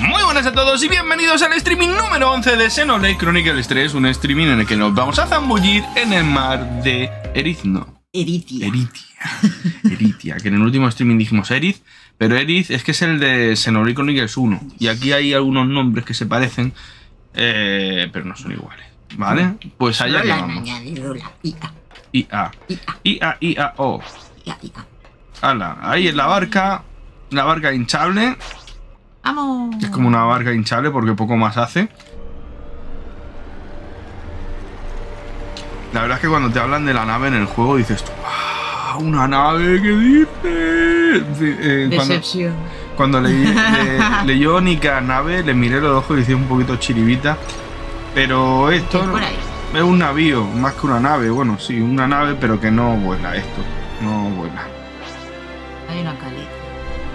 Muy buenas a todos y bienvenidos al streaming número 11 de Xenoblade Chronicles 3, un streaming en el que nos vamos a zambullir en el mar de Erizno. Eritia. Eritia. Eritia, que en el último streaming dijimos Eriz, pero Eriz es que es el de Xenoblade Chronicles 1. Y aquí hay algunos nombres que se parecen, eh, pero no son iguales. ¿Vale? Pues allá que vamos. IA. IA. IA. O. Hala, ahí en la barca, la barca hinchable, Vamos. es como una barca hinchable porque poco más hace. La verdad es que cuando te hablan de la nave en el juego dices tú, "Ah, una nave, ¿qué dices? Eh, cuando, Decepción. cuando leí, le- Nika nave, le miré los ojos y hice un poquito chiribita. Pero esto es un navío, más que una nave. Bueno, sí, una nave, pero que no vuela esto. No vuela. Hay una caleta.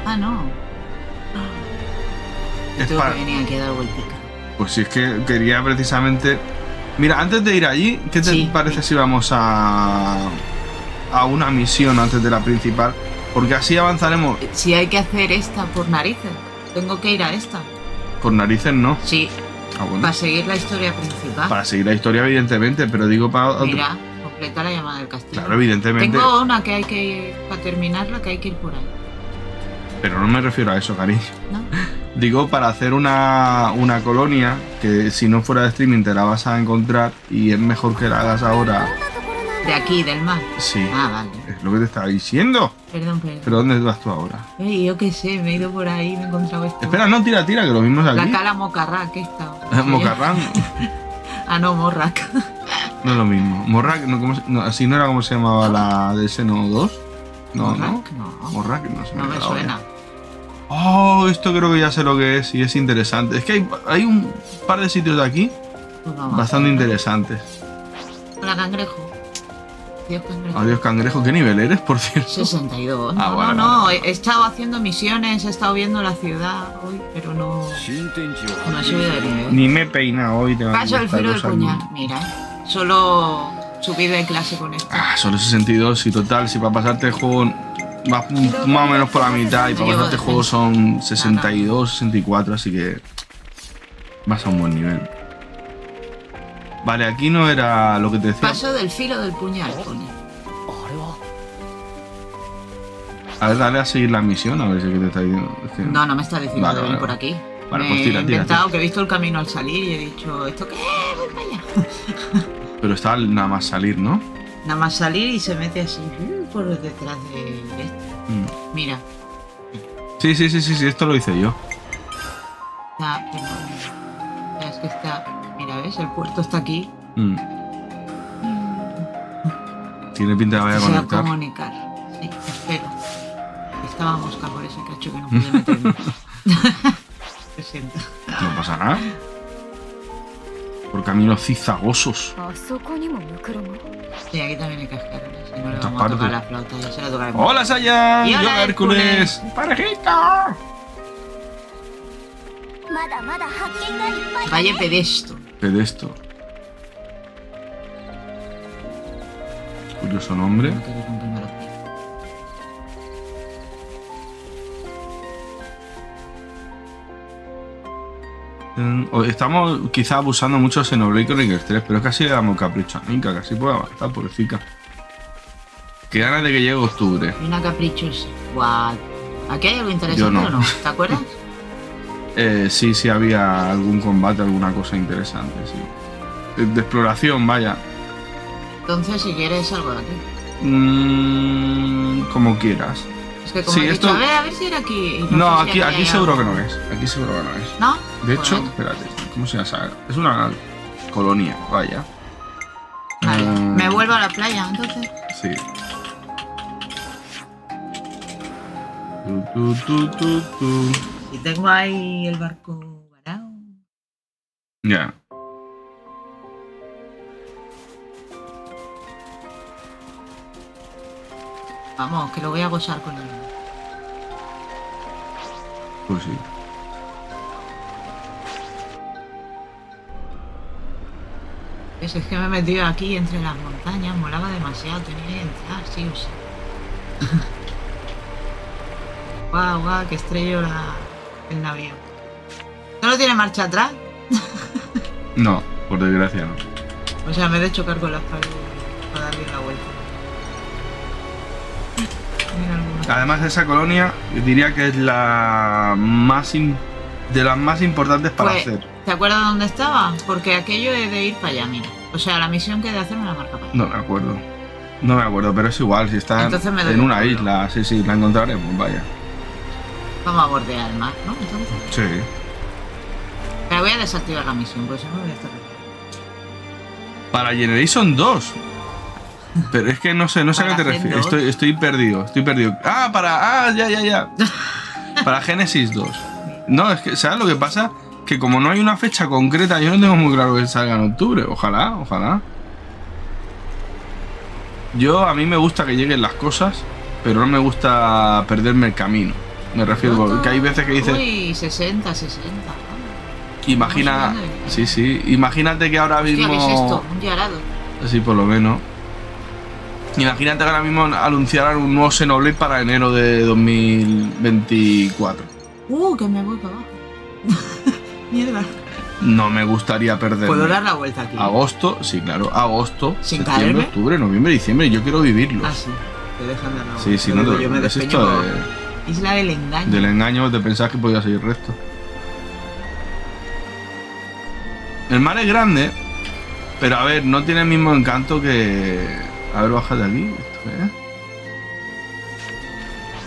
Ah, no. Es Tengo para- que venir aquí a dar vueltica. Pues si es que quería precisamente. Mira, antes de ir allí, ¿qué te Sí. parece si vamos a. a una misión antes de la principal? Porque así avanzaremos. Si hay que hacer esta por narices, tengo que ir a esta. Por narices, no. Sí, Ah, bueno. para seguir la historia principal. Para seguir la historia, evidentemente, pero digo para. otro- Mira, completa la llamada del castillo. Claro, evidentemente. Tengo una que hay que ir, para terminarla, que hay que ir por ahí. Pero no me refiero a eso, cariño. ¿No? Digo para hacer una, una colonia que si no fuera de streaming te la vas a encontrar y es mejor que la hagas ahora. De aquí, del mar. Sí. Ah, vale. Es lo que te estaba diciendo. Perdón, perdón. Pero ¿dónde vas tú ahora? Ey, yo qué sé, me he ido por ahí y me he encontrado esto. Espera, no, tira, tira, que lo mismo es La aquí. cala mocarra, que está. Mocarrán. Ah, no, morrac. No es lo mismo. Morrak, no, ¿cómo se- no, así no era como se llamaba la de Seno 2. No, no. Morrac, no. Morrak, no se No me suena. bien. Oh, esto creo que ya sé lo que es y es interesante. Es que hay, hay un par de sitios de aquí Pues bastante interesantes. Hola, cangrejo. Adiós, cangrejo. Adiós, cangrejo. ¿Qué nivel eres, por cierto? 62. Ah, No, bueno, no, no. He estado haciendo misiones, he estado viendo la ciudad hoy, pero no. No he subido de nivel. Ni me he peinado hoy. Te van a Paso el filo del puñal. Mira, eh. solo subí de clase con esto. Ah, solo 62 y total, si para pasarte el juego vas más o menos por la mitad y para pasarte el juego son 62, 64, así que vas a un buen nivel. Vale, aquí no era lo que te decía. Paso del filo del puñal, pone. A ver, dale a seguir la misión, a ver si es que te está diciendo. Es que- No, no me está diciendo Vale, de venir vale. por aquí. Vale, me pues tira, he tira, inventado tira. que he visto el camino al salir y he dicho, ¿esto qué? Voy para allá. Pero está nada más salir, ¿no? Nada más salir y se mete así por detrás de este. Mm. Mira, Sí, sí, sí, sí, sí, esto lo hice yo. está. pero- es que está. Mira, ¿ves? El puerto está aquí. Mm. Tiene pinta de vaya a Se va a conectar. comunicar. Sí, espero. Estaba mosca por ese cacho que no pude meterme. Lo siento. No pasa nada por caminos cizagosos. Aquí también hay cascarones. ¡Hola, Sayan! ¡Y hola, Hércules! ¡Parejita! Valle pedesto. Pedesto. Curioso nombre. Estamos quizá abusando mucho de Xenoblade Chronicles 3, pero es que así le damos capricho a que así puede avanzar, pobrecita. Qué ganas de que llegue octubre. Una caprichosa. Guau. ¿Aquí hay algo interesante no. o no? ¿Te acuerdas? Eh, sí, sí había algún combate, alguna cosa interesante, sí. De, de exploración, vaya. Entonces, si quieres, salgo de aquí. Mm, como quieras. Es que como Sí, he esto- dicho, a ver, a ver si era aquí. y No, aquí, aquí seguro que no es. Aquí seguro que no es. ¿No? De hecho, Bueno. espérate, ¿cómo se llama? Es una colonia, vaya. Vale. Mm, Me vuelvo a la playa, entonces. Sí. Tu, tu. Si tengo ahí el barco varado. Ya. Vamos, que lo voy a gozar con él. Pues sí. Es, que me he metido aquí entre las montañas, molaba demasiado, tenía que entrar, sí o sí. guau, guau, que estrello la, el navío. ¿No tiene marcha atrás? No, por desgracia no. O sea, me he de chocar con las paredes Además, esa colonia diría que es la más de las más importantes para Pues, hacer. ¿Te acuerdas dónde estaba? Porque aquello he de ir para allá, mira. O sea, la misión que he de hacer me la marca para allá. No me acuerdo. No me acuerdo, pero es igual, si está en un una isla, sí, sí, la encontraremos, vaya. Vamos a bordear el mar, ¿no? Entonces. Sí. Pero voy a desactivar la misión, porque si no voy a estar. Para Generation 2. Pero es que no sé, no sé a qué te refieres. 2. Estoy, estoy perdido, estoy perdido. Ah, para. Ah, ya, ya, ya. para Genesis 2. No, es que, ¿sabes lo que pasa? Que como no hay una fecha concreta, yo no tengo muy claro que salga en octubre. Ojalá, ojalá. Yo, a mí me gusta que lleguen las cosas, pero no me gusta perderme el camino. Me refiero, porque hay veces que dices. Uy, 60, 60. Imagina. Sí, sí. Imagínate que ahora Hostia, mismo. ¿qué es esto? Un yarado. Así por lo menos. Imagínate que ahora mismo anunciaran un nuevo Xenoblade para enero de 2024. Uh, que me voy para abajo. Mierda. No me gustaría perder. ¿Puedo dar la vuelta aquí? Agosto, sí, claro. Agosto, ¿Sin septiembre, caerme? octubre, noviembre, diciembre. Yo quiero vivirlos. Ah, sí. Te dejan dar la sí, vuelta. sí, no te yo me es esto de- Isla del engaño. del engaño, te pensabas que podías seguir recto. El mar es grande, pero a ver, no tiene el mismo encanto que. A ver, baja de aquí. ¿Esto qué es?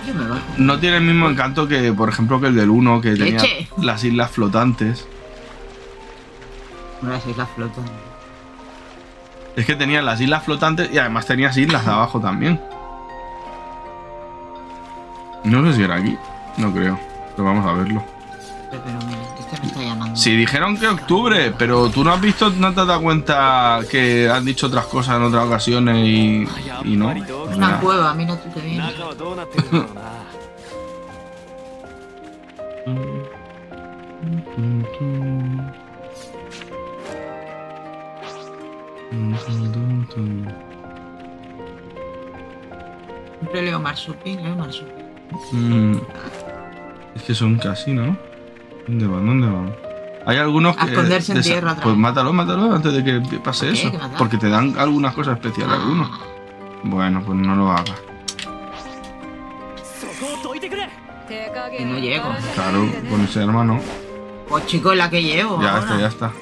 Yo me bajo. No tiene el mismo encanto que, por ejemplo, que el del 1, que tenía Leche. las islas flotantes. Ahora sí la flota. Es que tenía las islas flotantes y además tenías islas de abajo también. No sé si era aquí, no creo. Pero vamos a verlo. Pero mira, este está si dijeron que octubre, pero tú no has visto, no te has dado cuenta que han dicho otras cosas en otras ocasiones y, y no. Es una cueva, mira tú que bien. Siempre leo Marsupi, leo ¿eh? Marsupi. Mm. Es que son casi, ¿no? ¿Dónde van? ¿Dónde van? Hay algunos que. A esconderse en. Pues mátalo, mátalo antes de que pase eso. Porque te dan algunas cosas especiales ah. algunos. Bueno, pues no lo hagas. Y no llego. Claro, con ese hermano. Pues chico, la que llevo. Ya ahora. está, ya está.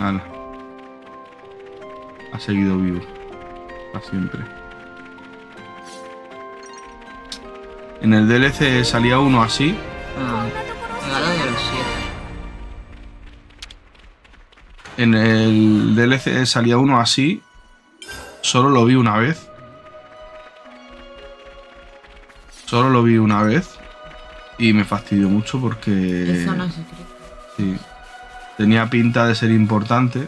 Ala. Ha seguido vivo. Para siempre. En el DLC salía uno así. Ah, regalo de los siete. En el DLC salía uno así. Solo lo vi una vez. Solo lo vi una vez. Y me fastidió mucho porque. ¿Qué zona secreta? Sí. Tenía pinta de ser importante.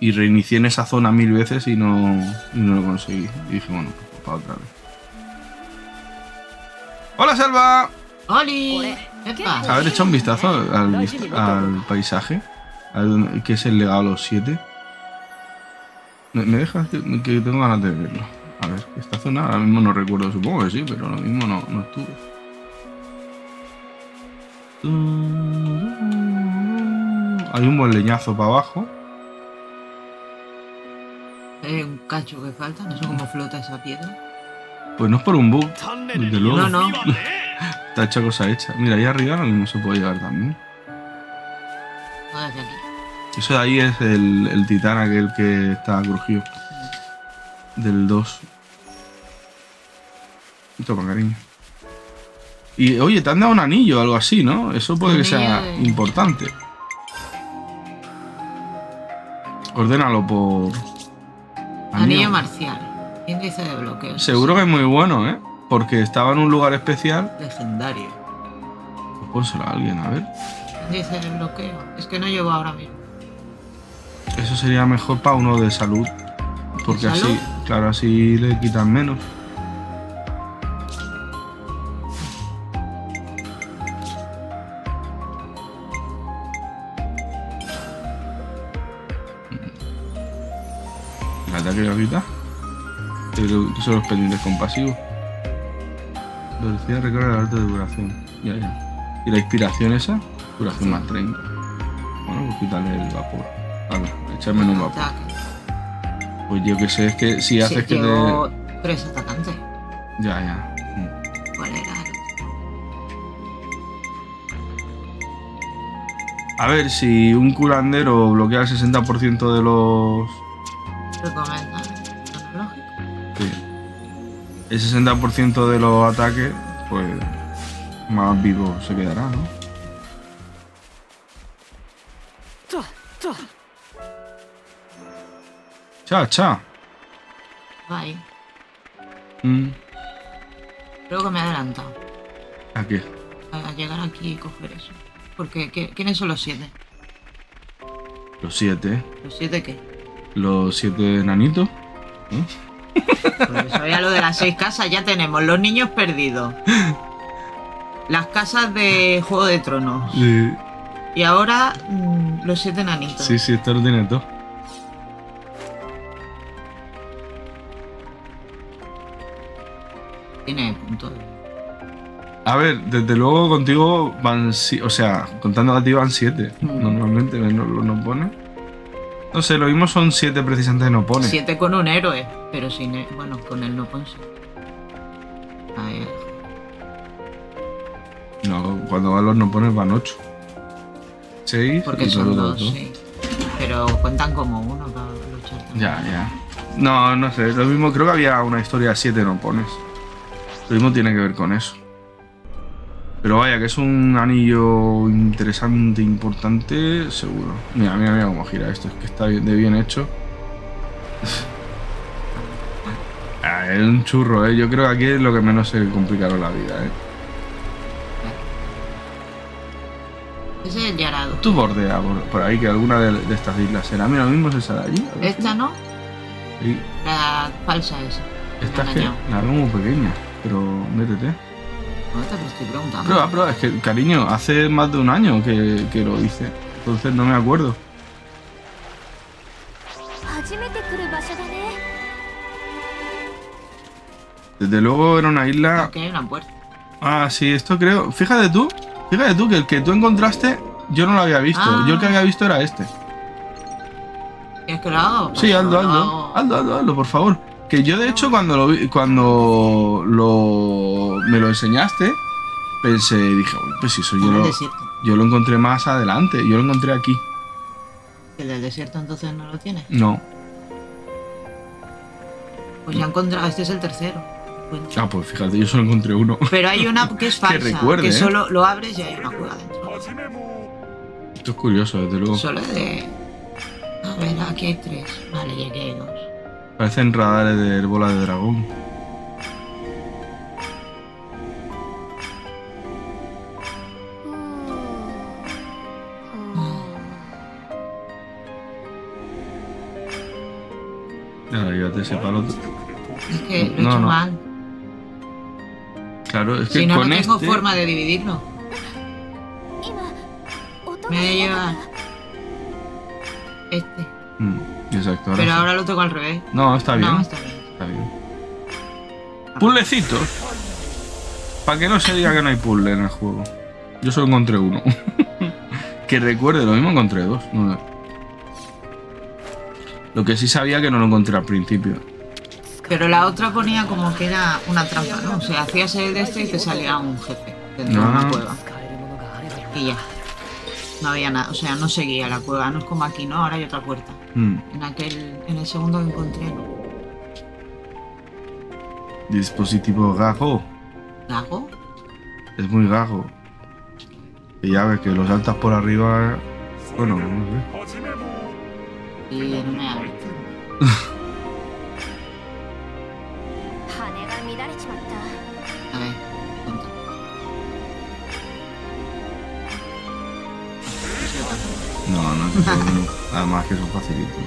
Y reinicié en esa zona mil veces y no, y no lo conseguí. Y dije, bueno, para otra vez. ¡Hola, Selva! ¡Oli! ¡Epa! Haber echado un vistazo al, vist- al paisaje. Al, que es el legado a los siete. ¿Me, me dejas? Que, que tengo ganas de verlo. A ver, esta zona ahora mismo no recuerdo, supongo que sí, pero lo mismo no, no estuve. Hay un buen leñazo para abajo. Hay un cacho que falta, no sé cómo flota esa piedra. Pues no es por un bug, desde luego. No, no. Está hecha cosa hecha. Mira, ahí arriba ahora mismo se puede llegar también. No desde aquí. Eso de ahí es el, el titán aquel que está crujido. Del 2. Toma, cariño. Y oye, te han dado un anillo o algo así, ¿no? Eso puede que sea de- importante. Ordénalo por. Anillo marcial. Índice de bloqueo. Seguro que es muy bueno, ¿eh? Porque estaba en un lugar especial. Legendario. Pues pónselo a alguien, a ver. Índice de bloqueo. Es que no llevo ahora mismo. Eso sería mejor para uno de salud. Porque ¿De salud? así, claro, así le quitan menos. ¿El ataque gratuita? Pero que son los pendientes compasivos. Velocidad de recarga de alta duración. Ya, ya. ¿Y la inspiración esa? Duración más 30. Bueno, pues quítale el vapor. Vale, echarme en un vapor. Pues yo que sé, es que si Sí, haces que llevo tres atacantes. te. Ya, ya. Mm. ¿Cuál era? A ver, si un curandero bloquea el 60% de los. Recomenda. Cronológico. Sí. El 60% de los ataques, pues. Más vivo se quedará, ¿no? Cha, cha. Va ahí. Mm. Creo que me he adelantado. ¿A qué? A llegar aquí y coger eso. Porque, ¿qué- ¿quiénes son los siete? Los siete. ¿Los siete qué? Los siete enanitos. Pues sabía lo de las seis casas, ya tenemos los niños perdidos. Las casas de Juego de Tronos. Sí, Y ahora mm, los siete nanitos. sí, sí, esto lo tiene todo. Tiene punto. A ver, desde luego contigo van. si- O sea, contando a ti van siete. Mm. Normalmente no lo no pone. No sé, lo mismo son siete precisamente no pone. Siete con un héroe, pero sin. he- Bueno, con el no ponse. A ver. No, cuando van los no pones van ocho. Seis Porque y son los dos, otros dos. sí. Pero cuentan como uno para luchar también. Ya, ya. No, no sé, lo mismo, creo que había una historia de siete no pones. Lo mismo tiene que ver con eso. Pero vaya, que es un anillo interesante, importante, seguro. Mira, mira, mira cómo gira esto, es que está bien, de bien hecho. Ah, es un churro, ¿eh? Yo creo que aquí es lo que menos se complicaron la vida, ¿eh? Ese es el Yarado. Tú bordea por, por ahí, que alguna de, de estas islas será. Mira, lo mismo es esa de allí. Esta no, Sí. la falsa esa. Esta es que la muy pequeña, pero métete. Pero estoy preguntando. Prueba, prueba, es que, cariño, hace más de un año que, que lo hice. Entonces no me acuerdo. Desde luego era una isla. Ah, sí, esto creo. Fíjate tú, fíjate tú que el que tú encontraste, yo no lo había visto. Yo el que había visto era este. ¿Quieres que lo? Sí, hazlo, hazlo. Hazlo, hazlo, hazlo, por favor. Que yo de hecho cuando lo vi, cuando lo me lo enseñaste, pensé, dije, "Uy, pues si eso yo lo, yo lo encontré más adelante, yo lo encontré aquí. El del desierto entonces no lo tienes. No. Pues ya he encontrado, este es el tercero. Ah, pues fíjate, yo solo encontré uno. Pero hay una que es falsa, que, recuerde, ¿eh? solo lo abres y hay una cueva dentro. Esto es curioso, desde luego. Solo de... A ver, aquí hay tres. Vale, y aquí hay dos. Parecen radares de bola de dragón. Ya, llévate ese palo. Es que lo he hecho no. mal. Claro, es que si no, con no tengo este forma de dividirlo. Me voy llevar este. Mm, Pero ahora lo toco al revés. No, está bien. No, está bien. Puzzlecitos. Para que no se diga que no hay puzzle en el juego. Yo solo encontré uno. que recuerde, lo mismo encontré dos. Lo que sí sabía que no lo encontré al principio. Pero la otra ponía como que era una trampa, ¿no? O sea, hacías el de esto y te salía un jefe dentro de una ah. cueva. Y ya. No había nada, o sea, no seguía la cueva, no es como aquí, ¿no? Ahora hay otra puerta. Mm. En aquel, en el segundo que encontré. Dispositivo gajo. ¿Lago? Es muy gajo. Y ya ves que lo saltas por arriba. Bueno, no sé. Y no me abre. Además que son facilitos.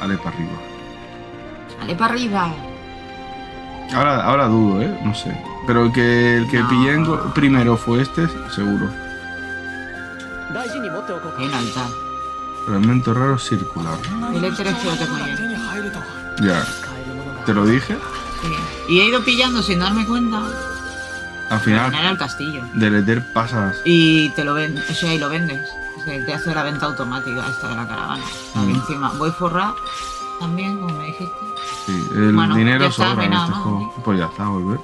Ale para arriba. Ale para arriba. Ahora, ahora dudo, ¿eh? No sé. Pero el que, el que no. pillé primero fue este, seguro. En alta. Elemento raro circular. El es que Ya. ¿Te lo dije? Sí. Y he ido pillando sin darme cuenta. Al final. Al final castillo. Del pasas. Y te lo vendes. O sea, y lo vendes. O sea, te hace la venta automática esta de la caravana. Mm. Encima, voy forrado también, como me dijiste. Sí, el Bueno, dinero sobra en este juego. ¿sí? Pues ya está, volver.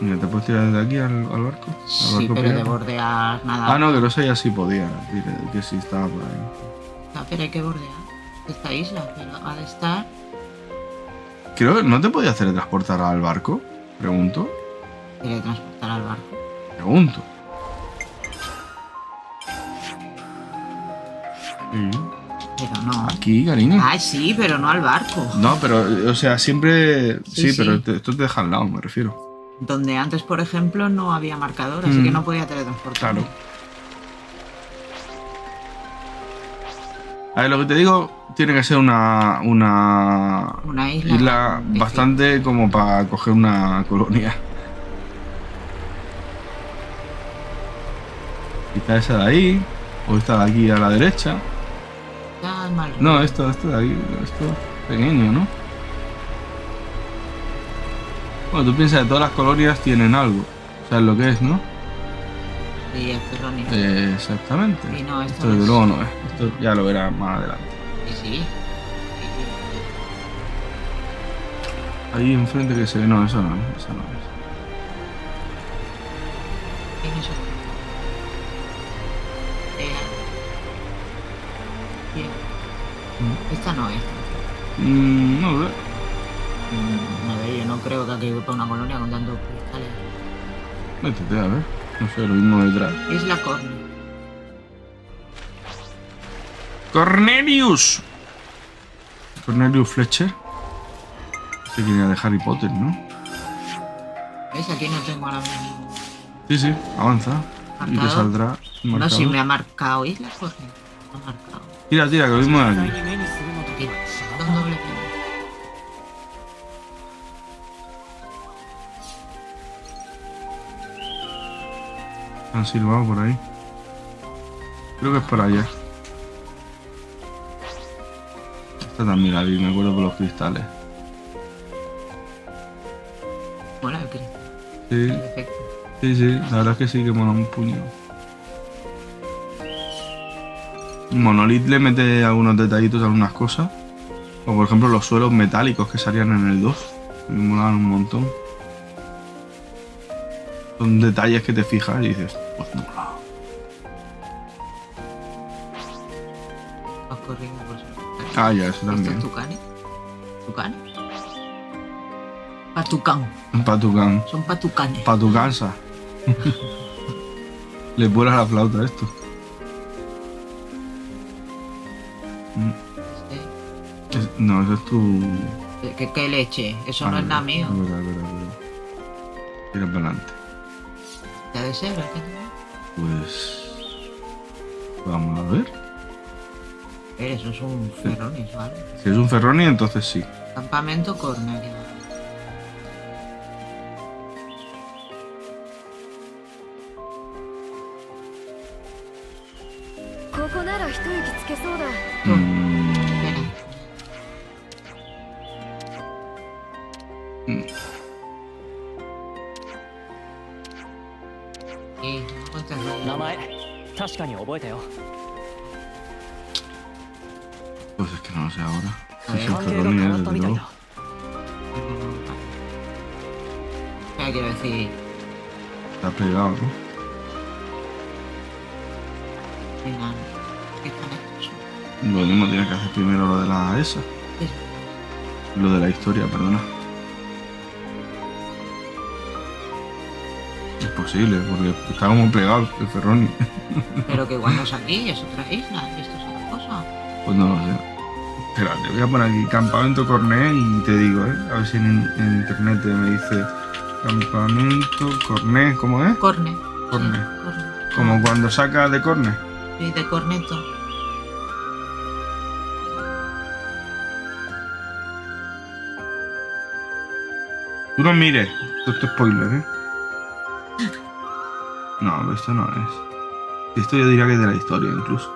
Mira, ¿te puedes tirar desde aquí al, al barco? ¿Al Sí, barco pero de bordear nada. Ah, no, que no sé ya si podía. Diré que sí estaba por ahí. Ah, Pero hay que bordear esta isla, pero ha de estar. Creo que no te podía hacer transportar al barco. Pregunto. Teletransportar al barco. Pregunto. Pero no. Aquí, cariño. Ah, sí, pero no al barco. No, pero, o sea, siempre. Sí, Sí, pero te- esto te deja al lado, me refiero. Donde antes, por ejemplo, no había marcador, así Mm. que no podía teletransportar. Claro. A ver, lo que te digo, tiene que ser una. Una. Una isla. Isla difícil. bastante como para coger una colonia. Quizá esa de ahí, o esta de aquí a la derecha. Mal. No, esto, esto de aquí, esto pequeño, ¿no? Bueno, tú piensas que todas las colonias tienen algo. ¿Sabes lo que es, no? Sí, es Ferroni. Eh, exactamente. No, esto esto no es. luego no es. Esto ya lo verás más adelante. Sí, sí. Ahí enfrente que se ve. No, eso no es. Eso no es. Tiene eso. Esta no es. Mm, no sé. Mm, A ver, yo no creo que aquí para una colonia con tantos cristales. Métete a ver. No sé, lo mismo detrás. Isla Corne. Cornelius. Cornelius Fletcher. Este era de Harry Potter, ¿no? ¿Ves? Aquí no tengo ahora mismo. Sí, sí, avanza. Y te saldrá. No, si me ha marcado Isla Corne. Me ha marcado. Tira, tira, que lo mismo aquí. Ah, Han silbado por ahí. Creo que es para allá. Esta también la vi, me acuerdo por los cristales. Mola el cristal. Sí. Sí, sí, la verdad es que sí que mola un puño. Monolith le mete algunos detallitos algunas cosas. Como por ejemplo los suelos metálicos que salían en el 2. Me molaban un montón. Son detalles que te fijas y dices, pues mola. Por su. Ah, ya, eso ¿Esto también. es tucanes? ¿Tucanes? Patucán. Patucán. Son patucanes. Pa' tu casa. Le vuelas la flauta a esto. No, eso es tu. ¿Qué, leche? Eso Ah, no es nada mío. Es verdad, es verdad, es verdad. Tira para adelante. Debe de ser, ¿verdad? Pues. Vamos a ver. Eso es un ferronis, ¿vale? Si es un Ferroni, entonces sí. Campamento Cornelia. Primero lo de la esa. Sí. Lo de la historia, perdona. Es posible, porque está como plegado el Ferroni. Pero que no es aquí, es otra isla, y esto es otra cosa. Pues no lo sé. Espera, te voy a poner aquí campamento Corné y te digo, ¿eh? A ver si en, en internet me dice campamento Corné, ¿cómo es? Corne. Corne. Sí, corne. Como cuando saca de Corné. Sí, de corneto. Tú no mires. Esto es spoiler, ¿eh? No, esto no es. Esto yo diría que es de la historia, incluso.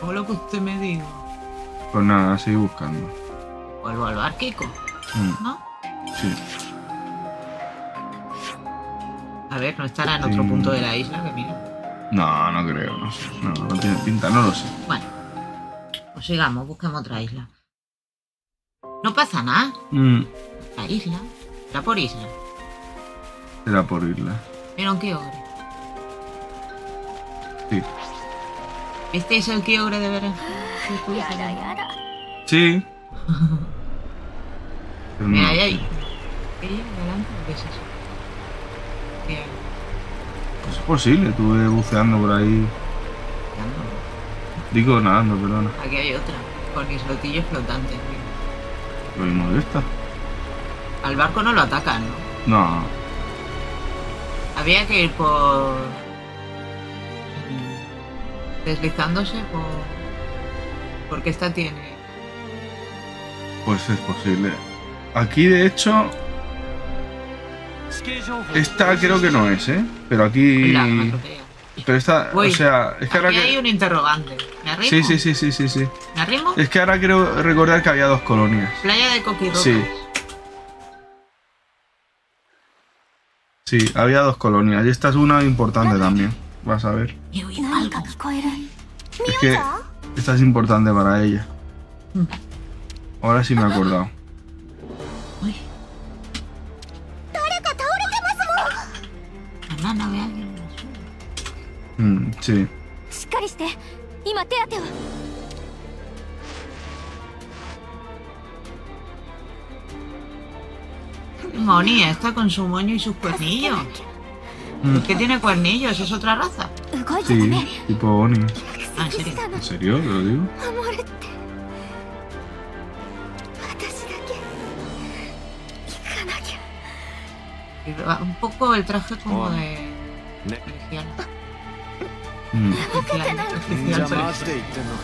Oh, o lo que usted me dijo. Pues nada, seguí buscando. Vuelvo al bar, Kiko. Mm. ¿No? Sí. A ver, no estará en otro punto de la isla que mira. No, no creo. No, no, no tiene pinta, no lo sé. Bueno, pues sigamos, busquemos otra isla. No pasa nada. Mm. La isla. Era por isla. Era por isla. ¿Vieron qué ogre? Sí. Este es el Kyogre de Beren? Sí. Mira, ahí adelante, ¿qué es eso? ¿Qué? Es posible, estuve buceando por ahí. ¿Nadando? Digo nadando, perdona. Aquí hay otra, porque es lotillo flotante. Lo mismo de esta. Al barco no lo atacan, ¿no? No. Había que ir por... deslizándose por... Porque esta tiene... Pues es posible. Aquí de hecho esta creo que no es, ¿eh? Pero aquí... Claro, no pero esta, o sea, es que ahora que... hay un interrogante. ¿Me arrimo? Sí, sí, sí, sí, sí, sí. ¿Me arrimo? Es que ahora creo recordar que había dos colonias. Playa de Coquirrocas. Sí. Sí, había dos colonias. Y esta es una importante también. Vas a ver. Es que esta es importante para ella. Mm. Ahora sí me he acordado. Mm, sí. Moni, está con su moño y sus cuernillos. Mm. ¿Qué tiene cuernillos? ¿Es otra raza? Sí, tipo Oni. Ah, ah ¿en serio? ¿En serio? Un poco el traje como de... de... Mm, Colegial, じゃ colegial, あマ colegial. ジで言って。んのか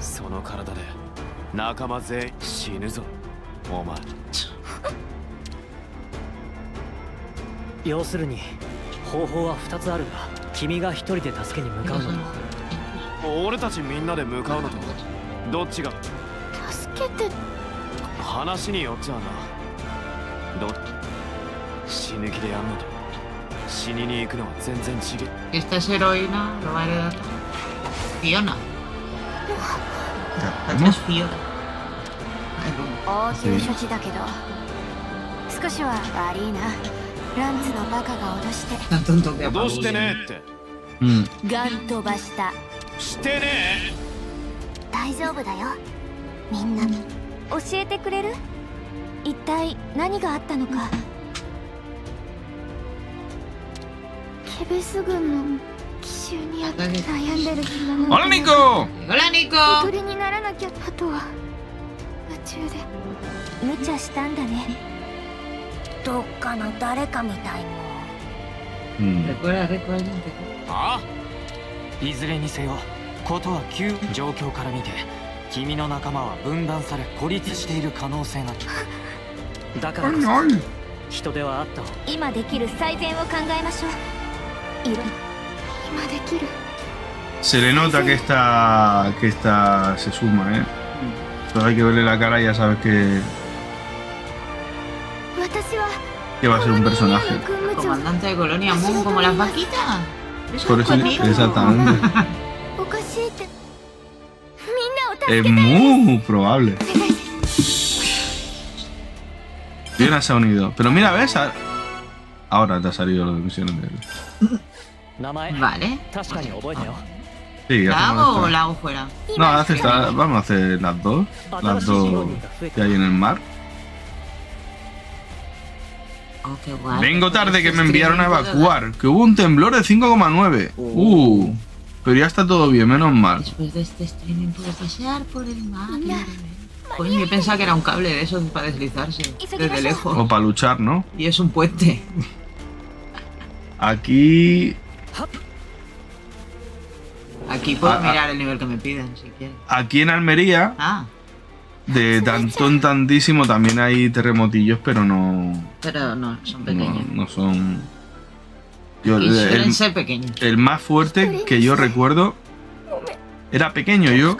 その体で仲間全員死ぬぞお前。要するに方法は2つある。が君が一人で助けに向かうの。と俺たちみんなで向かうの。とどっちが。助けて。話によっちゃあな。ど死ぬ気でやんのと死にに行くのは全然違え Si esta es heroína, lo va a heredar. Fiona. ¿qué La hacemos? es Fiona. 応急処置だけど少しは悪いなランツのバカが脅して Tan tonto que どうして.ねえって Mm, ガン飛ばしたしてね大丈夫だよみんな教えてくれる一体何があったのかケベス軍の奇襲にあって悩んでる暇なんて ¡Hola, Nico! ¡Hola, Nico! 鳥にならなきゃあとは夢中で無茶したんだねどっかの誰かみたいも Mm, Recuerda, recuerda. えあいずれにせよことは急状況から見て君の仲間は分断され孤立している可能性が だからこそ ¡Ay! 人手はあった方今できる最善を考えましょう Se le nota que esta, que esta se suma, ¿eh? Entonces hay que verle la cara y ya sabes que... Que va a ser un personaje. Comandante de Colonia Moon, como las vaquitas. Por eso, exactamente. es muy probable. Bien, has unido. Pero mira, ¿ves? Ahora te ha salido la misión de él. Vale. Sí, ¿La hago o la hago fuera? No, vamos a hacer las dos. Las dos que hay en el mar. Oh, Vengo pues tarde que me enviaron a evacuar. Que hubo un temblor de 5,9. Uh. Pero ya está todo bien, menos mal. Después de este streaming puedo pasear por el mar. Pues yo pensaba que era un cable de esos para deslizarse desde lejos. O para luchar, ¿no? Y es un puente. Aquí Aquí puedo ah, ah. mirar el nivel que me piden, si quieres. Aquí en Almería, ah. de tanto en tantísimo, también hay terremotillos, pero no... Pero no, son pequeños. No, no son... Yo, y el, ser pequeños. El más fuerte que yo recuerdo era pequeño yo.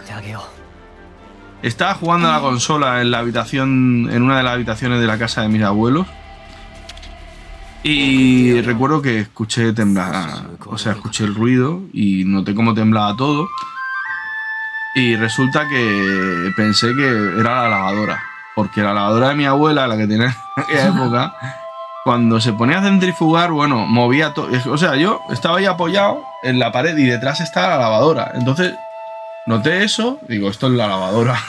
Estaba jugando a la consola en la habitación, en una de las habitaciones de la casa de mis abuelos. Y recuerdo que escuché temblar, o sea, escuché el ruido y noté cómo temblaba todo. Y resulta que pensé que era la lavadora, porque la lavadora de mi abuela, la que tenía en aquella época, cuando se ponía a centrifugar, bueno, movía todo. O sea, yo estaba ahí apoyado en la pared y detrás estaba la lavadora. Entonces Noté eso, digo, esto es la lavadora.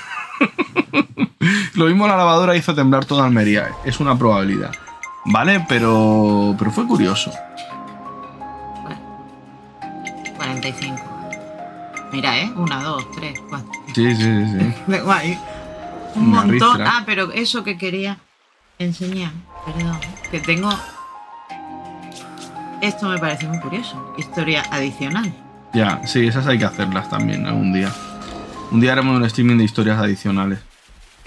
Lo mismo la lavadora hizo temblar toda Almería, es una probabilidad. ¿Vale? Pero, pero fue curioso. 45. Mira, ¿eh? Una, dos, tres, cuatro. Sí, sí, sí. sí. Guay. Un Una montón. ristra. Ah, pero eso que quería enseñar, perdón, que tengo. Esto me parece muy curioso. Historia adicional. Ya, sí, esas hay que hacerlas también algún día. Un día haremos un streaming de historias adicionales.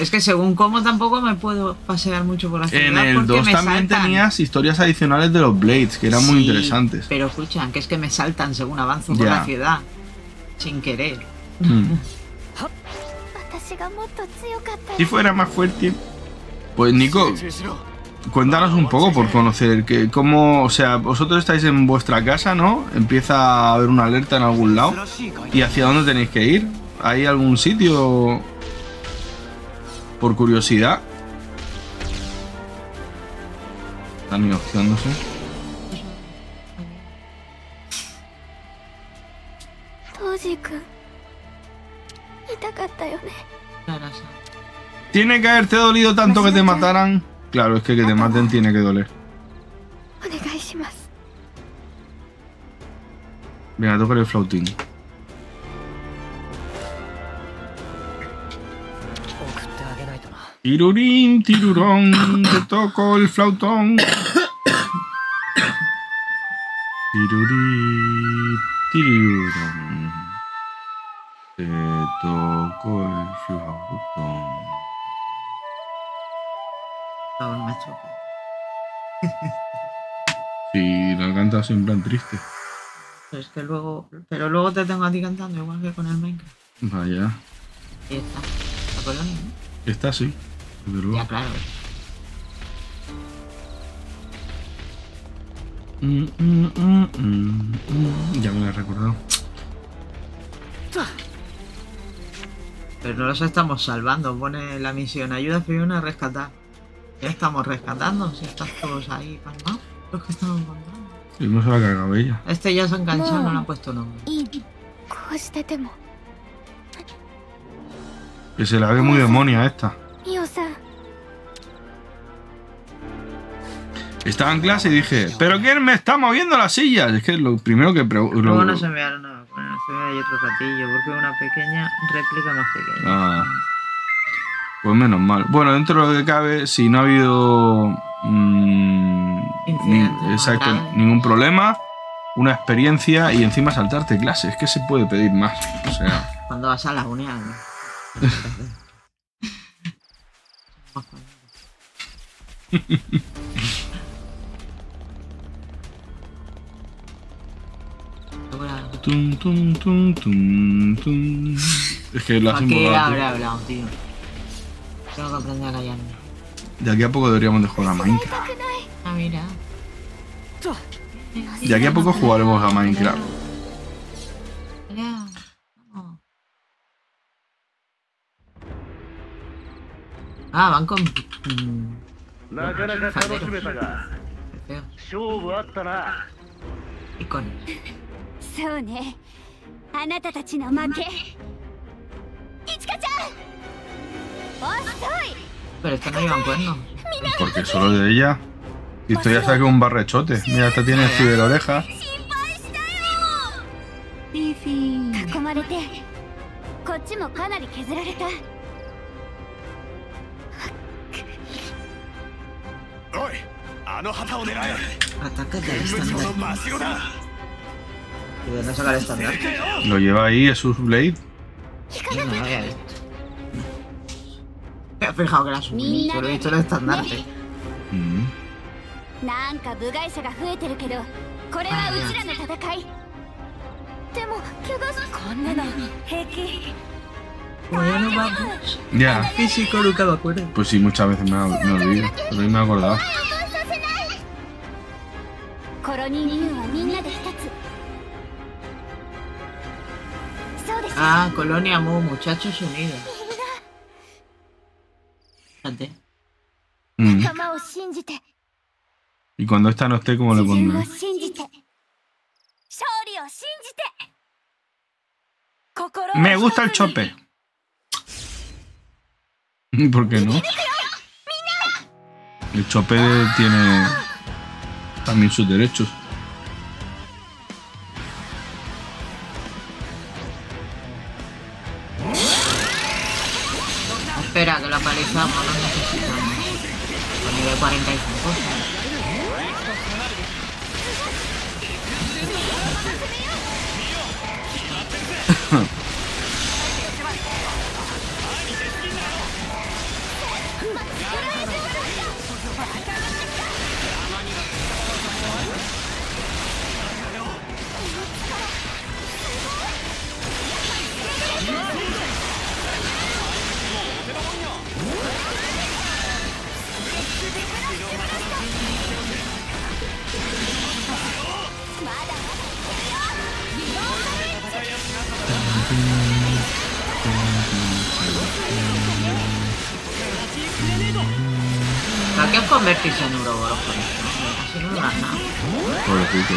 Es que según cómo tampoco me puedo pasear mucho por la ciudad. En el 2 también tenías historias adicionales de los Blades, que eran muy interesantes. Pero escuchan, que es que me saltan según avanzo por la ciudad. Sin querer. Mm. Si fuera más fuerte. Pues Nico, cuéntanos un poco por conocer que cómo, o sea, vosotros estáis en vuestra casa, ¿no? Empieza a haber una alerta en algún lado. ¿Y hacia dónde tenéis que ir? ¿Hay algún sitio por curiosidad. Están negociándose. Tiene que haberte dolido tanto que te mataran. Claro, es que que te maten tiene que doler. Venga, toca el flautín. Tirurín, tirurón, te toco el flautón. Tirurí, tirurón. Te toco el flautón. favor, me choca. Si la cantas en plan triste. Pero es que luego. Pero luego te tengo a ti cantando, igual que con el Minecraft. Vaya. Y está. La colonia, ¿no? Está así ya claro. Ya me lo he recordado. Pero no los estamos salvando, pone la misión. Ayuda a Fiona a rescatar. Ya estamos rescatando, si estás todos ahí calmados. Los que estamos encontrando. Y no se la ha cargado ella. Este ya se ha enganchado, no le ha puesto nombre. Que se la ve muy demonia esta. Estaba en clase y dije, ¿pero quién me está moviendo las sillas? Es que lo primero que pregunto. Luego no se enviaron nada. Bueno, se ve ahí otro ratillo. Porque una pequeña réplica más pequeña. Ah. Pues menos mal. Bueno, dentro de lo que cabe, si no ha habido. mm, ni- exacto, ningún problema, una experiencia y encima saltarte clases. Es que se puede pedir más. O sea, Cuando vas a la unión. ¿no? Es que lo ¿Para hacemos. qué habrá hablado, tío? Tengo que aprender a callarme. De aquí a poco deberíamos de jugar a Minecraft. Ah, mira. De aquí a poco jugaremos a Minecraft. Ah, van con... Mm, y con... そうねあなたたちの負けいちかちゃん遅い Pero esto no llevan cuernos. Porque solo de ella. Y esto ya que un barrechote. Mira, esta tiene ciberoreja. リフィ囲まれてこっちもかなり削られたおいあの旗を狙え del 無事 estándar. の真後ろだ ¿Y Lo lleva ahí Asus Blade. No, Me fijado que era Blade, he el estandarte. Mm. Ya. Físico, educado. Pues sí, muchas veces me, me olvido. Pero. Ah, Colonia Mu, Muchachos Unidos. Fíjate. Mm. Y cuando está no esté, ¿cómo lo pondré? Me gusta el chope. ¿Por qué no? El chope tiene también sus derechos. Espera, que la palizamos, no necesitamos. Con nivel 45. convertirse en Uroboros con esto. Así no lo gana. Pobrecito.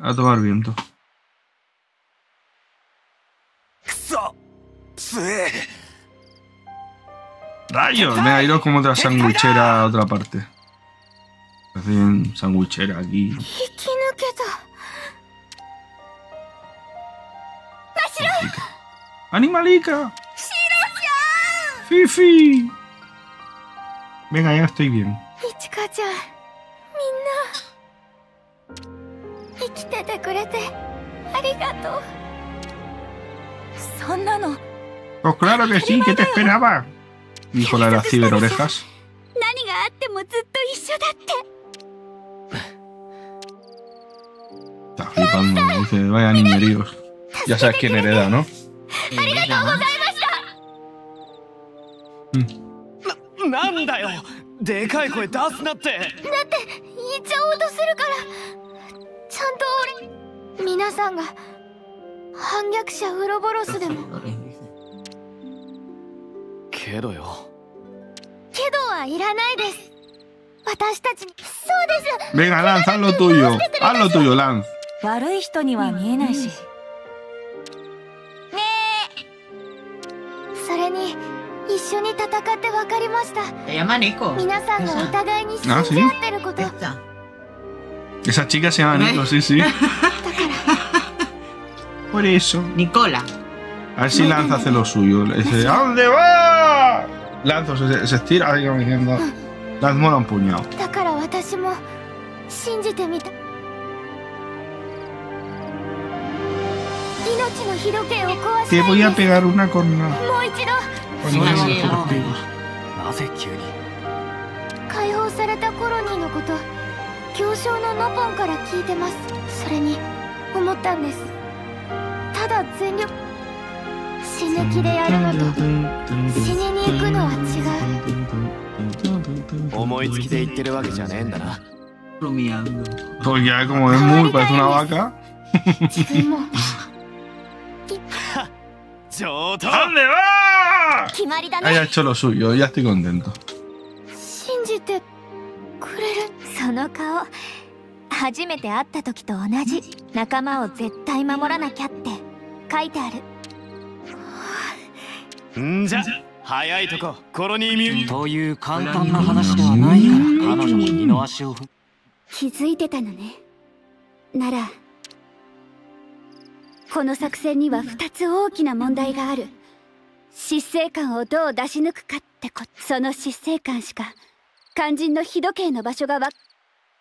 A tomar viento. ¡Rayos! Me ha ido como otra sandwichera a otra parte. Hacen sandwichera aquí. ¡Animalica! ¡Fifi! Venga, ya estoy bien. Pues claro que sí, ¿qué te esperaba? Dijo la de las ciberorejas. 何があってもずっと一緒だって Está flipando, dice, vaya niñeríos. Ya sabes quién hereda, ¿no? Sí, mira, なんだよでかい声出すなって言っちゃおうとするからちゃんと俺皆さんが反逆者ウロボロスでも Torres, dice. けどよけどはいらないです私たちにそうです Venga, Lance, haz lo tuyo. Haz lo tuyo, Lance. 悪い人には見えないしそれに一緒に戦って分かりました.皆さんがお互いに信あじ合ってること. Esa chica se llama Nico, sí, sí. Por eso. Nicola. A ver si Lance hace lo suyo. Dice, ¿a dónde va? Lance se, se estira ahí como diciendo. Lance mola un puñado. Sí, veas sí, los no. testigos. なぜ急に解放されたコロニーのこと行商のノポンから聞いてます.それに思ったんですただ全力死ぬ気でやるのと死にに行くのは違う思いつきで言ってるわけじゃねえんだな. Pues ya como es muy, parece una vaca. 自分も上等 ¿A dónde va? 決まりだ Haya ね hecho lo suyo, ya estoy contento. 信じてくれる？その顔。初めて会った時と同じ。仲間を絶対守らなきゃって。書いてある。んじゃ。早いとこ。コロニーミューという簡単な話ではないから。彼女も二の足を踏む。気づいてたのね。ならこの作戦には2つ大きな問題がある。失勢感をどう出し抜くかってことその失勢感しか肝心の日時計の場所がわ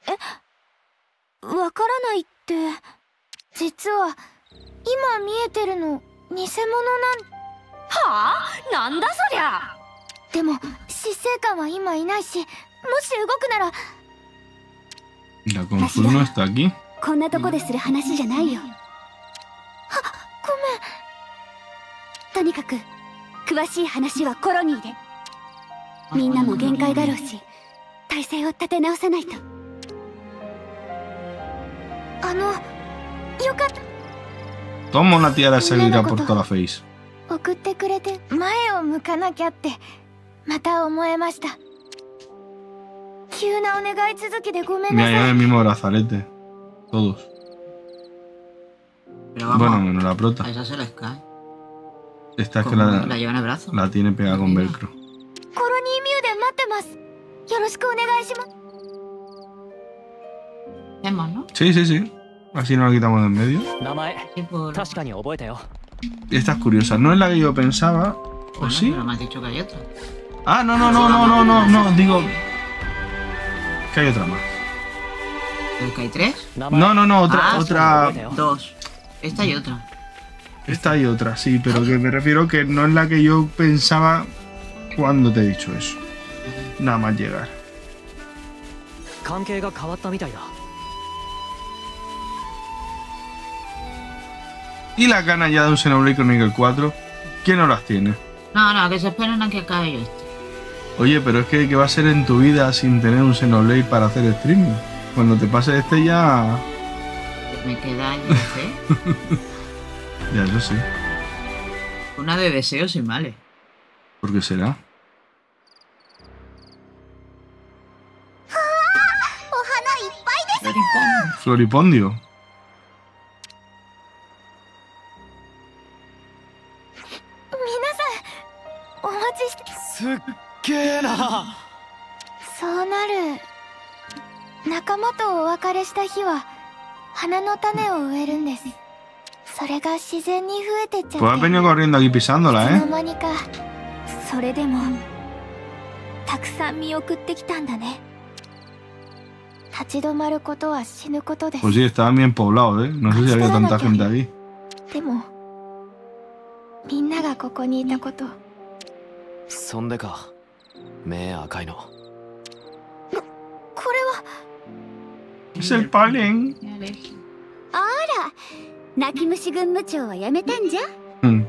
え？わからないって。実は今見えてるの偽物なん。はあ？なんだそりゃ。でも死生観は今いないしもし動くなら.こんなとこでする話じゃないよ。はごめんとにかく詳しい話はコロニーでみんなも限界だろうし体勢を立て直さないとあのよかった Toma una por toda la face. 送ってくれて前を向かなきゃってまた思えました急なお願い続きでごめんなさい el mismo brazalete. Todos. Pero bueno, menos la prota. Esa se les cae. ¿eh? Esta es que la, la lleva en el. La tiene pegada con velcro. Vemos, ¿no? Sí, sí, sí. Así nos la quitamos de en medio. Pues, Esta es curiosa. No es la que yo pensaba. ¿O bueno, sí? Ah, no, no, no, no, no, no, no. Digo. Que hay otra más. ¿El que hay tres? No, no, no, otra, ah, otra. Dos. Esta y otra. Esta y otra, sí, pero que me refiero que no es la que yo pensaba cuando te he dicho eso. Nada más llegar. ¿Y las ganas ya de un Xenoblade Chronicle 4? ¿Quién no las tiene? No, no, que se esperen a que acabe yo este. Oye, pero es que ¿qué va a ser en tu vida sin tener un Xenoblade para hacer streaming? Cuando te pase este ya Me yo sé, Ya, eso sí. una de deseos y males. ¿Por qué será? Floripondio. そうなる仲間とお別れした日は花の種を植えるんですそれが自然に増えてっちゃ Pues has って venido corriendo aquí い pisándola, ¿eh? 間にかそれでもたくさん見送ってきたんだね立ち止まることは死ぬことです Pues sí, estaban bien poblados, ¿eh? No sé si había tanta gente aquí. でもみんながここにいたことそんでか目赤いのこれは Es el Palen. Ahora, Nakimushi Gunmucho, ¿ya me tanja? Mm.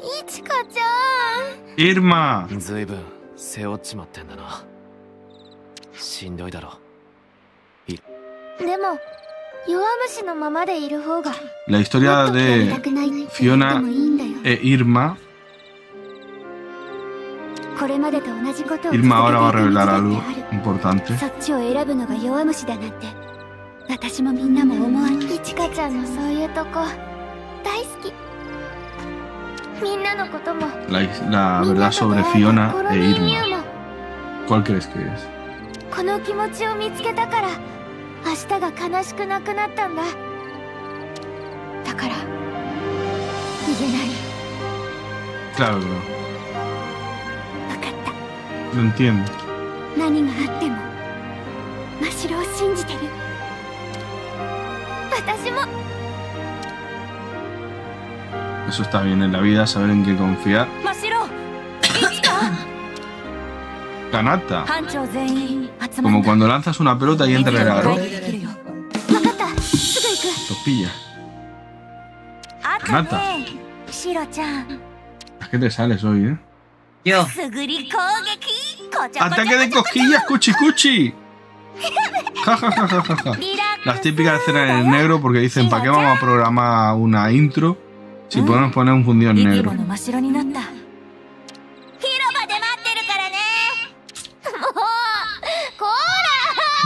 いちかちゃんイルマずいぶん背負っちまってんだなしんどいだろいでも弱虫のままでいる方が La historia de Fiona e Irma Irma ahora va a revelar algo importante. La, la verdad sobre Fiona e Irma. ¿Cuál crees que es? この気持ちを見つけたから明日が悲しくなくなったんだだから言えない Claro, Lo entiendo. Eso está bien en la vida, saber en qué confiar. Kanata. Como cuando lanzas una pelota y entra el aro. Los pilla. Kanata. ¿A qué te sales hoy, eh? ¡Ataque de cosquillas, cuchi cuchi! Las típicas escenas en el negro porque dicen, ¿para qué vamos a programar una intro si podemos poner un fundido en negro?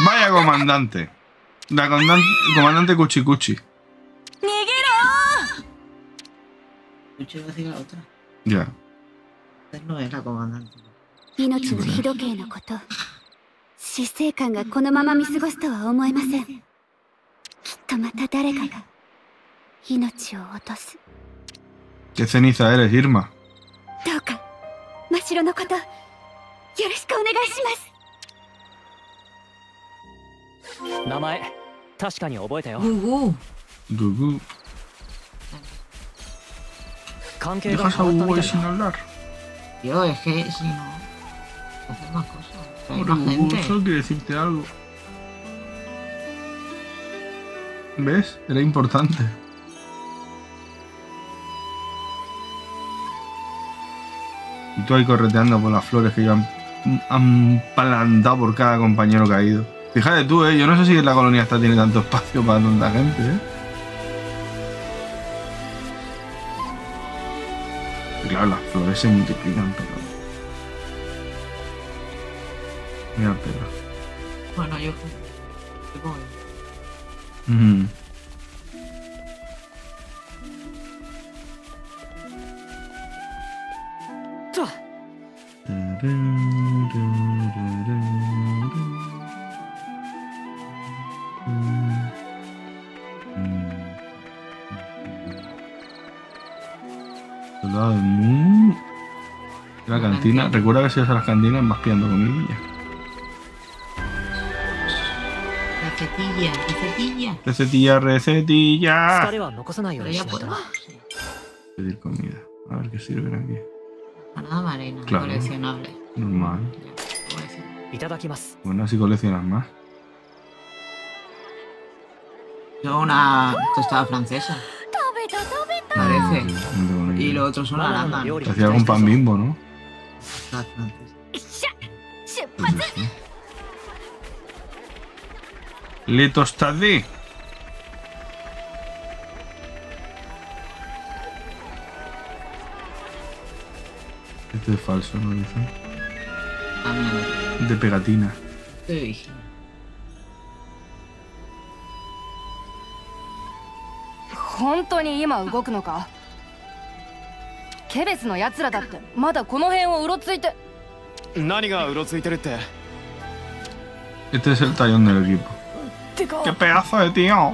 Vaya comandante. La comandante, comandante Cuchi Cuchi. Ya. 命の日時のこと。死生観がこのまま見過ごすとは思えません。きっとまた誰かが命を落とす。どうかマシロのことよろしくお願いします。名前確かに覚えたよ。グ関係 Tío, es que si no. Hacer más cosas. Hay más gente. solo quiere decirte algo. ¿Ves? Era importante. Y tú ahí correteando por las flores que ya han, han plantado por cada compañero caído. Fíjate tú, eh. Yo no sé si la colonia esta tiene tanto espacio para tanta gente, eh. Claro, las flores se multiplican, pero. Mira el perro. Bueno, yo. voy. Ujú. Soldado La cantina. Recuerda que si vas a las cantinas vas pillando comidilla. Recetilla, recetilla. Recetilla, recetilla. Pedir comida. A ver qué sirven aquí. Claro. coleccionable. Normal. Bueno, así coleccionas más. Yo una tostada francesa. Parece y mm. los otros son Aranda. Se hacía con pan bimbo, ¿no? Pues Exacto. Listo, Stadi. Este es falso, ¿no dicen? De pegatina. Uy. Ni ima? ケベスの奴らだってまだこの辺をうろついて何がうろついてるって？Este es el tallón del equipo. ¡Qué pedazo de tío!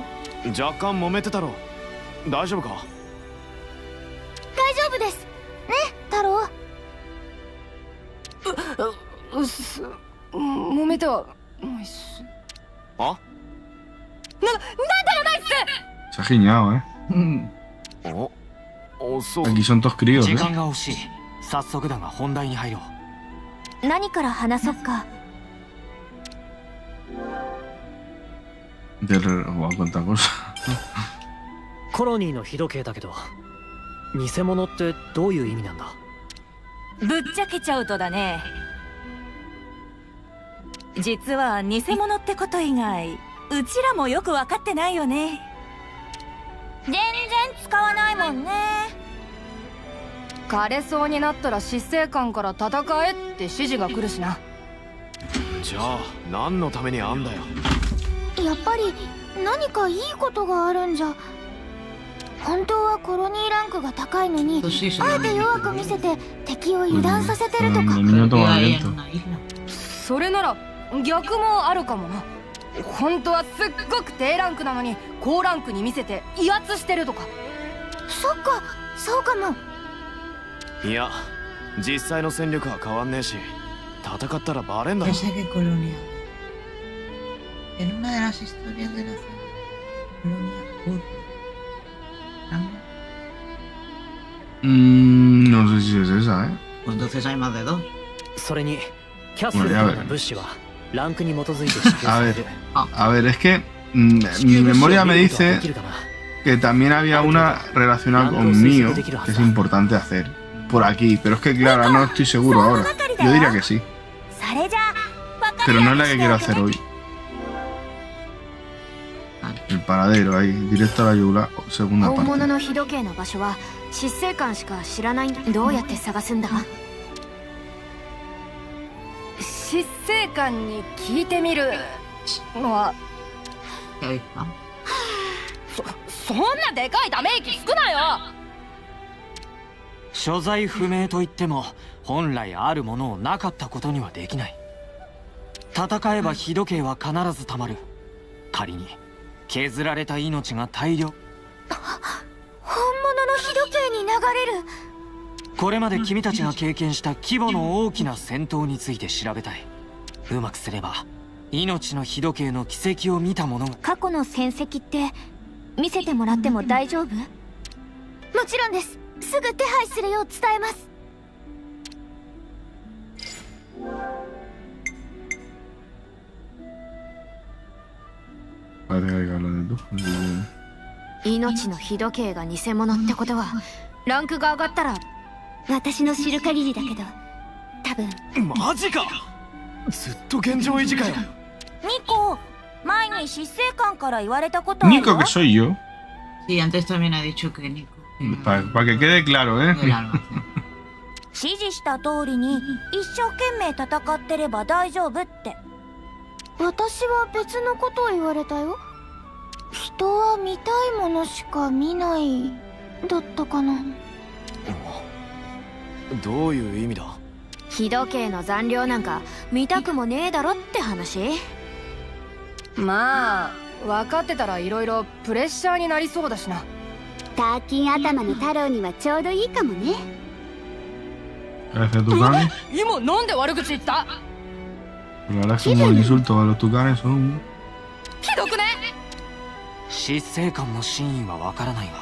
若干揉めてたろ大丈夫か？大丈夫ですね太郎うっす揉めてはないっすあ Se ha giñado, ¿eh? Mm. おおそう Aquí son todos críos, 時 ¿eh? 間が惜しい。早速だが本題に入ろう。何から話そっか。Del o cuánta cosa. コロニーの日時計だけど偽物ってどういう意味なんだ？ぶっちゃけちゃうとだね。実は偽物ってこと以外うちらもよく分かってないよね。全然使わないもんね枯れそうになったら執政官から戦えって指示が来るしな。じゃあ何のためにあんだよ。やっぱり何かいいことがあるんじゃ。本当はコロニーランクが高いのにあえて弱く見せて敵を油断させてるとか.それなら逆もあるかもな。本当はすっごく低ランクなのに高ランクに見せて威圧してるとか。そっかそうかもいや実際の戦力は変わんねえし戦ったらバレんだろ Esa que colonia. En una de las historias de la colonia Ur. ¿Ranga? Mm, no sé si es esa, ¿eh? Pues entonces hay más de dos. それにキャッスルとの物資はランクに基づいて支給される A ver, es que mm, mi memoria me でき dice るかな que también había una relacionada con mío que es importante hacer por aquí, pero es que claro, no estoy seguro ahora. Yo diría que sí. Pero no es la que quiero hacer hoy. Ah, el paradero ahí, directo a la yugula, segunda parte. 所在不明といっても本来あるものをなかったことにはできない。戦えば日時計は必ずたまる。仮に削られた命が大量。本物の日時計に流れる。これまで君たちが経験した規模の大きな戦闘について調べたい。うまくすれば命の日時計の軌跡を見た者が。過去の戦績って見せてもらっても大丈夫？もちろんですすぐ手配するよう伝えます。命の日時計が偽物ってことはランクが上がったら私の知る限りだけど多分。マジか！ずっと現状維持かよ。ニコ前に執政官から言われたことある yo. Sí, antes también ha dicho que Nico. Para, para que quede claro, ¿eh? El almacén. 指示した通りに一生懸命戦ってれば大丈夫って。私は別のことを言われたよ。人は見たいものしか見ないだったかな。どういう意味だ？日時計の残量なんか見たくもねえだろって話？まあ分かってたら色々プレッシャーになりそうだしなターキン頭の太郎にはちょうどいいかもね。Gracias, Tucanes. 今なんで悪口言った？La verdad es que como el insulto a los Tucanes son. ひどくね？執政官の真意はわからないが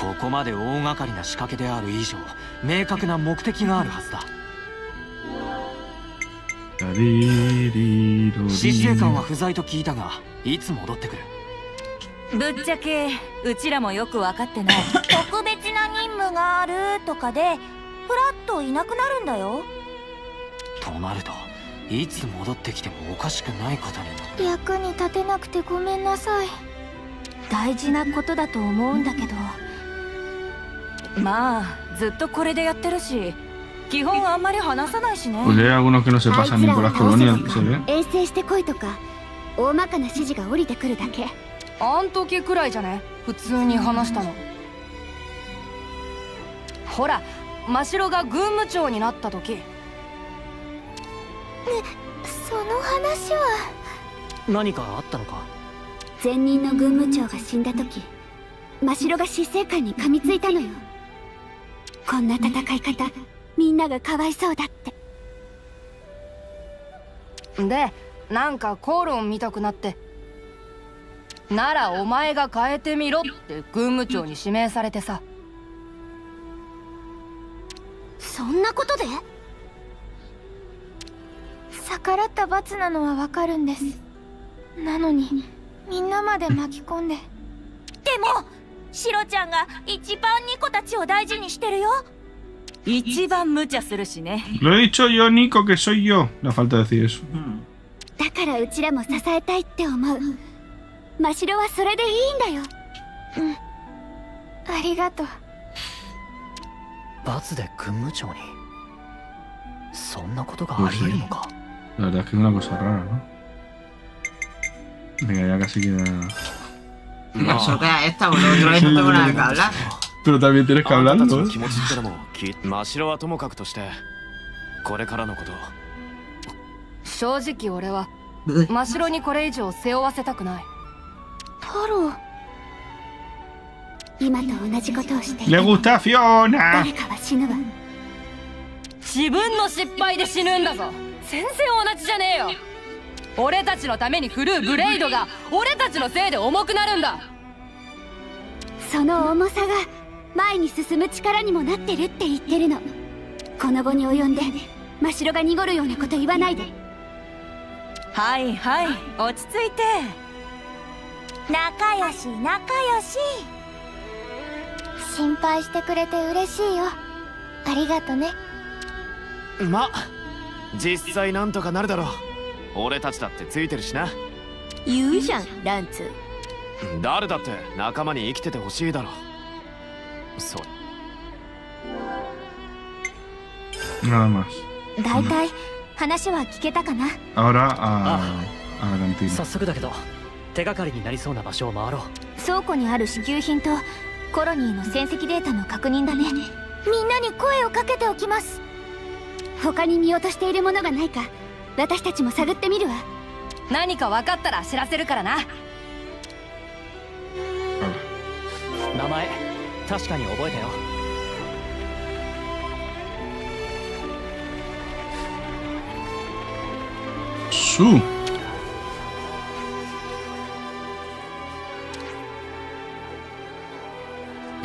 ここまで大掛かりな仕掛けである以上明確な目的があるはずだ。執政官は不在と聞いたがいつ戻ってくるぶっちゃけうちらもよく分かってない。特別な任務があるとかでふらっといなくなるんだよ。となるといつ戻ってきてもおかしくないことになる。役に立てなくてごめんなさい。大事なことだと思うんだけど。まあずっとこれでやってるし基本あんまり話さないしね。hay algunos que no se pasan ni por las colonias, se ve. 遠征してこいとか大まかな指示が降りてくるだけあん時くらいじゃね？普通に話したの。ほら真城が軍務長になった時。その話は。何かあったのか？前任の軍務長が死んだ時真城が執政官に噛みついたのよ。こんな戦い方みんながかわいそうだって。でなんか口論見たくなってならお前が変えてみろって軍務長に指名されてさ。そんなことで？逆らった罰なのはわかるんです。なのにみんなまで巻き込んで。でもシロちゃんが一番ニコたちを大事にしてるよ。一番無茶するしね。Lo he dicho yo, Nico, que soy yo. Le falta decir eso. だからうちらも支えたいって思う真城はそれでいいんだよ。ありがとう。罰で軍務長に？そんなことがありえるのか？나다그나고살아내가야가시기나마쇼가에타오노드로에타오노가라プロダビエテレカウランドマシロはともかくとしてこれからのこと。正直俺はマシロにこれ以上背負わせたくない。太郎。今と同じことをしてい ¡Le ても gusta a Fiona! 誰かは死ぬわ。自分の失敗で死ぬんだぞ。全然同じじゃねえよ。俺たちのために振るうブレイドが俺たちのせいで重くなるんだ。その重さが前に進む力にもなってるって言ってるの。この後に及んで真城が濁るようなこと言わないで。はいはい落ち着いて仲良し仲良し。心配してくれて嬉しいよ。ありがとね。ま実際なんとかなるだろう。俺たちだってついてるしな。言うじゃんランツ。誰だって仲間に生きててほしいだろう。そう.大体話は聞けたかな。a, a la cantina. 早速だけど手がかりになりそうな場所を回ろう。倉庫にある支給品とコロニーの戦績データの確認だね。みんなに声をかけておきます。他に見落としているものがないか私たちも探ってみるわ。何か分かったら知らせるからな。名前確かに覚えたよ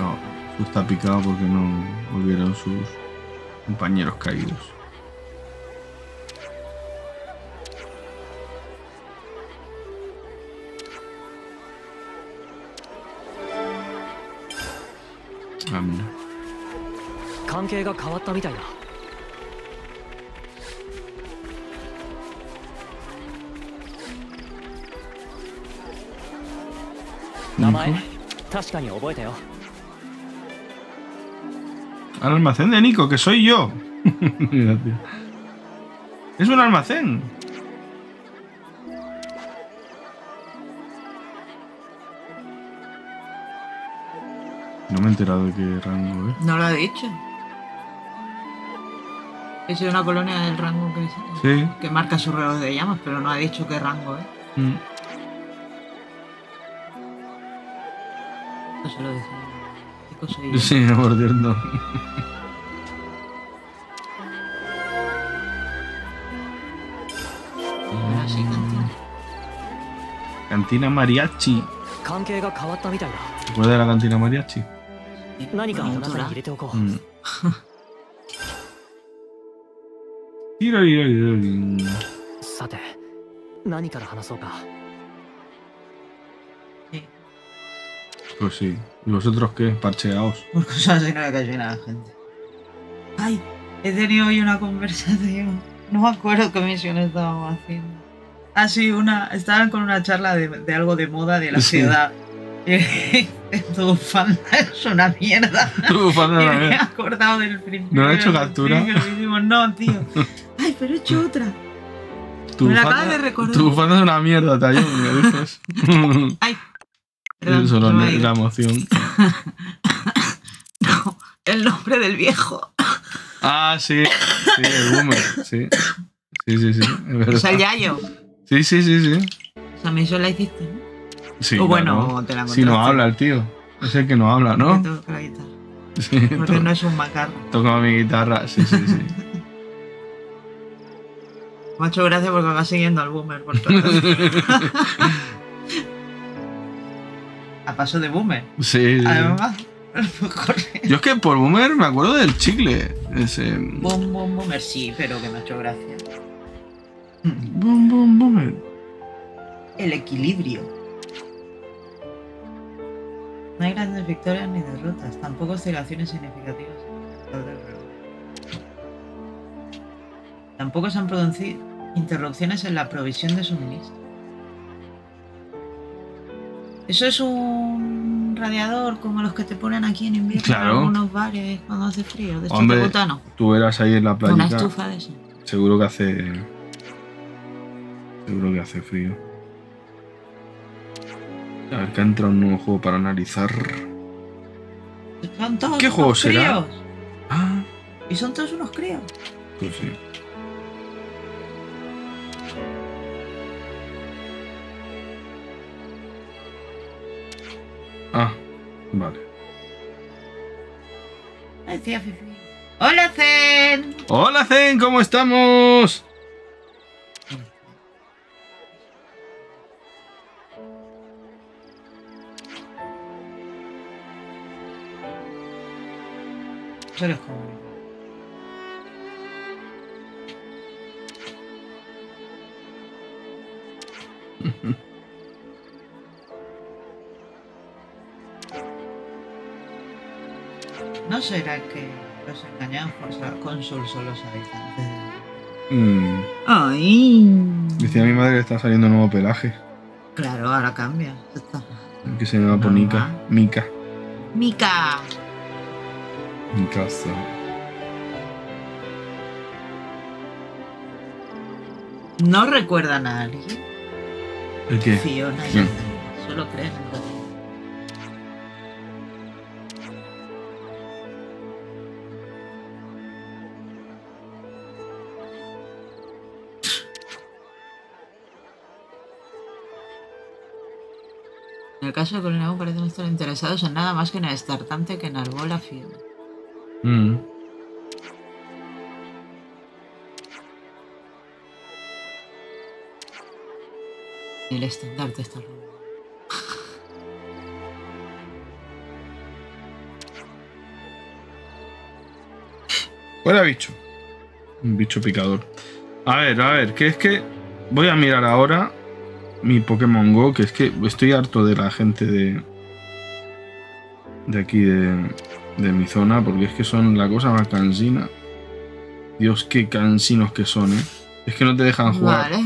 Su. Está picado porque no volvieron sus compañeros caídos. Ah, mira. 関係が変わったみたいだ 名前確かに覚えたよ al almacén de Nico, que soy yo. Es un almacén. No me he enterado de qué rango es. No lo he dicho. Es una colonia del rango que, Sí. que marca su reloj de llamas, pero no ha dicho qué rango es. Mm. No se lo dice. ¿Qué cosa hay? Sí, por cierto. Ahora sí, cantina. Cantina Mariachi. 関係が変わったみたいだ ¿Te acuerdas de la cantina Mariachi? 何かお腹に入れておこう、 Mm. Pues sí. ¿Y vosotros qué? Parcheaos. Por cosas así no le cae bien a la gente. Ay, he tenido hoy una conversación. No me acuerdo qué misión estábamos haciendo. Ah, sí, una. Estaban con una charla de, de algo de moda de la Sí. ciudad. Tu bufanda es una mierda. Tu bufanda es una me he mierda. acordado del principio. ¿No he hecho captura? dijimos, no, tío. Ay, pero he hecho otra. Tu Me la acabas de recordar. Tu bufanda es una mierda, Tayón, me dices. Ay. Perdón, Solo me ha la emoción. No, el nombre del viejo. Ah, sí. Sí, el boomer. Sí. Sí, sí, sí. Es verdad. Es el Yayo. Sí, sí, sí, sí. Esa misión la hiciste, ¿no? Sí, O bueno, claro. te la Si no habla el tío. Es el que no habla, ¿no? Que toca la guitarra. Sí, Porque no es un macarro. toca mi guitarra. Sí, sí, sí. Me ha hecho gracia porque va siguiendo al boomer por todo. A paso de boomer. Sí. Además. Yo es que por boomer me acuerdo del chicle. Ese. Boom, boom, boomer, sí, pero que me ha hecho gracia. Boom, boom, boomer. El equilibrio. No hay grandes victorias ni derrotas, tampoco oscilaciones significativas. Tampoco se han producido interrupciones en la provisión de suministro. Eso es un radiador como los que te ponen aquí en invierno Claro. en algunos bares cuando hace frío, de Hombre, de butano. Tú verás ahí en la Una playita. estufa de eso. Seguro que hace. Seguro que hace frío. A ver, que entra un nuevo juego para analizar. Son todos ¿Qué juego será? críos. Ah, Y son todos unos críos. pues sí. Ah, vale. ¡Hola, Zen! Hola Zen, ¿cómo estamos? ¿No será que los engañaban por ser cónsul son los habitantes? Mm, ¡Ay! decía mi madre que está saliendo nuevo pelaje. Claro, ahora cambia. Está. Que se llama Ponica. Mica. ¡Mica! Mi casa. ¿No recuerdan a alguien? ¿El qué? Fiona y ¿Quién? Anthony. Solo creen en En el caso de Colineo parecen estar interesados en nada más que en el estartante que enarbó la Fiona. Mm. El estandarte está roto. Fuera bicho. Un bicho picador. A ver, a ver, que es que voy a mirar ahora mi Pokémon Go, que es que estoy harto de la gente de. de aquí, de, de mi zona, porque es que son la cosa más cansina. Dios, qué cansinos que son, ¿eh? Es que no te dejan jugar. Vale,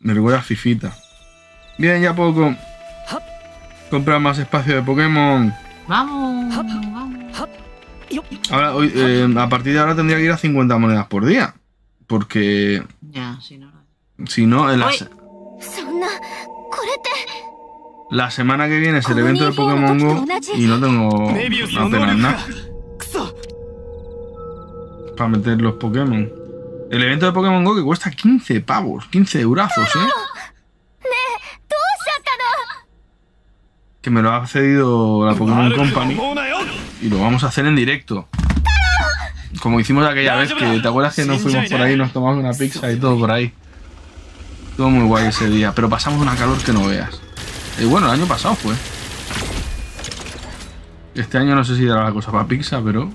Me recuerda Fifita. Bien, ya poco. Comprar más espacio de Pokémon. Vamos. Ahora, eh, a partir de ahora tendría que ir a 50 monedas por día porque... Si no... Si la, la semana que viene es el evento de Pokémon GO y no tengo apenas nada para meter los Pokémon. El evento de Pokémon GO que cuesta 15 pavos, 15 eurazos, ¿eh? Que me lo ha cedido la Pokémon Company y lo vamos a hacer en directo. Como hicimos aquella vez que, ¿te acuerdas que nos fuimos por ahí, y nos tomamos una pizza y todo por ahí? Todo muy guay ese día, pero pasamos una calor que no veas. Y bueno, el año pasado fue. Este año no sé si dará la cosa para pizza, pero...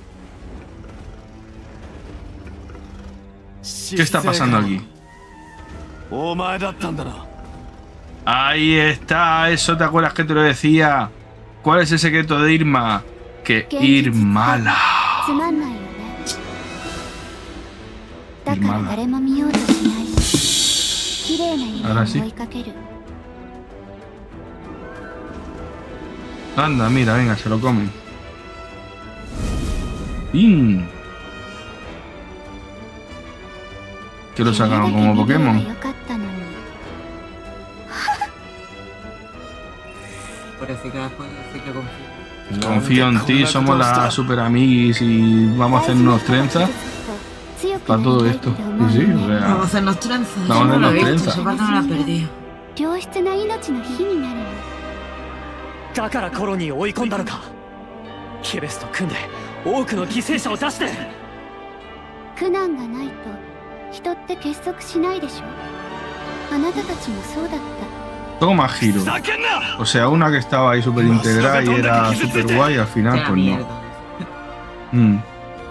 ¿Qué está pasando aquí? Ahí está, eso te acuerdas que te lo decía. ¿Cuál es el secreto de Irma? Que ir mala. つまんないよねだから誰も見ようとしないし綺麗な夢を追いかける Anda, mira, venga, se lo comen. ¡Pin! Que lo sacaron como 夢だけ見れば Pokémon. よかったのに Parece que después sí que confío. Confío en ti, somos las super amiguis y vamos a hacernos trenzas 強く para な todo りたい esto. って思う Sí, sí, よ o ね Vamos a sea, hacernos trenzas. Vamos a Yo no lo he hacernos visto, trenzas. esa parte no la he perdido. 良質な命の日になるのだからコロニーを追い込んだのかケベスと組んで多くの犠牲者を出して苦難がないと人って結束しないでしょあなたたちもそうだった toma giro. ざけんな O sea, una que estaba ahí súper integrada y era súper guay, al final, Sea pues no. mierda. Mm.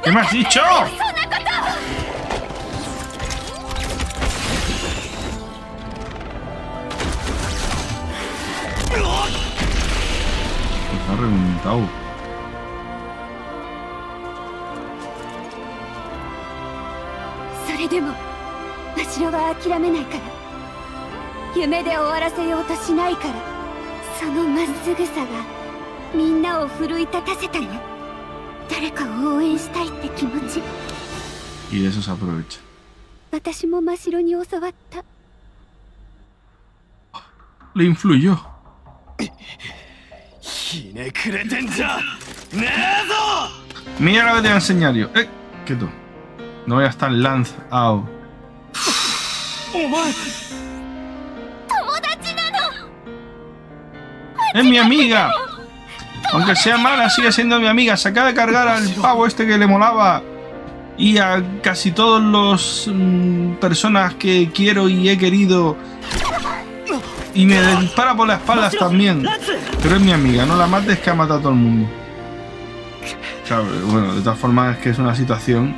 ¿Qué me has dicho? それでもマシロは諦めないから。夢で終わらせようとしないから。そのまっすぐさがみんなを奮い立たせたの誰かを応援したいって気持ち.私もマシロに教わった。Le influyó. Mira lo que te voy a enseñar yo. Eh, quieto. No voy a estar lanzado. お前 Es mi amiga. Aunque sea mala, sigue siendo mi amiga. Se acaba de cargar al pavo este que le molaba. Y a casi todos los mm, personas que quiero y he querido. Y me dispara por las espaldas también. Pero es mi amiga, no la mates que ha matado a todo el mundo. Bueno, de todas formas es que es una situación.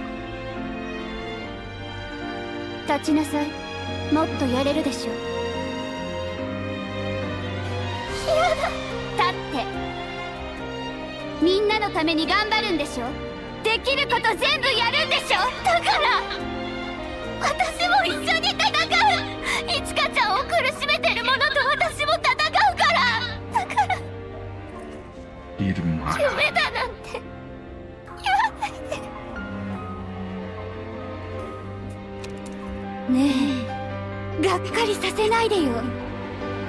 がっかりさせないでよ。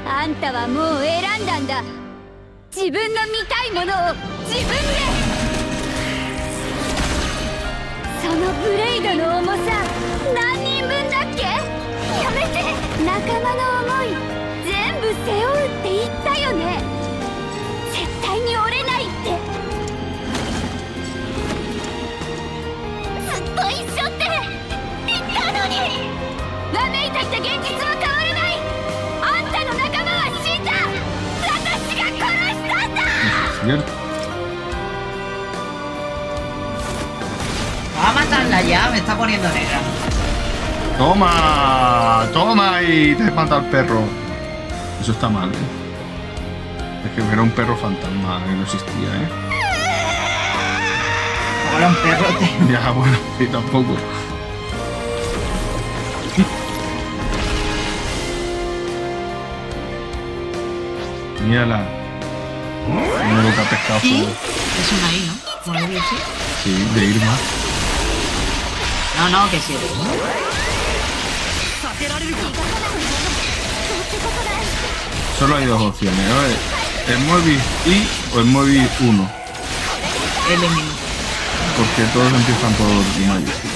あんたはもう選んだんだ。自分の見たいものを自分で。そのブレイドの重さ何人分だっけ？やめて。仲間の a matarla ya, me está poniendo negra. Toma, toma y te mata al perro. Eso está mal, ¿eh? Es que era un perro fantasma que no existía, ¿eh? Ahora un perro. Te... Ya, bueno, sí, tampoco. Mira lo que ha pescado fuego. Es una I, ¿no? He dicho. Sí, de Irma. No, no, que sí. Solo hay dos opciones, ¿no? El Morbis I o el Morbis 1. El mismo. Porque todos empiezan por mayúsculas.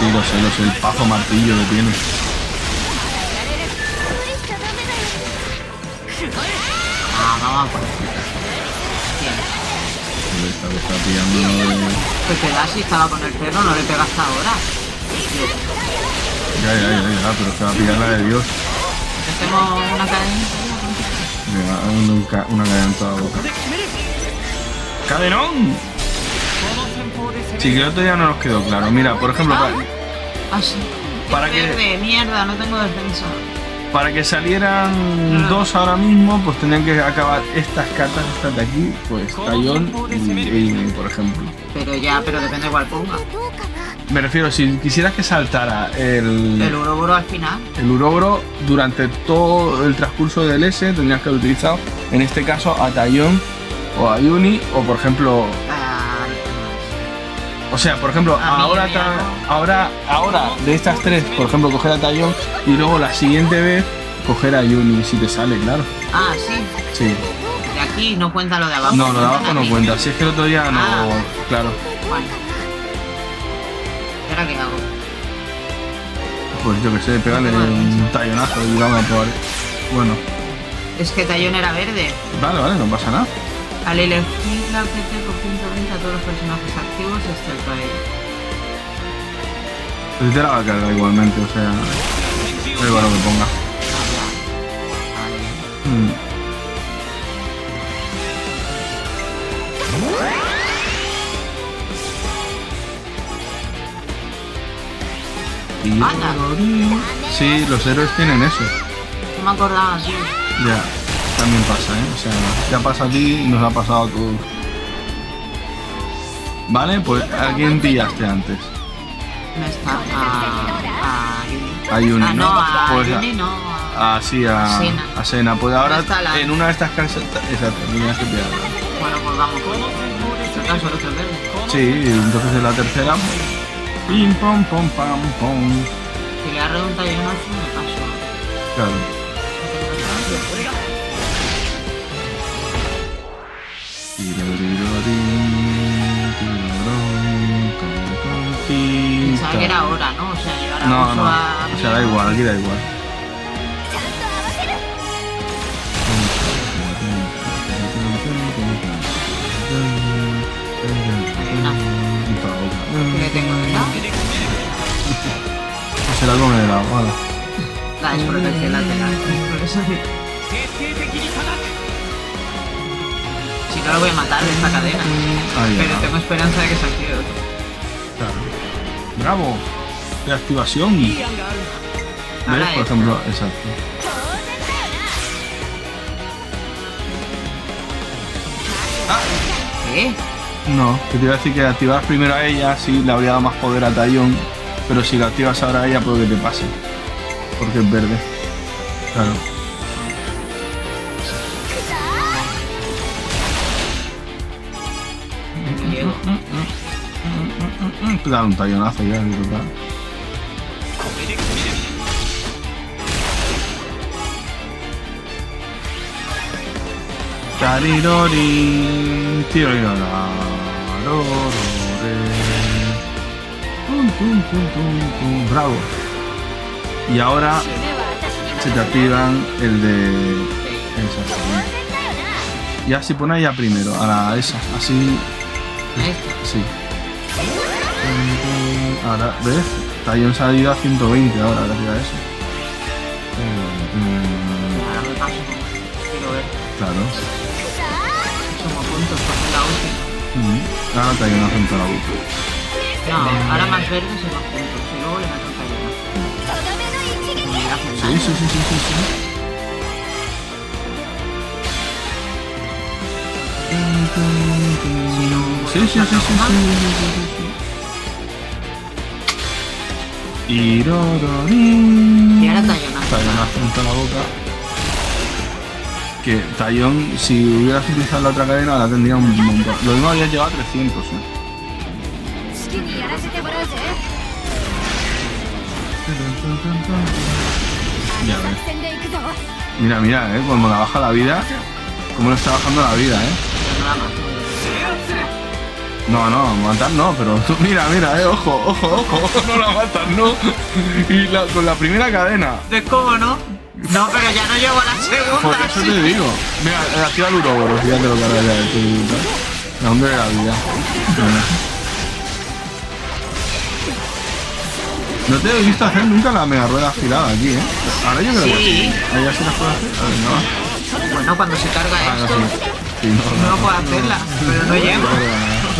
Sí, lo sé, lo sé, el pazo martillo que tiene. Ah, vamos a poner. Esta que está pillando uno de... Pues te da si estaba con el perro, no le pega hasta ahora. Ya, ya, ya, ya, pero se va a pillar la de Dios. Hacemos una cadena. Me va a dar un ca- una cadena en toda la boca. ¡Cadenón! Sí, que el otro día no nos quedó claro. Mira, por ejemplo, Ah. para, Ah, sí. Para Es que- verde, mierda, no tengo defensa. para que salieran dos ahora mismo, pues tendrían que acabar estas cartas, estas de aquí, pues Tallón y Eivin, por ejemplo. Pero ya, pero depende de cuál ponga. Me refiero, si quisieras que saltara el, El Uroboro al final. el Uroboro durante todo el transcurso del S, tendrías que haber utilizado, en este caso, a Tallón o a Yuni, o por ejemplo, o sea, por ejemplo, A ahora, ta- ahora, ahora de estas tres, por ejemplo, coger a Tallón y luego la siguiente vez coger a Yuni, si te sale, claro. Ah, sí. Sí. De aquí no cuenta lo de abajo. No, lo de abajo no cuenta. Si es que el otro día no. Ah. Claro. Bueno. ¿Y ahora qué hago? Pues yo que sé, pegarle un tallonazo y vamos a probar. Bueno, Es que Tallón era verde. vale, vale, no pasa nada. Al elegir la PT por 120 a todos los personajes activos excepto a ella. Pues te la va a cargar igualmente, o sea. Da igual lo que ponga. Mm. Anda. Sí, los héroes tienen eso. No me acordaba, tío. Ya, también pasa, ¿eh? O sea, te ha pasado a ti y nos ha pasado a todos. Vale, pues ¿a quién pillaste antes? No está. A. A Yuni. A Yuni, Ah, ¿no? no, a Pues a- Yuni no. A... Ah, sí, a Sena. a Sena. Pues ahora No la- en una de estas casas. Exacto, tenías que pillarla. Bueno, pues vamos. Otro verde. Sí, entonces en la tercera. Pim pom pom pam pom. Si le agarro un tallonazo me paso. Claro. Pensaba que era ahora, ¿no? O sea, yo ahora No, a. O sea, da igual, aquí da igual. ¿Qué le tengo de lado? Se la come de lado, vale. La es. Por eso sí. Si no lo voy a matar de esta cadena. Ahí Pero va. tengo esperanza de que se active otro. Claro. Bravo. De activación. ¿Ves? Por ejemplo, exacto. ¿Qué? No, que te iba a decir que activar primero a ella, sí, le habría dado más poder a Tallón, pero si la activas ahora a ella, puede que te pase. Porque es verde. Claro. Te da un tallonazo ya, en total. Tum, tum, tum. Bravo. Y ahora se te activan el de. Exactamente. Ya si pones ya primero, a la esa, así. Sí. Ahora, ¿ves? Tallón se ha ido a 120 ahora, gracias a eso. Mm, Ahora me paso. Quiero ver. claro. Somos puntos es la última. Mm. Ahora Tallón hace un talabuco. No, ahora más verde se va puntos. Y luego le meto un Mira, Sí, sí, sí, sí, sí. sí. Sí, sí, sí, sí, sí, sí, sí, y Y ahora Tallón apunta la boca. Que Tallón, si hubieras utilizado la otra cadena, la tendría un montón. Lo mismo había llegado a 300, ¿eh? ¿eh? Ya ves. Mira, mira, ¿eh? Como la baja la vida, como le está bajando la vida, ¿eh? No, no, matar no, pero mira, mira, eh, ojo, ojo, ojo, ojo, no la matas, no. Y la- con la primera cadena, ¿De cómo no? No, pero ya no llego a la segunda. por eso sí. te digo. Mira, eh, activa el Uroboros, ya te lo cargas ya tu La hombre de la vida. No te he visto hacer nunca la mega rueda girada aquí, eh. Ahora yo creo que Sí. sí. Ahí ya se las puedo hacer. A ver, no. Bueno, cuando se carga Ah, no, esto, sí. Sí, no, no puedo hacerla, pero no llego.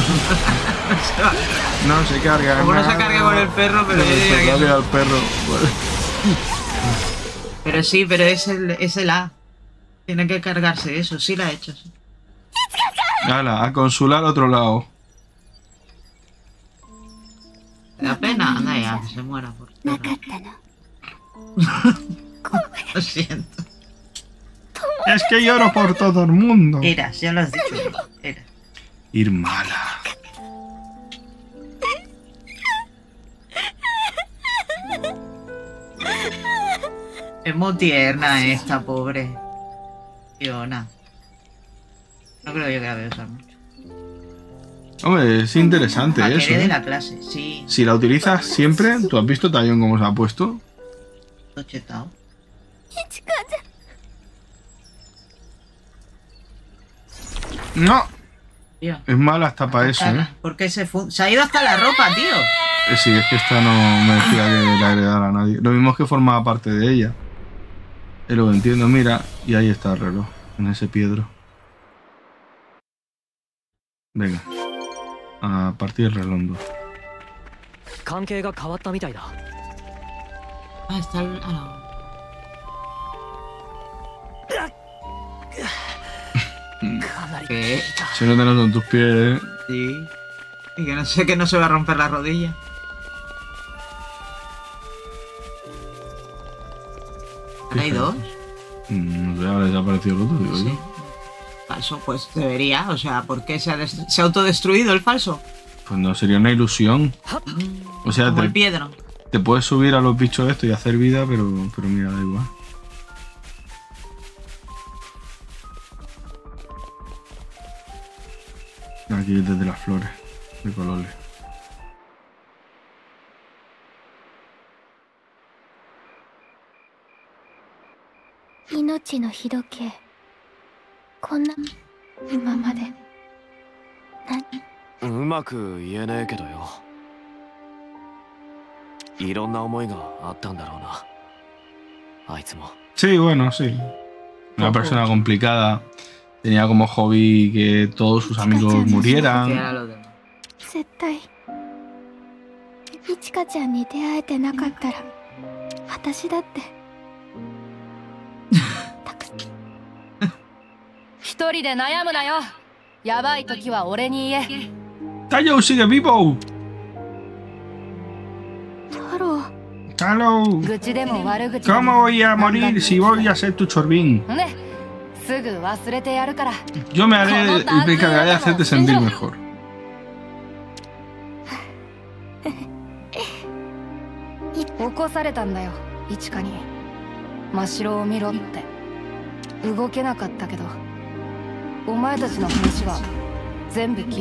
no se carga. Como no se carga con el perro, pero yo diría que. al perro. Pues. Pero sí, pero es el, es el A. Tiene que cargarse eso, sí la ha he hecho. Hala, a consular otro lado. Da pena, anda ya, se muera por Lo siento. Es que lloro por todo el mundo. Eras, ya lo has dicho. Eras. Ir mala. Es muy tierna esta, pobre. Fiona. No creo yo que la voy a usar mucho. Hombre, es interesante a eso. ¿eh? de la clase, sí. Si la utilizas siempre, ¿tú has visto Tallón cómo se ha puesto? No. Es mala hasta para eso, ¿eh? Porque se, se ha ido hasta la ropa, tío. Eh, sí, es que esta no merecía que la agregara a nadie. Lo mismo es que formaba parte de ella. Eh, lo entiendo, mira, y ahí está el reloj, en ese piedro. Venga, a partir del. Ah, está el... Ah. ¿Qué? Se notan en tus pies, ¿eh? Sí. Y que no sé que no se va a romper la rodilla. ¿Qué ¿Hay dos? Mm, No sé, ahora desaparecido el otro, digo Sí. yo. Falso, pues debería. O sea, ¿por qué se ha, se ha autodestruido el falso? Pues no sería una ilusión. O sea, Como el te, te puedes subir a los bichos estos y hacer vida, pero, pero mira, da igual. Aquí desde las flores de colores. 命の日時計こんな今まで何うまく言えねえけどよいろんな思いがあったんだろうなあいつも Sí, bueno, sí. Una persona complicada. Tenía como hobby que todos sus amigos murieran. ¡Tayo sigue vivo! ¿Cómo voy a morir si voy a ser tu chorbín? Yo me haré me encargaré de hacerte sentir mejor.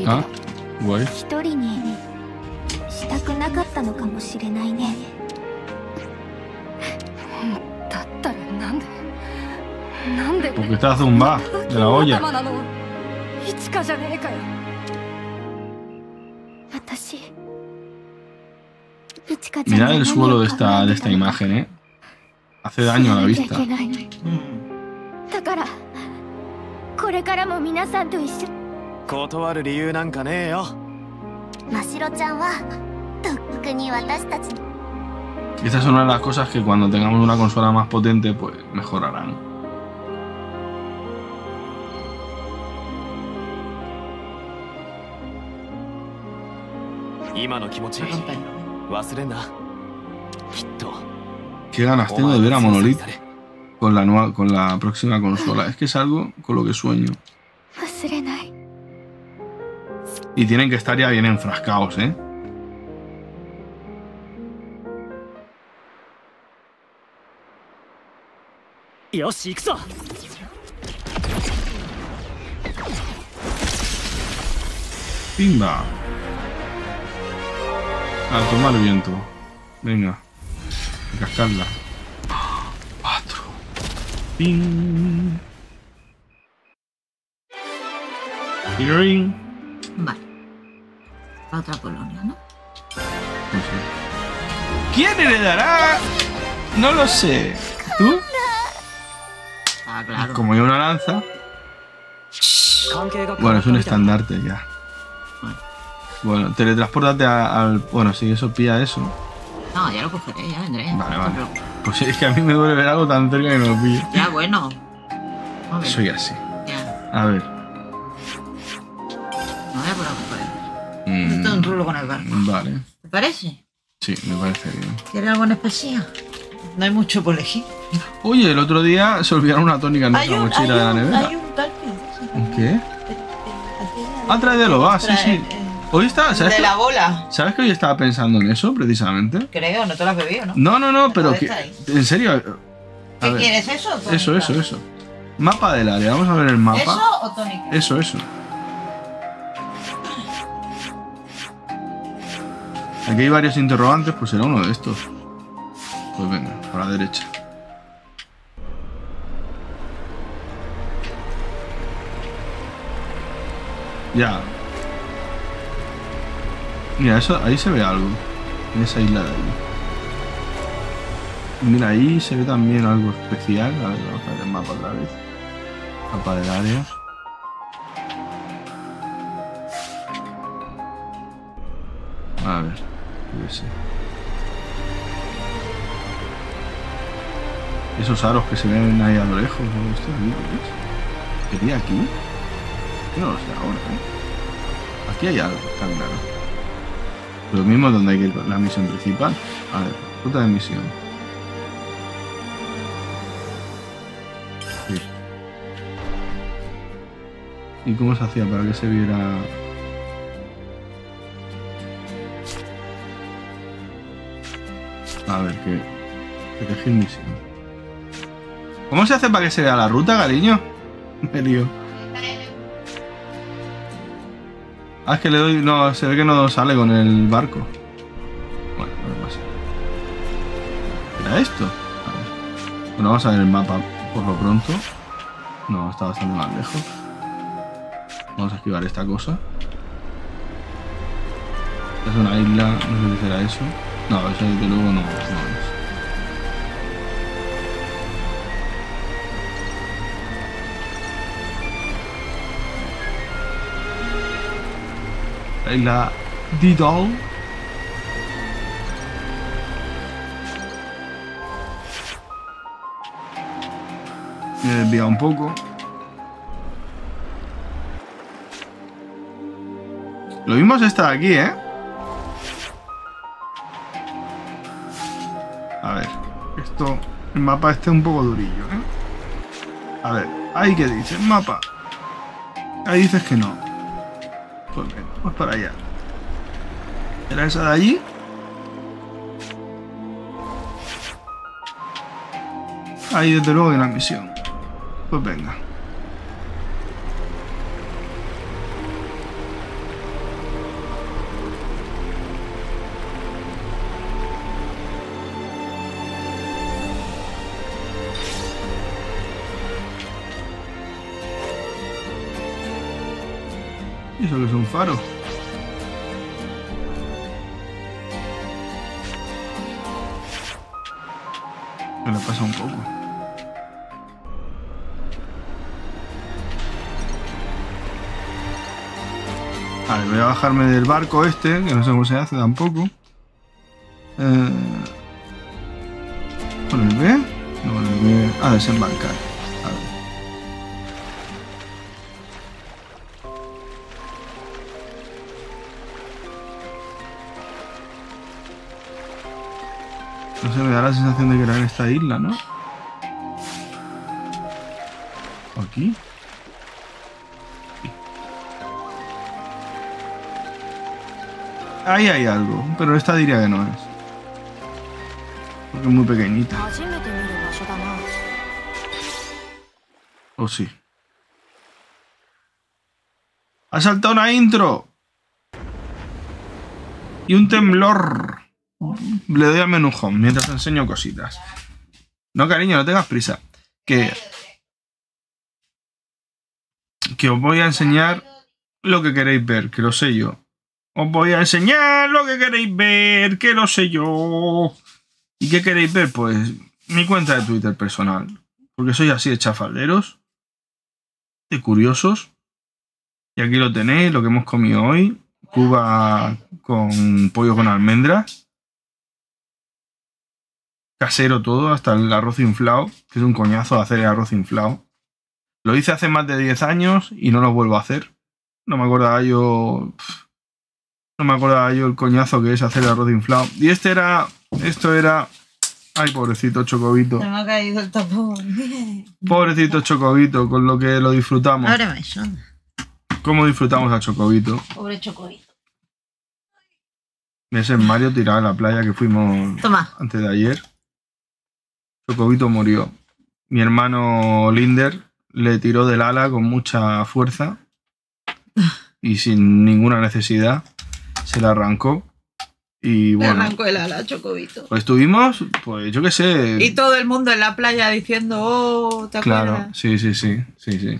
Ah, guay. したくなかったのかもしれないね。だったらなんで Porque está zumbada de la olla. Mirad el suelo de esta, de esta imagen, ¿eh? Hace daño a la vista. Estas son una de las cosas que cuando tengamos una consola más potente, pues mejorarán. 今の気持ち Está contento. 忘れんなきっと Qué ganas お tengo 前 de ver a は制裁 Monolith され con la, nueva, con la próxima consola. Es que es algo con lo que sueño. 忘れない Y tienen que estar ya bien enfrascados, ¿eh? よし行くぞ Pimba. A tomar viento. Venga. A cascarla. Cuatro. Ping. Ring. Vale. A otra colonia, ¿no? No sé. ¿Quién heredará? No lo sé. ¿Tú? Ah, claro. Como yo una lanza. Bueno, es un estandarte ya. Bueno, teletransportate al. Bueno, si eso pilla eso. No, ya lo cogeré, ya vendré. Vale, no vale. Pues es que a mí me duele ver algo tan cerca que no lo pillo. Ya, bueno. A ver, Soy así. ya. A ver. No voy a por algo por. Mm, Esto es un rulo con el barco. Vale. ¿Te parece? Sí, me parece bien. ¿Quieres algo en especial? No hay mucho por elegir. Oye, el otro día se olvidaron una tónica en nuestra mochila de la nevera. hay un tal que- ¿Un ¿Qué? Ah, tráedelo, va, sí, sí. Hoy está, ¿sabes, De que, la bola. ¿sabes que hoy estaba pensando en eso, precisamente? Creo, no te lo has bebido, ¿no? No, no, no, pero que, en serio. a ¿Qué ver, quieres? ¿Eso o? Eso, eso, eso. Mapa del área, vamos a ver el mapa. ¿Eso o tónica? Eso, eso. Aquí hay varios interrogantes, pues será uno de estos. Pues venga, a la derecha. Ya. Mira, eso, ahí se ve algo. En esa isla de ahí. Mira, ahí se ve también algo especial. A ver, vamos a ver el mapa otra vez. Mapa del área. A ver, yo. Esos aros que se ven ahí a lo lejos, ¿no? ¿Esto es? ¿Sería aquí? Yo no lo sé ahora, ¿eh? Aquí hay algo, está claro. Lo mismo donde hay que ir con la misión principal. A ver, ruta de misión. ¿Y cómo se hacía para que se viera A ver, que. Elegir misión. ¿Cómo se hace para que se vea la ruta, cariño? Me lío. Ah, es que le doy. No, se ve que no sale con el barco. Bueno, no pasa. ¿Era esto? A ver. Bueno, vamos a ver el mapa por lo pronto. No, está bastante más lejos. Vamos a esquivar esta cosa. Es una isla, no sé qué será eso. No, eso desde luego no La Didol. Me he desviado un poco. Lo mismo es esta de aquí, ¿eh? A ver, esto, el mapa este es un poco durillo, ¿eh? A ver, ahí que dice, mapa. Ahí dices que no. Pues venga, pues para allá. ¿Era esa de allí? Ahí desde luego hay una misión. Pues venga. Eso que es un faro. Me la pasa un poco. Vale, voy a bajarme del barco este, que no sé cómo se hace tampoco. Eh... El B? No, con el B. Ah, desembarcar. No sé, me da la sensación de que era en esta isla, ¿no? ¿O aquí? Ahí hay algo, pero esta diría que no es. Porque es muy pequeñita. ¿O oh, sí? ¡Ha saltado una intro! Y un temblor. Le doy al menú home mientras enseño cositas. No, cariño, no tengas prisa. Que. Que os voy a enseñar lo que queréis ver, que lo sé yo. Os voy a enseñar lo que queréis ver, que lo sé yo. ¿Y qué queréis ver? Pues mi cuenta de Twitter personal. Porque soy así de chafalderos de curiosos. Y aquí lo tenéis, lo que hemos comido hoy. Cuba con pollo con almendras. Casero todo, hasta el arroz inflado, que es un coñazo hacer el arroz inflado. Lo hice hace más de 10 años y no lo vuelvo a hacer. No me acordaba yo. No me acordaba yo el coñazo que es hacer el arroz inflado. Y este era. Esto era. Ay, pobrecito Chocobito. Se me ha caído el tapón. Pobrecito Chocobito, con lo que lo disfrutamos. Ábreme eso. ¿Cómo disfrutamos a Chocobito? Pobre chocobito. Ese es Mario tirado en la playa que fuimos Toma. antes de ayer. Chocobito murió. Mi hermano Linder le tiró del ala con mucha fuerza y sin ninguna necesidad. Se la arrancó. Y Le bueno, arrancó el ala, chocobito. pues estuvimos, pues yo qué sé. Y todo el mundo en la playa diciendo, oh, ¿te Claro, acuerdas? sí, sí, sí, sí, sí.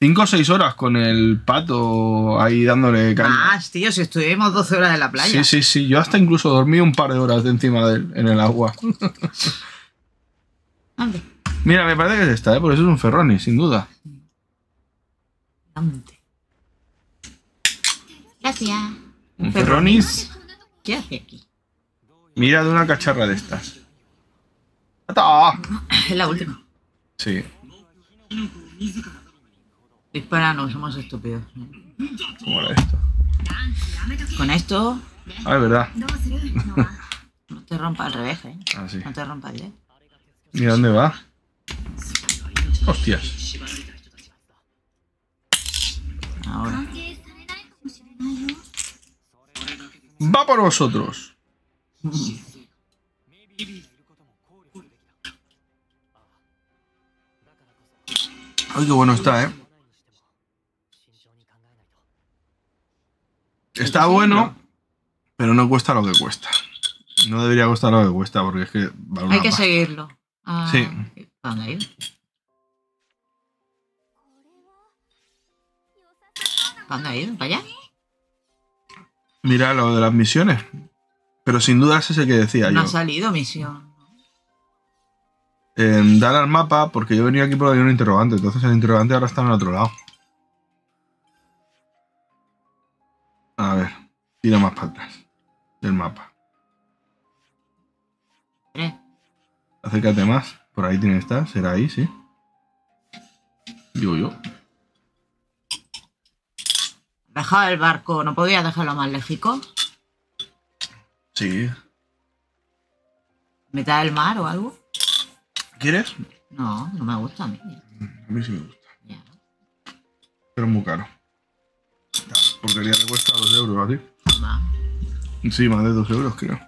Cinco o seis horas con el pato ahí dándole caña. Más, tío, si estuvimos 12 horas en la playa. Sí, sí, sí. Yo hasta incluso dormí un par de horas de encima de él, en el agua. Ande, Mira, me parece que es esta, ¿eh? Porque eso es un Ferroni, sin duda. ande. Gracias. Un Ferronis. ¿Qué hace aquí? Mira de una cacharra de estas. ¡Ata! Es la última. Sí. Dispara, no, somos estúpidos. ¿Cómo era esto? Con esto, Ah, es verdad. no te rompa al revés, ¿eh? Ah, sí. No te rompa el dedo. Mira dónde va. Hostias. Ahora. Va por vosotros. Ay, qué bueno está, ¿eh? Está bueno, pero no cuesta lo que cuesta. No debería costar lo que cuesta, porque es que Hay que seguirlo. Ah, Sí. ¿Para dónde ha ido? ¿Para dónde ha ido? ¿Para allá? Mira lo de las misiones. Pero sin duda ese es el que decía No yo. ha salido misión. Eh, dar al mapa, porque yo venía aquí por un interrogante. Entonces el interrogante ahora está en el otro lado. A ver, tira más para atrás del mapa. Acércate más. Por ahí tiene que estar. Será ahí, sí. Digo yo. Dejaba el barco, ¿no podía dejarlo más lejos? Sí. ¿Mitad del mar o algo? ¿Quieres? No, no me gusta a mí. A mí sí me gusta. Ya. Pero es muy caro. Porquería le cuesta 2 euros, ¿a ti? Toma. Sí, más de 2 euros, creo.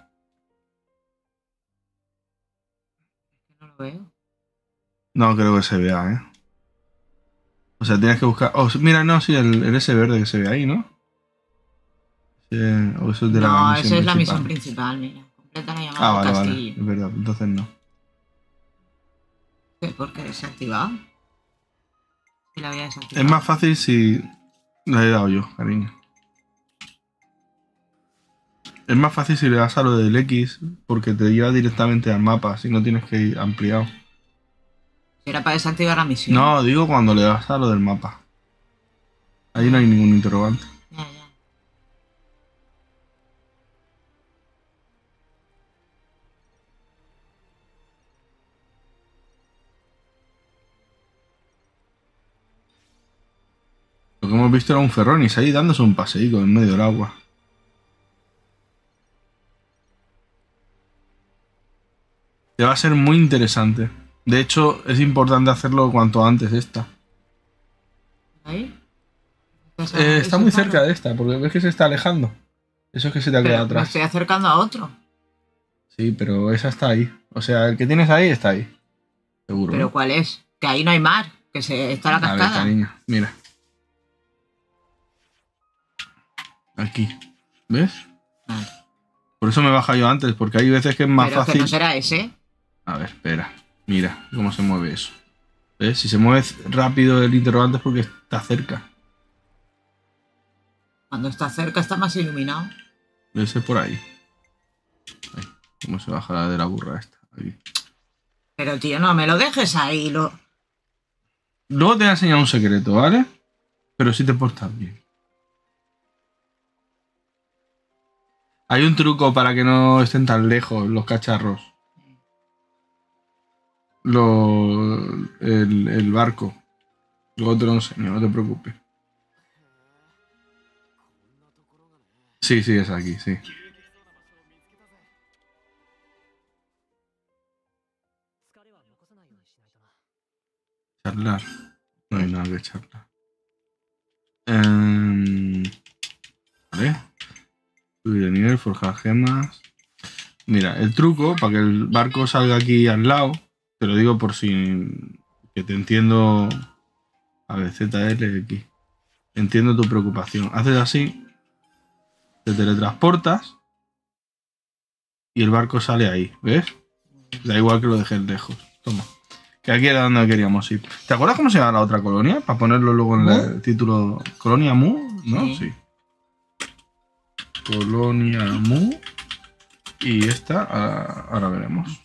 Lo veo. No creo que se vea, ¿eh? O sea, tienes que buscar. Oh, mira, no, sí, el, el ese verde que se ve ahí, ¿no? Sí, o eso es de la no, misión esa es la misión principal, mira. Completa la llamada Ah, al vale, vale. Es verdad, entonces no. ¿Qué? ¿Por qué desactivado? Si la había desactivado. Es más fácil si la he dado yo, cariño. Es más fácil si le das a lo del X, porque te lleva directamente al mapa, si no tienes que ir ampliado. Era para desactivar la misión. No, digo cuando le das a lo del mapa. Ahí no hay ningún interrogante. Ya, ya. Lo que hemos visto era un Ferronis ahí dándose un paseico en medio del agua. Que va a ser muy interesante. De hecho, es importante hacerlo cuanto antes esta. ¿Ahí? Eh, está muy cerca de esta, porque ves que se está alejando. Eso es que se te ha quedado Pero me atrás. estoy acercando a otro. Sí, pero esa está ahí. O sea, el que tienes ahí está ahí. Seguro. ¿Pero ¿no? cuál es? Que ahí no hay mar, que se está la A ver, cascada. cariño, mira. Aquí. ¿Ves? Por eso me baja yo antes, porque hay veces que es más Pero que fácil. no será ese. A ver, espera. Mira cómo se mueve eso. ¿Ves? Si se mueve rápido el interrogante es porque está cerca. Cuando está cerca está más iluminado. Debe ser por ahí. Ahí. ¿Cómo se baja la de la burra esta? Aquí. Pero tío, no me lo dejes ahí. Lo... Luego te voy a enseñar un secreto, ¿vale? Pero si te portas bien. Hay un truco para que no estén tan lejos los cacharros. Lo, el, el barco. Luego te lo enseño, no te preocupes. Sí, sí, es aquí, sí. Charlar. No hay nada que charlar. Em, vale. Subir de nivel, forjar gemas. Mira, el truco para que el barco salga aquí al lado, te lo digo por si que te entiendo. A ver, ZL aquí. Entiendo tu preocupación. Haces así, te teletransportas y el barco sale ahí, ¿ves? Da igual que lo dejes lejos. Toma. Que aquí era donde queríamos ir. ¿Te acuerdas cómo se llama la otra colonia? Para ponerlo luego en el título. ¿Colonia Mu? ¿No? Sí. Sí. Colonia Mu. Y esta, ahora, ahora veremos.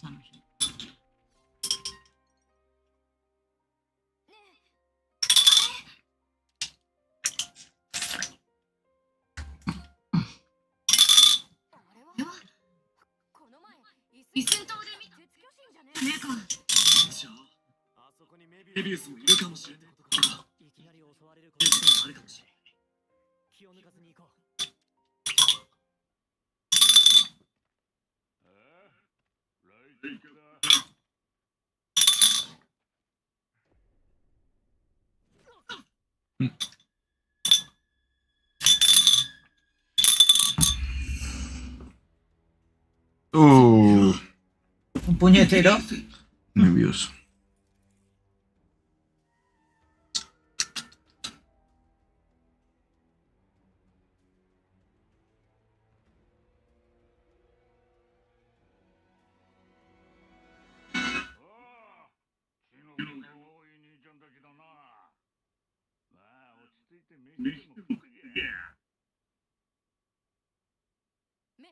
メビウスもいるかもしれないことかいきなり襲われることもあるかもしれない気を抜かずに行こう Un puñetero. Nervioso.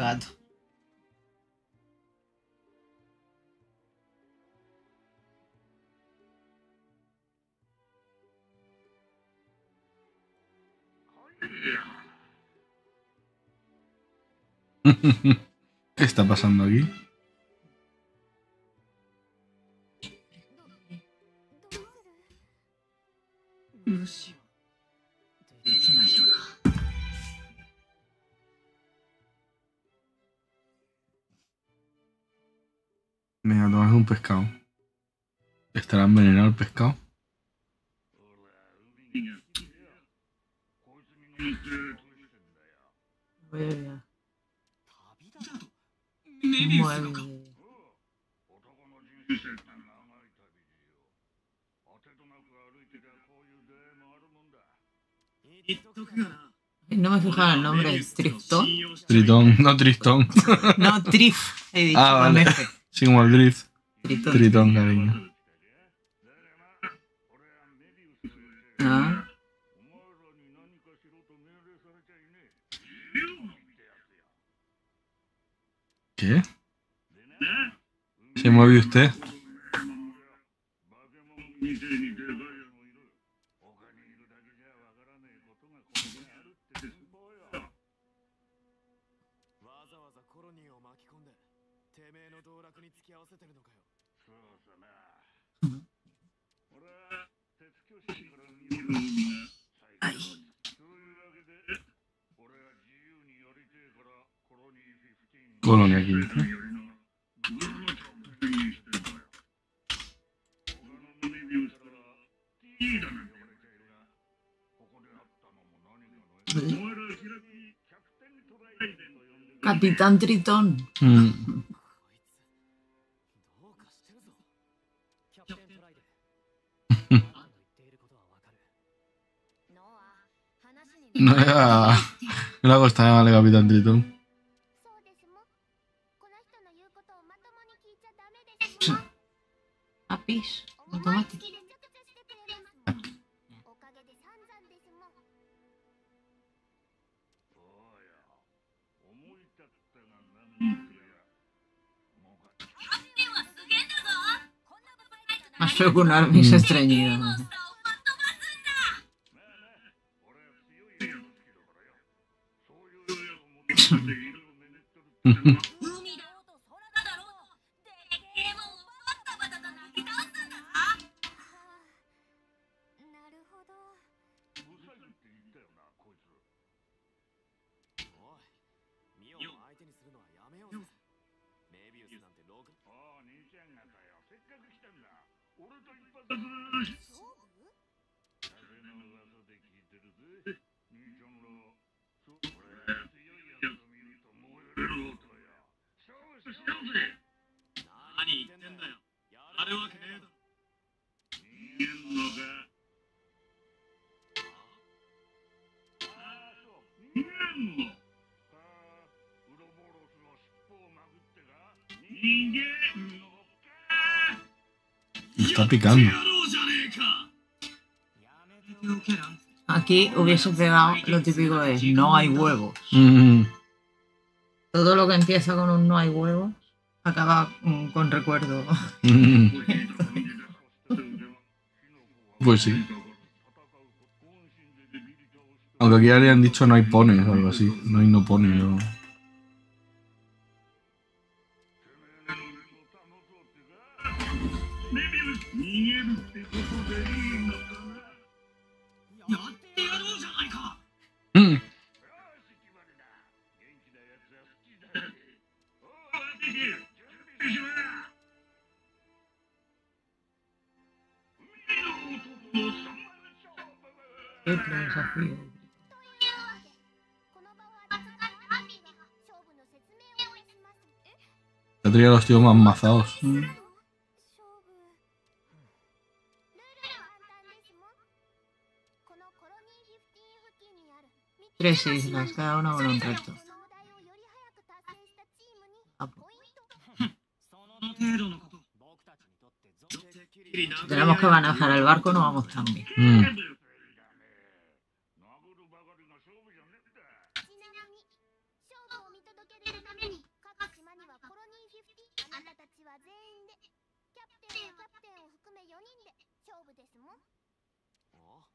Gato. ¿Qué está pasando aquí? un pescado. ¿Estará envenenado el pescado? No me fijaba el nombre, ¿Tristón? Tritón, no Tristón. No, Trif, he dicho. Ah, vale. Sí, como el Drift. Tritón. Tritón, cariño. Ah. ¿Qué? ¿Se mueve usted? Capitán Tritón. Mm. Ah, no, ya. Me la costa, vale, Capitán Tritón. Papis, no tomate. Más algún armis mm. estreñido. Está picando. Aquí hubiese pegado lo típico de no hay huevos. Mm. Todo lo que empieza con un no hay huevos acaba mm, con recuerdo. Mm. Pues sí. Aunque aquí le han dicho no hay pones o algo así. No hay no pones. O... Tendría los tíos más mazados. Tres islas, cada una con un reto. Ah, pues. Tenemos que manejar el barco, no vamos tan bien. Mm. は全員でキャプテンキャプテンを含め4人で勝負ですもん。あ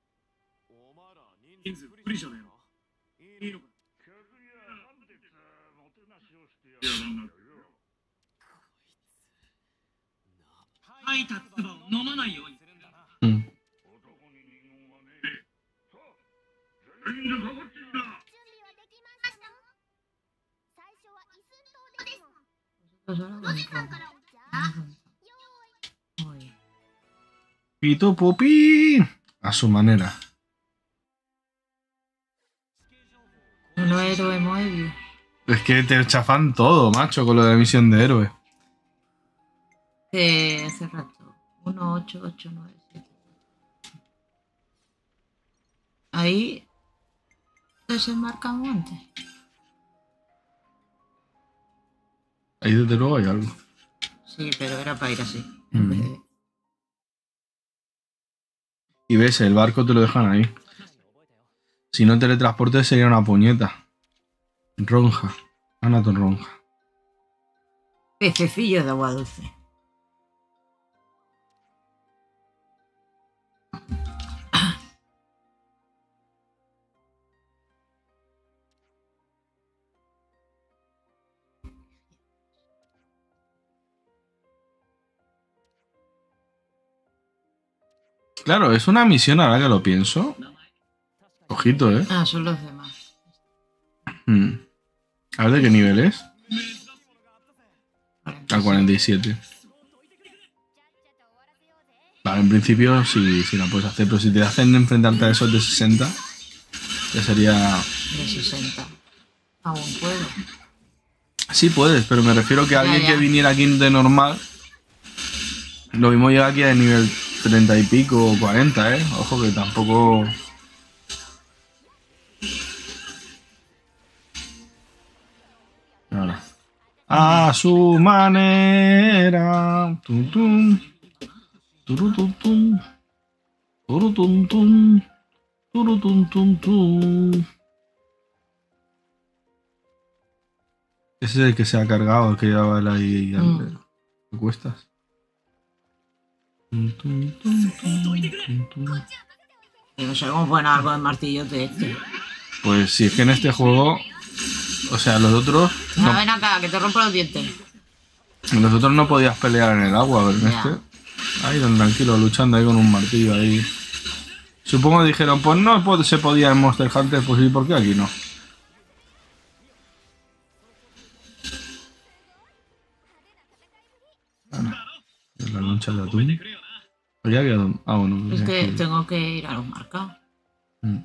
お前ら人数不利じゃねえの？いいのか？客にはもてなしをしてやるんだよ吐いた唾を飲まないようにするんだな、うん、男に人はねえさあ全員でかかってん。だすおじさんから Pito Pupi. A su manera. No héroe Moebius. Es que te chafan todo, macho, con lo de la misión de héroe. Hace rato. 18897. Ahí desenmarcan monte. Ahí desde luego hay algo. Sí, pero era para ir así. Mm. Y ves, el barco te lo dejan ahí. Si no teletransporte sería una puñeta. Ronja. Anaton Ronja. Pececillo de agua dulce. Claro, es una misión ahora que lo pienso. Ojito, eh. Ah, son los demás. Mm. A ver de qué nivel es. Al 47. Vale, en principio sí, sí la puedes hacer, pero si te hacen enfrentarte a esos de 60, ya sería. De 60. Aún puedo. Sí puedes, pero me refiero que alguien ya. que viniera aquí de normal. Lo mismo llega aquí a nivel 30 y pico o 40, eh. Ojo que tampoco. Ahora. A su manera. Tum, tum. Turutum, Turutum, tum. Turutum, tum, tum. Ese es el que se ha cargado, el que llevaba el ahí. Mm. ¿Te cuestas? Tum, tum, tum, tum, tum, tum. Y no sé cómo pueden algo de martillo de este. Pues si es que en este juego. O sea, los otros. No, No, ven acá, que te rompo los dientes. en los otros no podías pelear en el agua, pero en Ya. este. Ahí tan tranquilo, luchando ahí con un martillo ahí. Supongo dijeron, pues no se podía en Monster Hunter, pues sí, ¿por qué aquí no? Ahora, La loncha de atún. Oye, había atún. Ah, bueno. Es ya que aquí. tengo que ir a los marcados. Mm.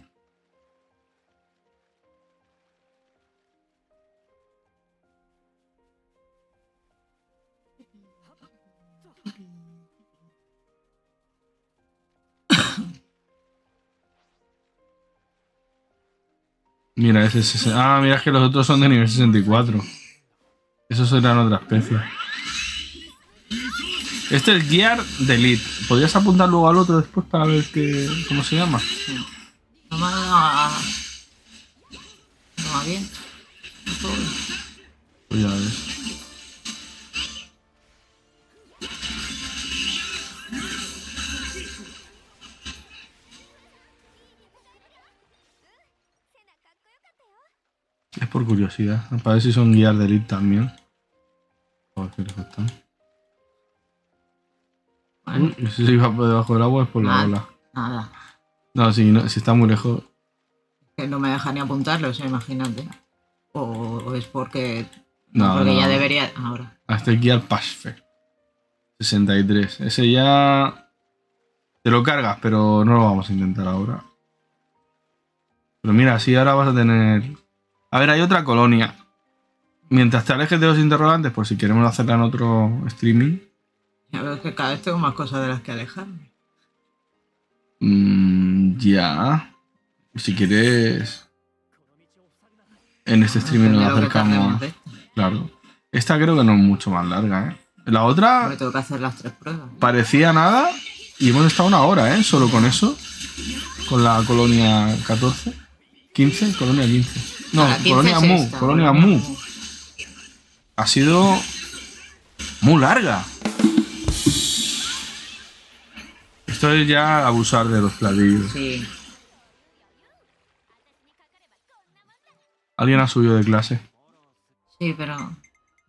Mira, ese es ese. Ah, mira, es que los otros son de nivel 64. Esos eran otra especie. Este es Gear de Elite. ¿Podrías apuntar luego al otro después para ver qué, cómo se llama? No me ha dado a... No va bien. No. Pues ya ves. Es por curiosidad, para ver si son guías de elite también. Joder, qué lejos están. Bueno, Uy, si se iba por debajo del agua es por la Mal. ola. nada. No, si, no, si está muy lejos. Que no me deja ni apuntarlo, o sea, imagínate. O, o es porque... No, porque no. ya debería... Ahora. Hasta el Gear Pasfe. 63. Ese ya. Te lo cargas, pero no lo vamos a intentar ahora. Pero mira, así ahora vas a tener. A ver, hay otra colonia. Mientras te alejes de los interrogantes, por si queremos hacerla en otro streaming. Ya veo que cada vez tengo más cosas de las que alejarme. mm, ya. Si quieres. En este streaming nos acercamos. Claro. Esta creo que no es mucho más larga, ¿eh? La otra. Porque tengo que hacer las tres pruebas. parecía nada y hemos estado una hora, ¿eh? Solo con eso. Con la colonia 14. 15, colonia 15. No, la 15 colonia Mu, esta, colonia Mu. Ha sido muy larga. Esto es ya abusar de los platillos. Sí. Alguien ha subido de clase. Sí, pero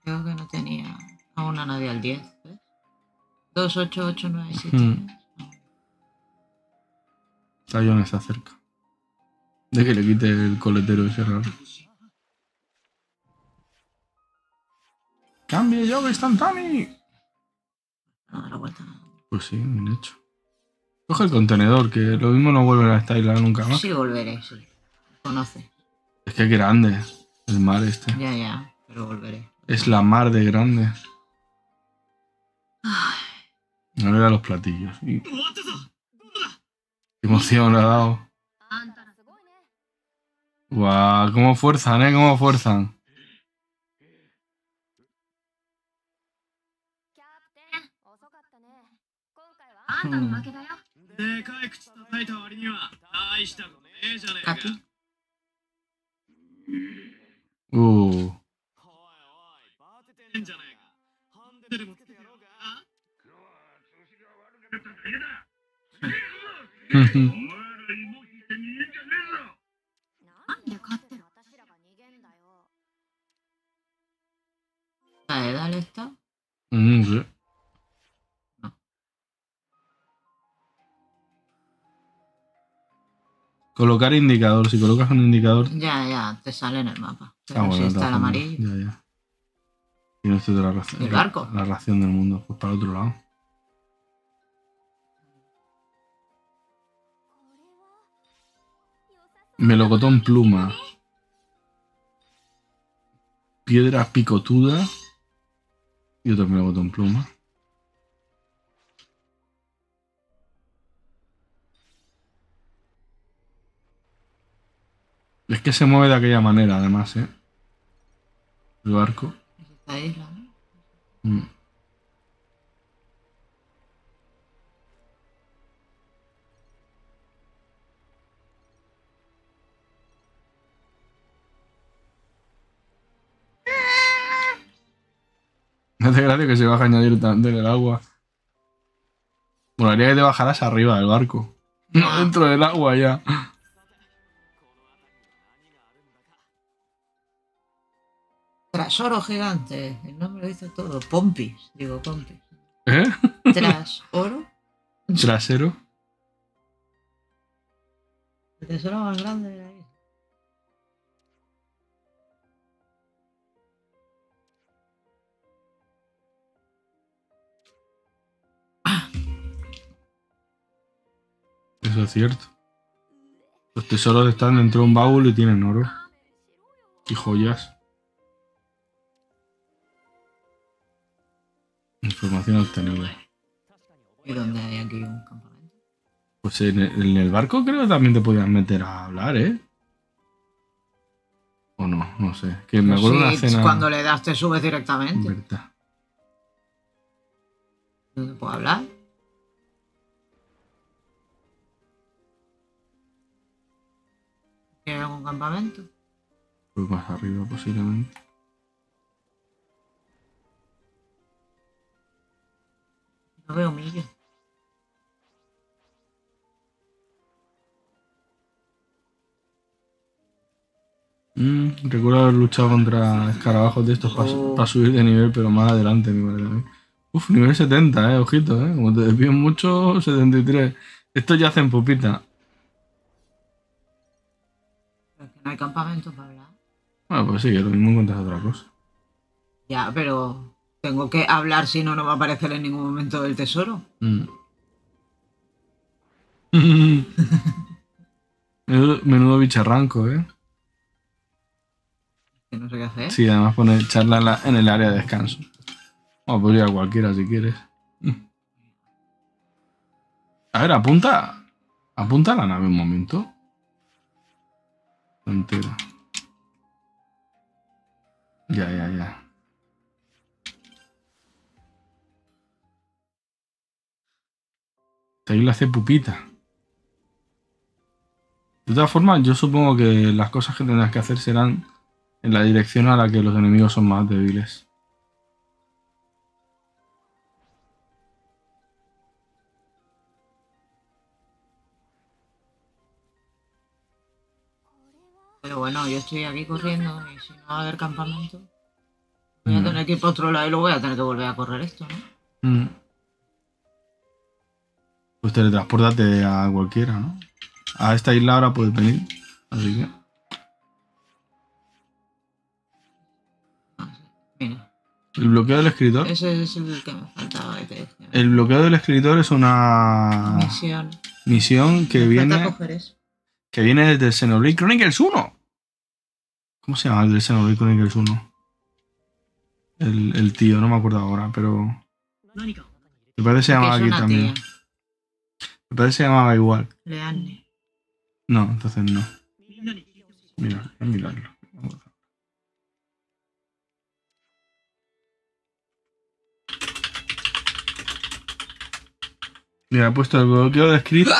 creo que no tenía aún a nadie al 10. ¿ves? 2, 8, 8, 9, 7. Hmm. Tallón está cerca. De que le quite el coletero ese raro. ¡Cambie yo instantáneo! No la vuelta. Pues sí, bien hecho. Coge el contenedor, que lo mismo no vuelve a esta isla nunca más. Sí, volveré, sí. Conoce. Es que es grande el mar este. Ya, ya, pero volveré. Es la mar de grande. No le da los platillos. Y- Qué emoción le ha dado. Guau, cómo fuerzan, eh, cómo fuerzan. キでかい口叩いた割には大したことねえじゃねえか Aquí. Uh, おいおいバテてんじゃねえかハンデでもつけてやろうか今日は調子が悪かっただけだ。お前ら芋引いて逃げんじゃねえぞ。なんで勝ってる？私らが逃げんだよ ¿La de Dale está? mm, sí. Colocar indicador. Si colocas un indicador. Ya, ya, te sale en el mapa. Pero Ah, bueno, si está el amarillo. Ya, ya. Y no estoy de la ración. ¿El barco? La ración del mundo. Pues para el otro lado. Melocotón pluma. Piedra picotuda. Y otro melocotón pluma. Es que se mueve de aquella manera, además, ¿eh? El barco. Esta isla, ¿no? Mm. Me hace gracia que se baja a añadir tanto en el agua. Molaría que te bajaras arriba del barco. No dentro del agua ya. Trasoro gigante. El nombre lo dice todo. Pompis. Digo, Pompis. ¿Eh? Tras oro. Trasero. El tesoro más grande de la isla. Eso es cierto. Los tesoros están dentro de un baúl y tienen oro. Y joyas. Información obtenida. ¿Y dónde hay aquí un campamento? Pues en el, en el barco creo que también te podían meter a hablar, ¿eh? O no, no sé. Que me acuerdo de una Sí, cena. cuando le das te subes directamente. Verdad. No puedo hablar. ¿Hay algún campamento? Pues más arriba posiblemente. No veo millo. Mm, recuerdo haber luchado contra escarabajos de estos para Oh. subir de nivel, pero más adelante, a mí. Uf, nivel 70, eh, ojito, eh. Como te desvían mucho, 73. Estos ya hacen pupita. Pero es que no hay campamento para hablar. Bueno, pues sí, que lo mismo encuentras otra cosa. Ya, pero tengo que hablar si no, no va a aparecer en ningún momento el tesoro. Mm. menudo, bicharranco, eh. Que no sé qué hacer. Sí, además pone charla en, el área de descanso. O podría cualquiera si quieres. A ver, apunta. Apunta a la nave un momento. Entera. Ya, ya, ya. Esta isla hace pupita. De todas formas, yo supongo que las cosas que tendrás que hacer serán en la dirección a la que los enemigos son más débiles. Pero bueno, yo estoy aquí corriendo y si no va a haber campamento, voy a tener que ir para otro lado y luego voy a tener que volver a correr esto, ¿no? Mm. Pues teletransportate a cualquiera, ¿no? A esta isla ahora puedes venir. Así que. Mira, El bloqueo del escritor. ese es el que me faltaba que te decía. El bloqueo del escritor es una Misión. misión que Me viene, que viene desde Xenoblade Chronicles 1. ¿Cómo se llama el del Xenoblade Chronicles 1? El, el tío, no me acuerdo ahora, pero. Me parece que se es aquí también. tía. Me parece que se llamaba igual. Leanne. No, entonces no. Mira, a mirarlo. Mira, he puesto el bloqueo de script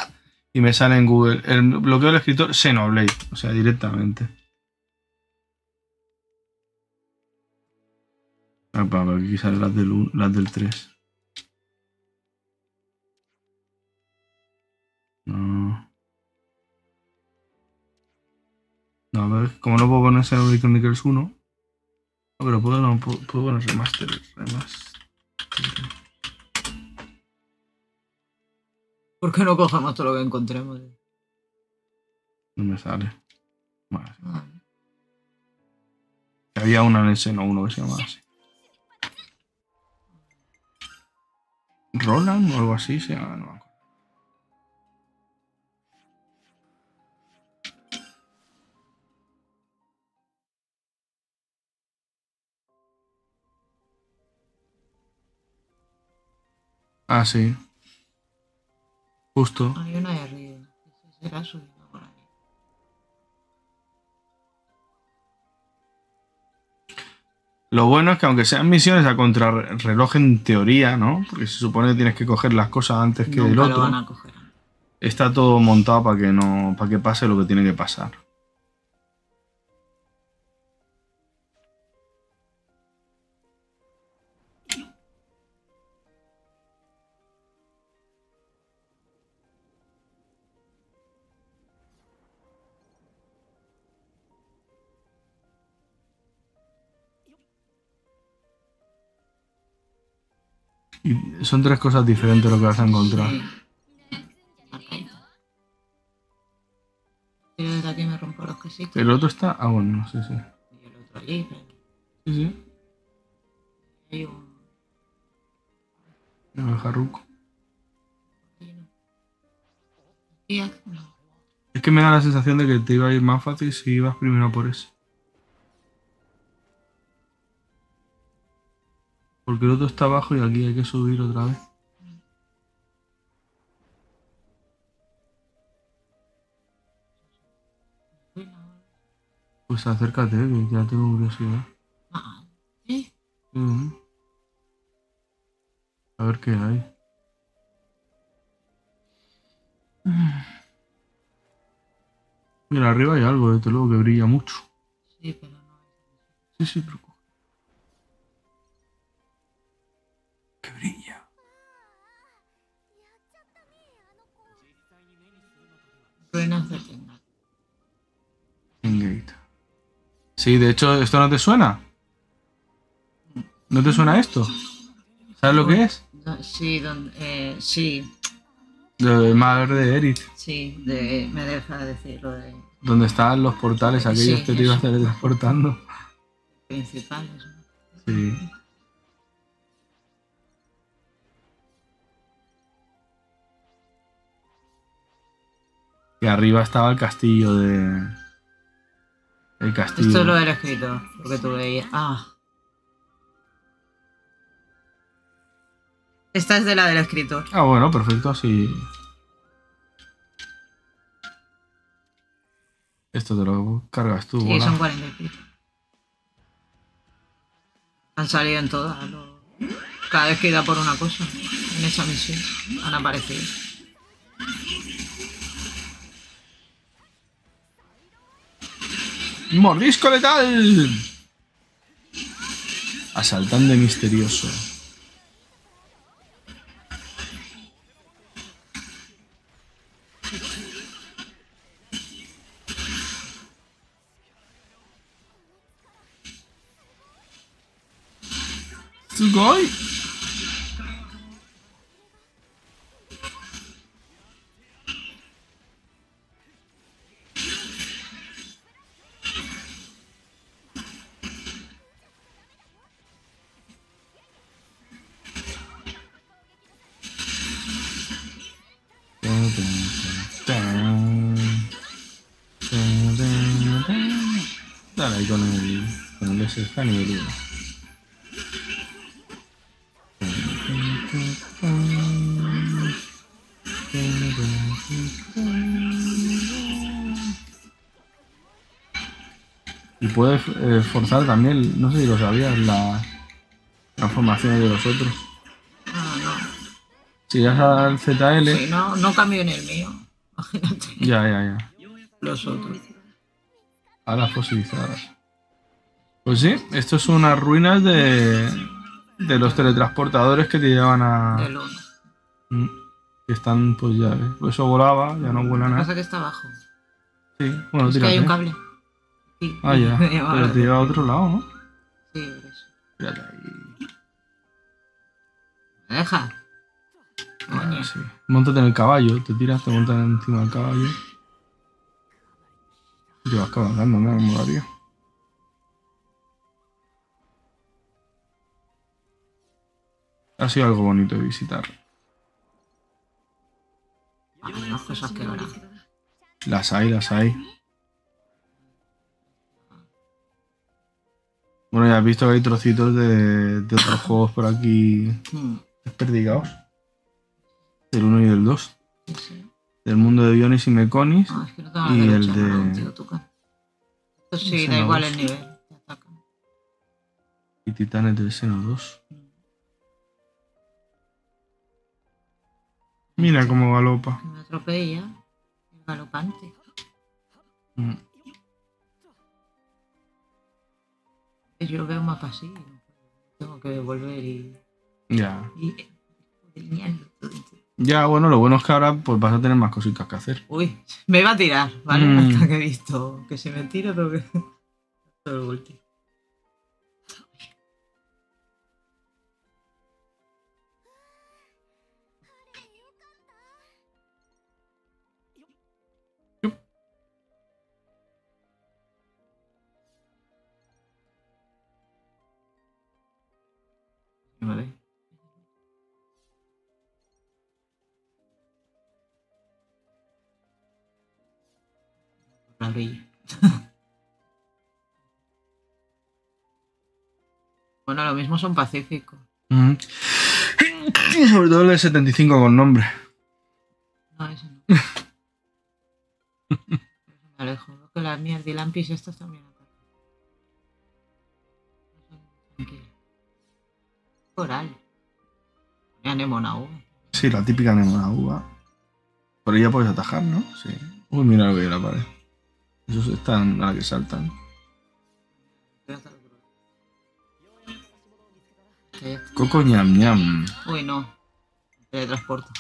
y me sale en Google el bloqueo del escritor Xenoblade, o sea, directamente. Ah, pa, pa, aquí salen las del, las del 3. No. No, a ver, como no puedo poner Xenoblade Chronicles 1. No, pero puedo, no, puedo, puedo poner remaster. remaster. ¿Por qué no cogemos todo lo que encontremos? No me sale. Vale. Ah, Había una en el seno 1 que se llamaba así. Roland o algo así se llama, no me acuerdo. Ah, sí. Justo. Hay una ahí arriba. Será subiendo por ahí. Lo bueno es que aunque sean misiones a contrarreloj en teoría, ¿no? Porque se supone que tienes que coger las cosas antes que el Nunca otro. van a coger. Está todo montado para que no. para que pase lo que tiene que pasar. Son tres cosas diferentes lo que vas a encontrar. Sí. Pero desde aquí me rompo los quesitos. El otro está. Ah, bueno, sí, sí. Y el otro allí. pero Sí, sí. Hay un... El jarruco. No. Es que me da la sensación de que te iba a ir más fácil si ibas primero por ese. Porque el otro está abajo y aquí hay que subir otra vez. Pues acércate, que ya tengo curiosidad. Ah, ¿sí? Mm. A ver qué hay. Mira, arriba hay algo, desde luego, que brilla mucho. Sí, pero no. Sí, sí, pero... brilla. Ruinas de. Sí, de hecho, ¿esto no te suena? ¿No te suena esto? ¿Sabes lo que es? Sí, donde, eh, sí, De madre de Erith. sí, de, me deja decirlo de Donde están los portales aquellos Sí, que te ibas teletransportando. principales. ¿no? Sí. Y arriba estaba el castillo de. El castillo. Esto es lo del escritor, lo que tú veías. Ah. Esta es de la del escritor. Ah, bueno, perfecto, así. Esto te lo cargas tú, Sí, bola. son 40 y pico. Han salido en todas. lo- Cada vez que da por una cosa, en esa misión, han aparecido. ¡Mordisco letal! Asaltante misterioso. Ahí con el, con el S está a nivel 1. Y puedes eh, forzar también, no sé si lo sabías, la transformaciones de los otros. Ah, no. Si das al ZL, Sí, no, no cambio en el mío. Imagínate. ya, ya, ya. Los otros. A las fosilizadas. Pues sí, esto son unas ruinas de, de los teletransportadores que te llevan a. Del uno. Mm, Que están, pues ya ves. Pues eso volaba, ya no vuela Lo que nada. pasa que está abajo. Sí, bueno, es que hay un tírate. cable. Sí. Ah, ya. Pero te lleva a otro lado, ¿no? Sí, por eso. Tírate ahí. ¿Me deja? Sí. Móntate en el caballo, te tiras, te montas encima del caballo. Y te vas cabalgando, mira cómo lo haría. Ha sido algo bonito de visitar. Ah, las cosas que ahora. Las hay, las hay. Bueno, ya has visto que hay trocitos de, de otros juegos por aquí Hmm, desperdigados. Del 1 y del 2. sí, sí. Del mundo de Bionis y Meconis. Ah, es que no tengo Y el de- no, toca. Esto sí, da no igual el nivel. Y Titanes del Seno 2. Mira cómo galopa. Me atropella. El galopante. Mm. Yo veo un mapa así. no puedo. Tengo que volver y. Ya. y. Ya, bueno, lo bueno es que ahora pues vas a tener más cositas que hacer. Uy, me va a tirar, ¿vale? Mm. Hasta que he visto que si me tiro tengo que. Todo el ulti. Vale. La orilla. bueno, lo mismo son pacíficos. Mm. Sobre todo el de 75 con nombre. No, ese no. Eso me alejo. Veo que las mías Dilampis estas también. Tranquila. Coral. Ya Nemona uva. Sí, la típica Nemona uva. Por ella puedes atajar, ¿no? Sí. Uy, mira lo que hay en la pared. Esos están a la que saltan. Coco ñam ñam. Uy, no. Teletransporto.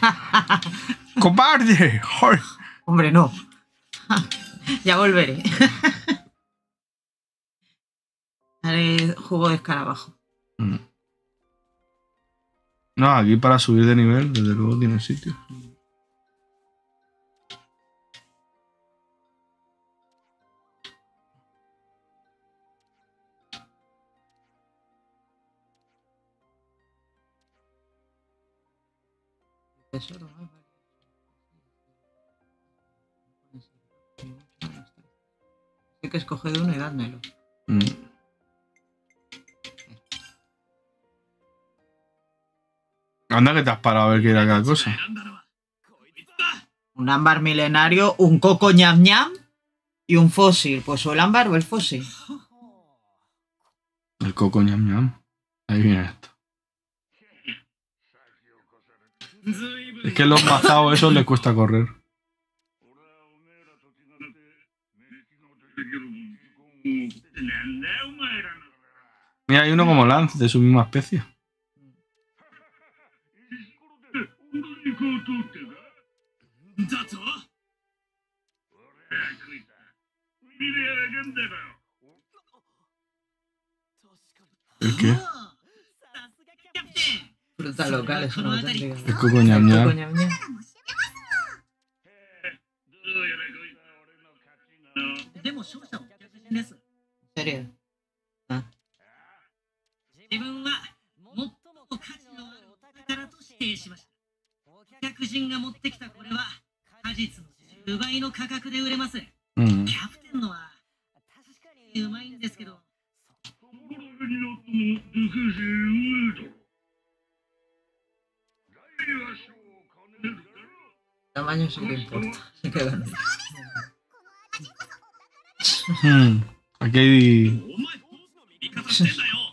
¡Cobarde! Hombre, no. ya volveré. Haré juego de escarabajo. Mm. No, aquí para subir de nivel, desde luego tiene sitio. tesoro que escoged uno y dádmelo. Mm. Anda que te has parado a ver qué era cada cosa. Un ámbar milenario, un coco ñam ñam y un fósil. Pues o el ámbar o el fósil. El coco ñam ñam. Ahí viene esto. Es que los mazaos esos les cuesta correr. Mira, hay uno como Lance, de su misma especie. ¿El qué? frutas locales una auténtica. El coco ñam ñam. 自分は最も価値のあ。人が持ってきたこれは果実の10倍の価格で売れます。うん、のは確かにうまいんですけど。Tamaño sí que importa. Se quedan. Hmm, aquí.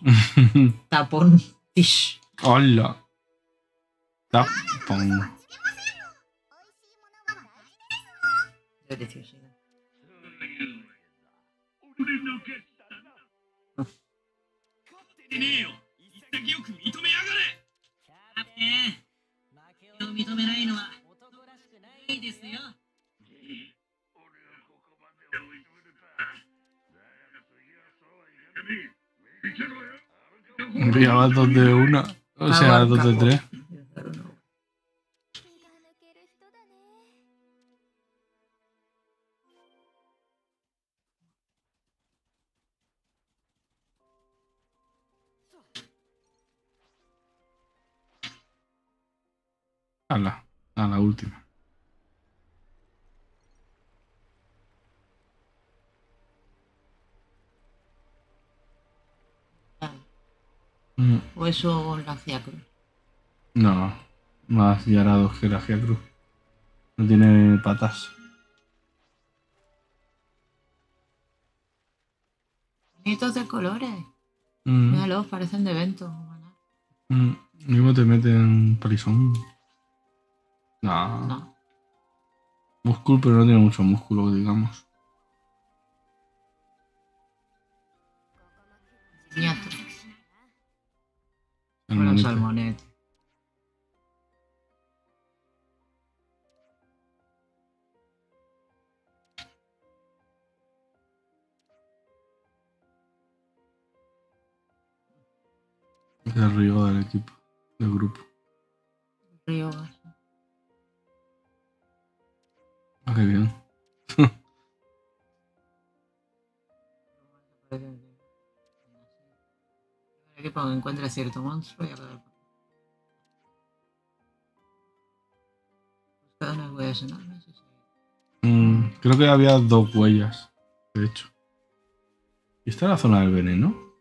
Tapón. Hola. 認めやがれキャプテン負けを認めないのは男らしくないですよ俺がここまで追い A la, a la última. Mm, O eso la hacía cruz. No, más Yarados que la Cruz. No tiene patas. Bonitos de colores. Mm, Míralos, parecen de evento. mm, Mismo te meten palizón. No. No. Músculo, pero no tiene mucho músculo, digamos. Monito. salmonetes. Es el río del equipo, del grupo. Ryoga. Qué bien. Que cuando encuentre cierto monstruo ya ver. Buscado unas huellas enormes. y Mm, creo que había dos huellas, de hecho. ¿Y esta es la zona del veneno?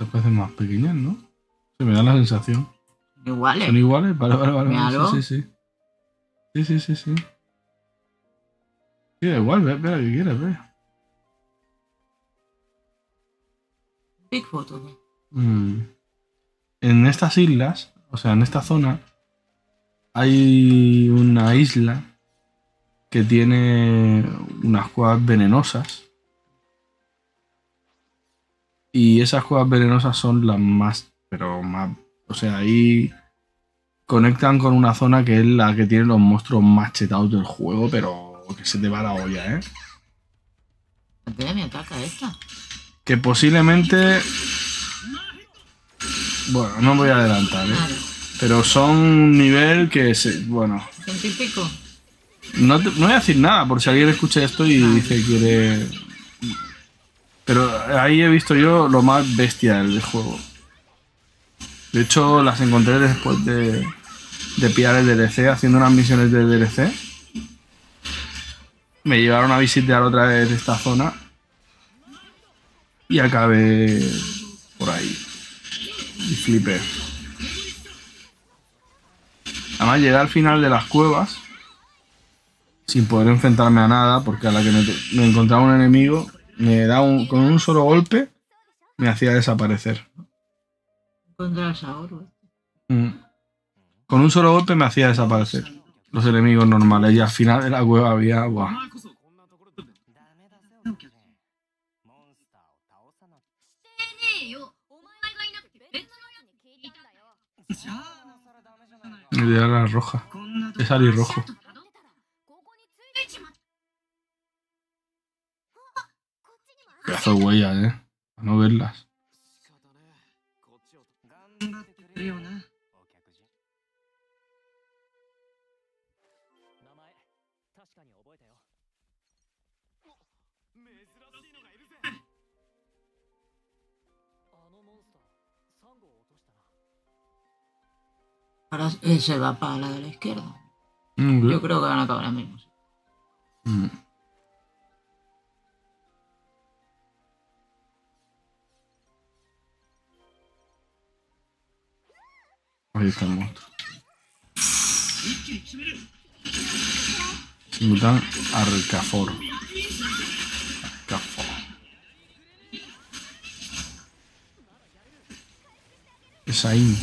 Estas parecen más pequeñas, ¿no? Se me da la sensación. Iguales. ¿Son iguales? Vale, vale, vale. Sí, sí, sí. Sí, sí, sí, sí. Sí, da igual, ve, ve la que quieras, ve. Bigfoot. ¿o qué? Mm. En estas islas, o sea, en esta zona, hay una isla que tiene unas cuevas venenosas. Y esas cuevas venenosas son las más, pero más, o sea, ahí conectan con una zona que es la que tiene los monstruos más chetados del juego, pero que se te va la olla, ¿eh? Mira, me ataca esta. Que posiblemente... Bueno, no voy a adelantar, ¿eh? Pero son un nivel que se. Bueno. Son típico. No, te- no voy a decir nada por si alguien escucha esto y dice que quiere. Pero ahí he visto yo lo más bestia del juego. De hecho, las encontré después de, de pillar el DLC, haciendo unas misiones de DLC. Me llevaron a visitear otra vez esta zona. Y acabé por ahí. Y flipé. Además llegué al final de las cuevas sin poder enfrentarme a nada, porque a la que me encontraba un enemigo, me da un, con un solo golpe, me hacía desaparecer. Contra el Mm. Con un solo golpe me hacía desaparecer. Los enemigos normales. Y al final de la cueva había. agua Me da la roja. Es rojo. Pedazo de huellas, eh. A no verlas. Ahora eh, se va para la de la izquierda. Mm, Yo creo que van a acabar los mismos. Mm. Ahí está el monstruo. Mutan Arcafor. Arcafor. Es ahí.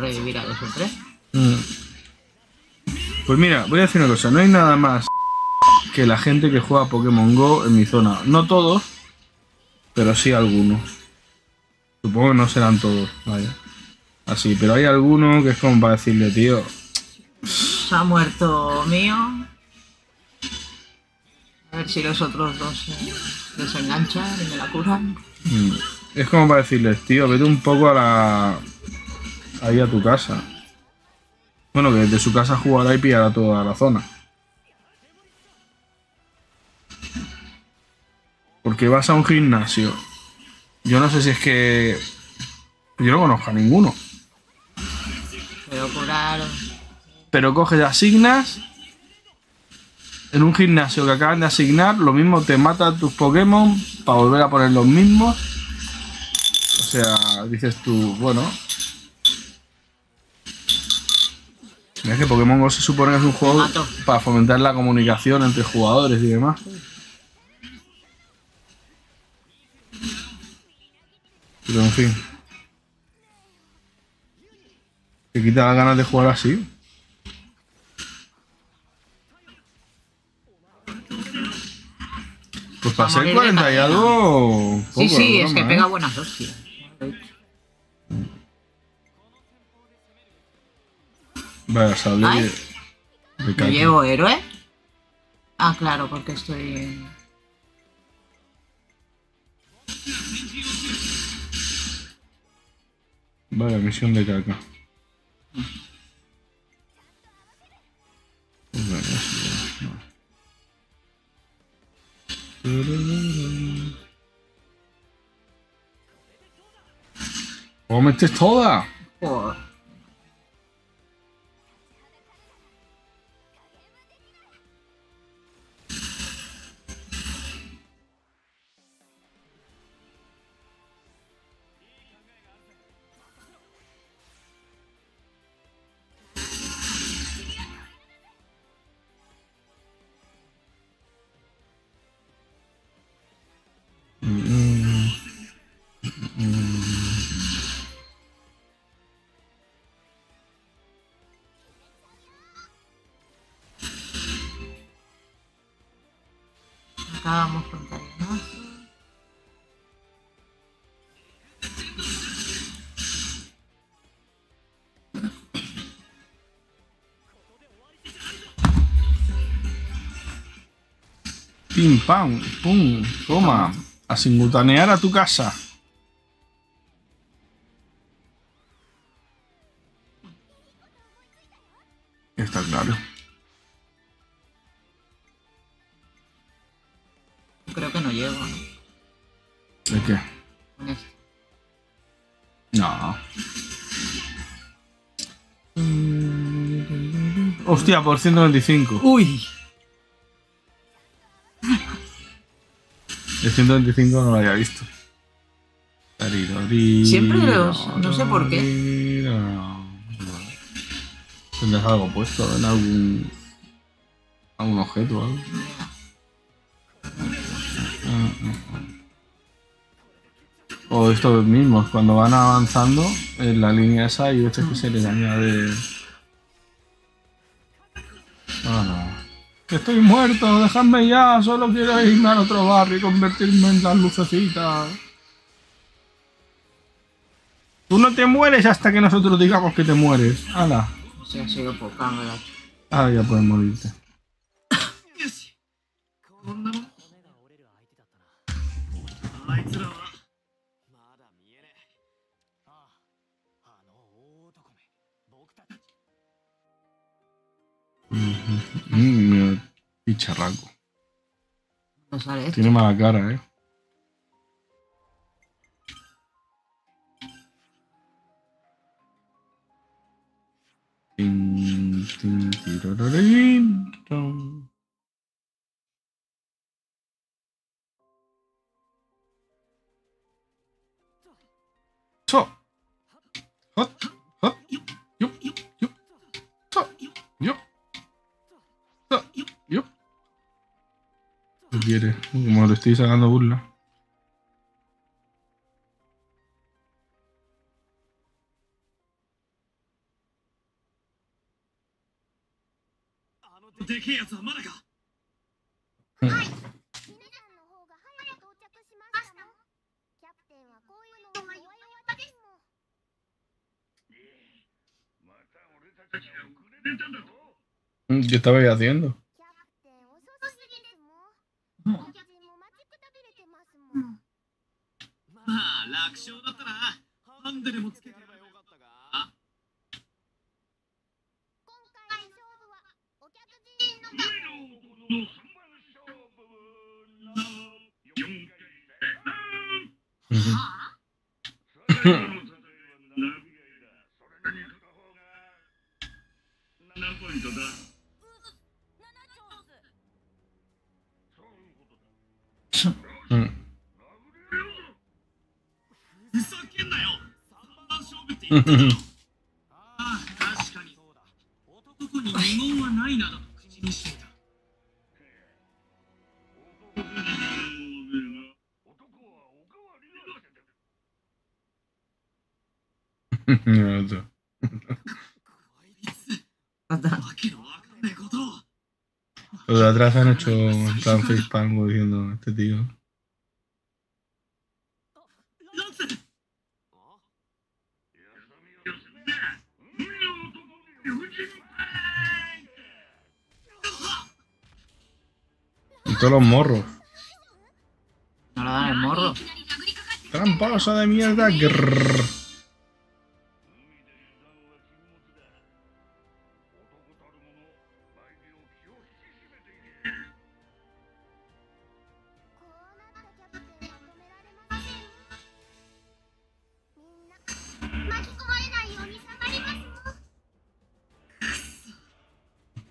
Revivir a dos o tres. Mm. Pues mira, voy a decir una cosa, no hay nada más que la gente que juega Pokémon Go en mi zona. No todos, pero sí algunos. Supongo que no serán todos, vaya. Así, pero hay algunos que es como para decirle, tío, Se ha muerto mío. A ver si los otros dos se desenganchan y me la curan. mm, es como para decirles, tío, vete un poco a la... ahí a tu casa. Bueno, que desde su casa jugará y pillará toda la zona. Porque vas a un gimnasio. Yo no sé si es que. Yo no conozco a ninguno. Pero curar. Pero coges, asignas. En un gimnasio que acaban de asignar, lo mismo te mata tus Pokémon para volver a poner los mismos. O sea, dices tú, bueno. Es que Pokémon Go se supone que es un juego para fomentar la comunicación entre jugadores y demás. Pero en fin. Te quita las ganas de jugar así. Pues para ser morir de 40 y algo. Sí, poco, sí, es que pega ¿eh? buenas hostias. Vaya, sable Ay. de, de ¿Me llevo héroe? Ah, claro, porque estoy. en- Vaya, misión de caca. Pues. ¿Cómo metes toda? Joder. Acabamos con cadenazo. Pim, pam, pum, toma. A simultanear a tu casa. Hostia, por 125. Uy. El 125 no lo había visto. Siempre los- no sé por qué. ¿Tendrás algo puesto en algún. algún objeto o algo? O estos mismos, cuando van avanzando en la línea esa hay veces que se les añade. No. Estoy muerto, dejadme ya, solo quiero irme al otro barrio y convertirme en las lucecitas. Tú no te mueres hasta que nosotros digamos que te mueres. Ala. Se ha sido. Ah, ya puedes morirte. Mmm, picharraco. No sale esto. Tiene mala cara, eh. Tin, tin, tirararín, ton. So. Hot, hot, yup, yup, so, yup, ¿Qué quieres? Como te estoy sacando burla. ¿Qué estaba haciendo? あ楽勝だったな。ハンデでもつけてればよかったが今回の勝負はお客人の上の男の三番勝負の4ああ、確かにそうだ。男に疑問はないなど口にしていた。なるほど。Los de atrás han hecho, están facepalm diciendo, te digo. ン Y todos los morros. No le dan el morro. Tramposo de mierda. grrr.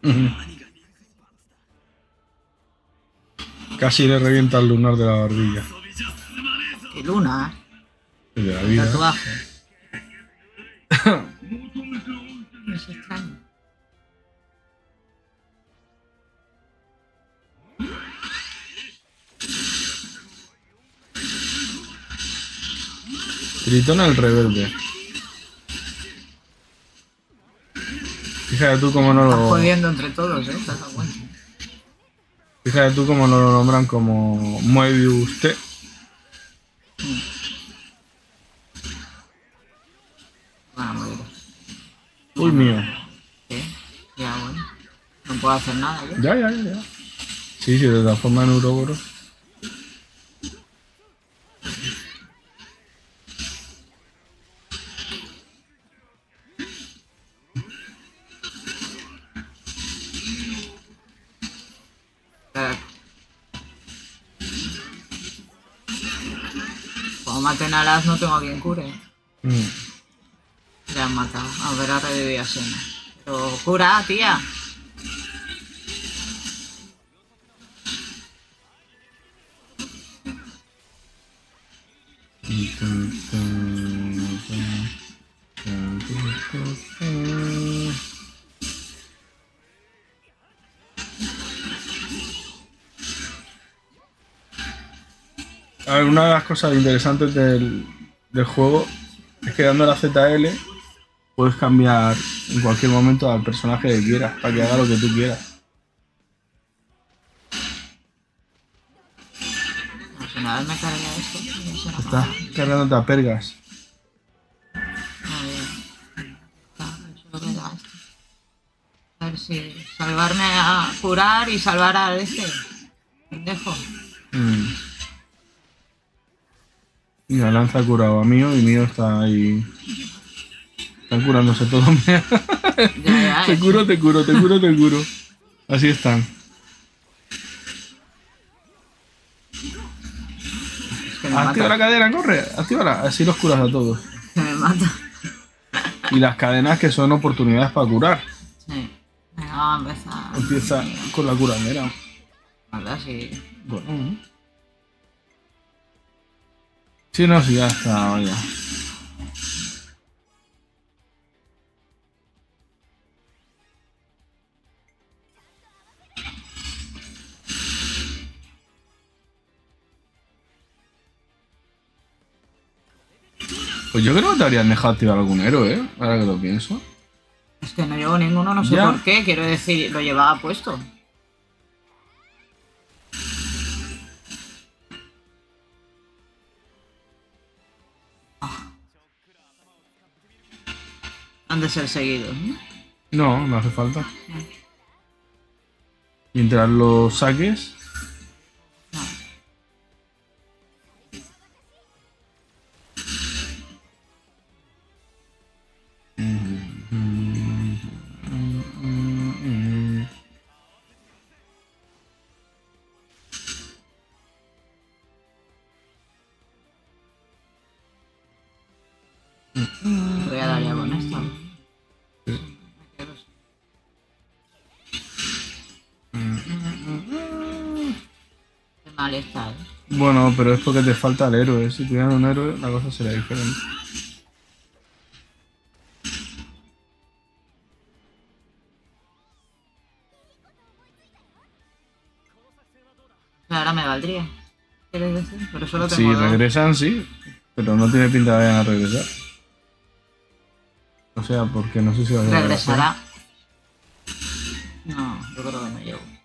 海 Casi le revienta el lunar de la barbilla. ¿Qué luna? El de la vida. El tatuaje. es extraño. Tritona el rebelde. Fíjate tú cómo no Estás lo. Estás jodiendo entre todos, eh, estás a cuenta. Fíjate tú cómo lo nombran como Moebius T. Van a morir. Uy, mío. ¿Qué? Ya, bueno. No puedo hacer nada, ¿eh? Ya, ya, ya. Sí, sí, de todas formas en Uroboros. No tengo a quien cure. Mm. Ya han matado. A ver, ahora reviví a Sena. Pero cura, tía. Una de las cosas interesantes del, del juego es que dando la ZL puedes cambiar en cualquier momento al personaje que quieras para que haga lo que tú quieras. Vez me cargué esto. Está cargándote a pergas. Esto. ver si salvarme a curar y salvar al este. Pendejo. Mm. Y la lanza ha curado a mío y mío está ahí. Están curándose todos. Te curo, te curo, te curo, te curo. Así están. Es que me Activa la cadena, corre. Actívala. Así los curas a todos. Que me mata. Y las cadenas que son oportunidades para curar. Sí. Venga, vamos a empezar. Empieza con la curadera. ¿Verdad? Sí. Bueno. Sí, no, sí, ya está, vaya. Pues yo creo que te habrían dejado activar algún héroe, ¿eh? Ahora que lo pienso. Es que no llevo ninguno, no sé Ya. por qué. Quiero decir, lo llevaba puesto. Han de ser seguidos, ¿no? No, no hace falta. Mientras los saques. Pero es porque te falta el héroe. Si tuvieran un héroe, la cosa sería diferente. Ahora me valdría. ¿Quieres decir? Pero solo Si tengo dos. regresan, sí. Pero no tiene pinta de vayan a regresar. O sea, porque no sé si va a a Regresará. No, yo creo que no llego.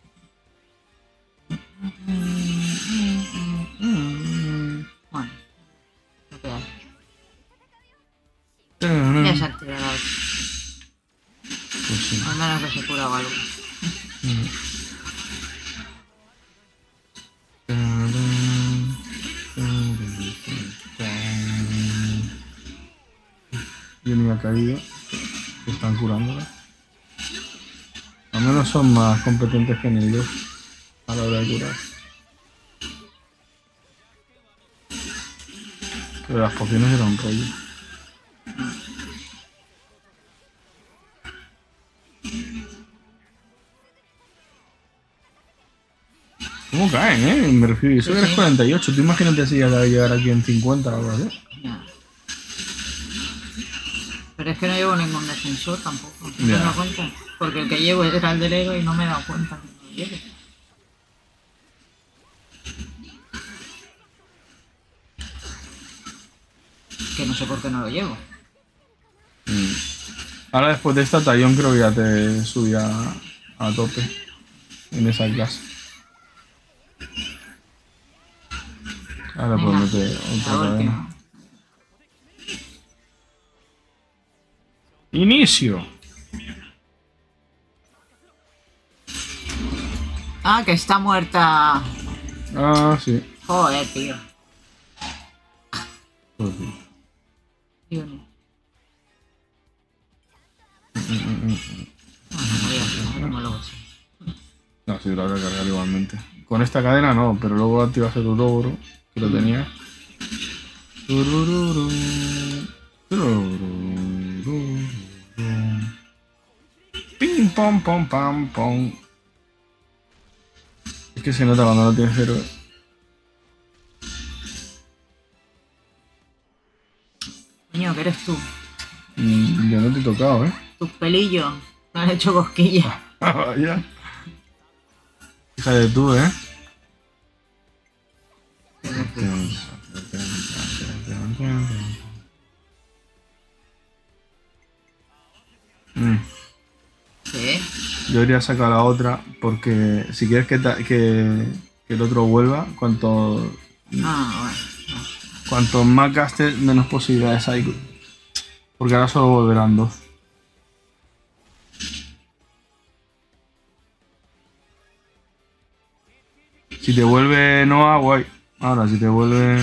Ser. Ya se activará. Pues sí. Al menos que se cura algo. Y ha caído. Que están curándola. Al menos son más competentes que en el 2 a la hora de curar. Pero las pociones eran un rollo. Me refiero, eso sí. 48. Tú imagínate si llega a llegar aquí en 50 o algo así. Pero es que no llevo ningún defensor tampoco. ¿Te Ya. das cuenta? Porque el que llevo era el del héroe y no me he dado cuenta que no lo llevo. Que no sé por qué no lo llevo. Ahora después de esta tallón creo que ya te subía a tope en esa clase. Ahora pues meter otra cadena. Inicio. Ah, que está muerta. Ah, sí. Joder, tío. Pues. Tío, no. No sí, lo voy a cargar igualmente. Con esta cadena no, pero luego activas el Uroboro, que lo tenía. Pim pom pom pam pom. Es que se nota cuando no tienes héroe. Coño, que eres tú. Mm, Yo no te he tocado, ¿eh? Tus pelillos. Me han hecho cosquillas. Vaya. Hija de tú, ¿eh? ¿Qué? Mm. Mm. Yo iría a sacar la otra porque si quieres que, que, el otro vuelva, cuanto, ah, cuanto más gastes, menos posibilidades hay. Porque ahora solo volverán dos. Si te vuelve Noah, guay. Ahora, si te vuelve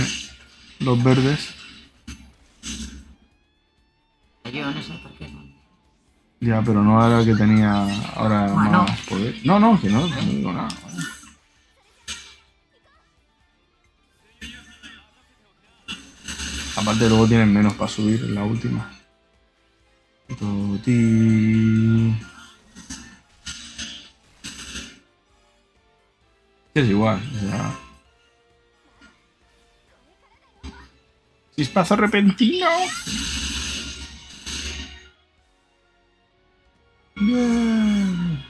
los verdes, ya, pero no era que tenía ahora Bueno. más poder. No, no, que no, no digo nada. Aparte luego tienen menos para subir en la última. Toti. Es igual, o sea. Chispazo repentino. Bien.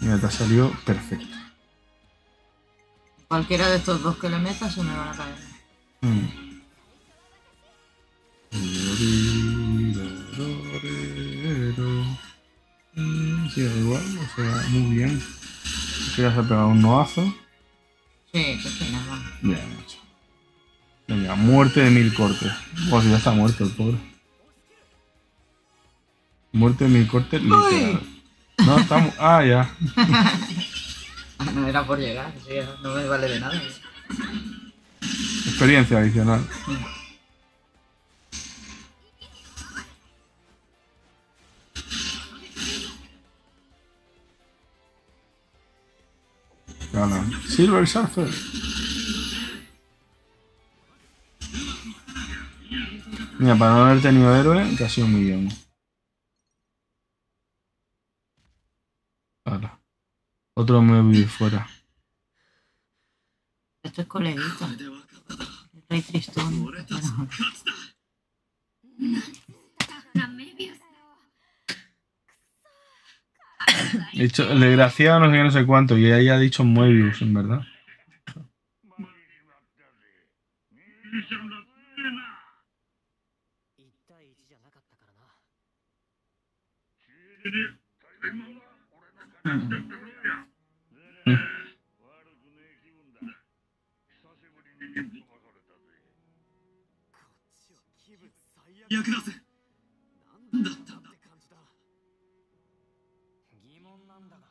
Mira, te ha salido perfecto. Cualquiera de estos dos que le metas se me van a caer. Mm. Sí, da igual, o sea, muy bien. Que ya se ha pegado un noazo. Sí, qué pena. Bien hecho. Venga, muerte de mil cortes. O si ya está muerto el pobre. Muerte de mil cortes, literal. No, está mu- Ah, ya. No era por llegar, sí, no me vale de nada. Experiencia adicional. Gana. Silver Surfer. Mira, para no haber tenido héroe, casi un millón. Ahora. Otro muy fuera. Esto es coleguita. El rey tristón. He dicho, el desgraciado no sé qué, no sé cuánto, y ella ha dicho Moebius, en verdad. うん。うん。役何だっん。だっ疑問なん。だが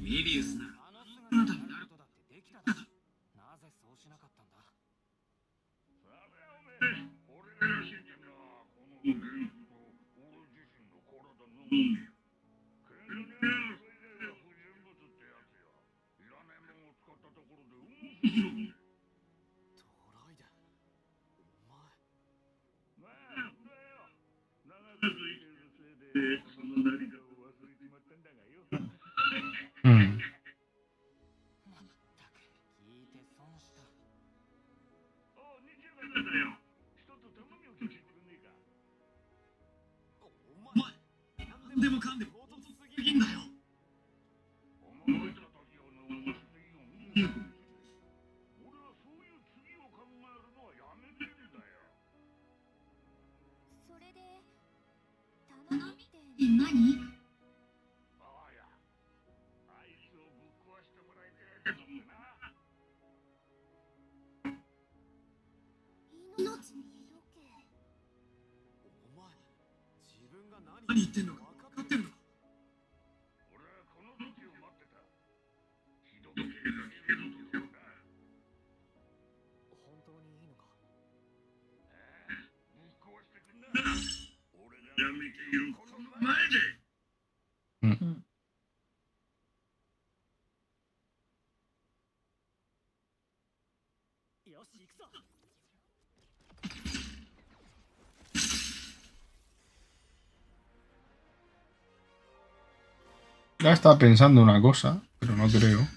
ミリウスあなただってできたなぜそうしなかったん。だ俺らしいこの俺自身の何言ってんのか。分かってるのか。俺はこの時を待ってた。ひどけが逃げるとよか本当にいいのか？ああぶっ壊してくんな。俺がやめているこの前で。うん。Ya estaba pensando una cosa, pero no creo.!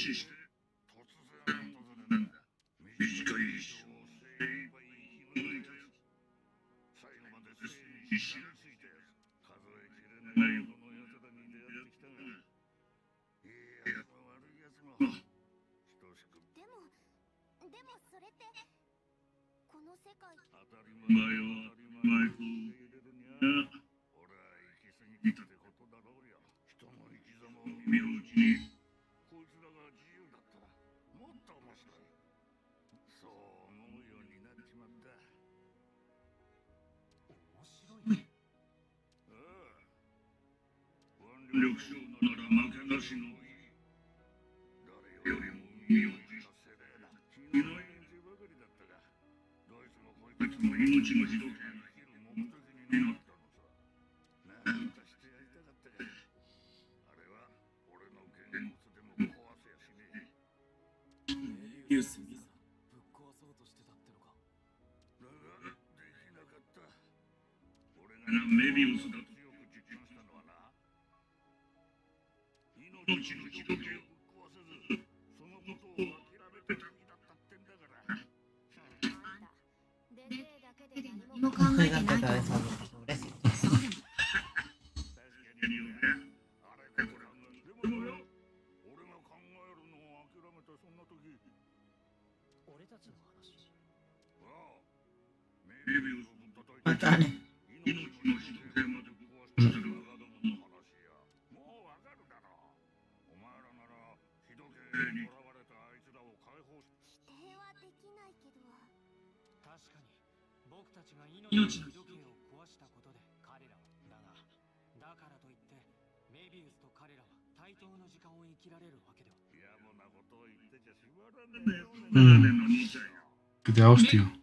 つ力勝負なら負けなしの。誰よりも海を自せれ気のいい連中ばかりだったが、どいつもこ。は俺の言骨でも壊せやしねえ。メビウスぶっ壊そうとしてたってのか、できなかった。俺がメビウスだ命の時を壊せず、そのことを諦めてた身だったってんだから。でけえだけで何も考えてないから pobrecito. 確かによね。Mm. Que te da hostio.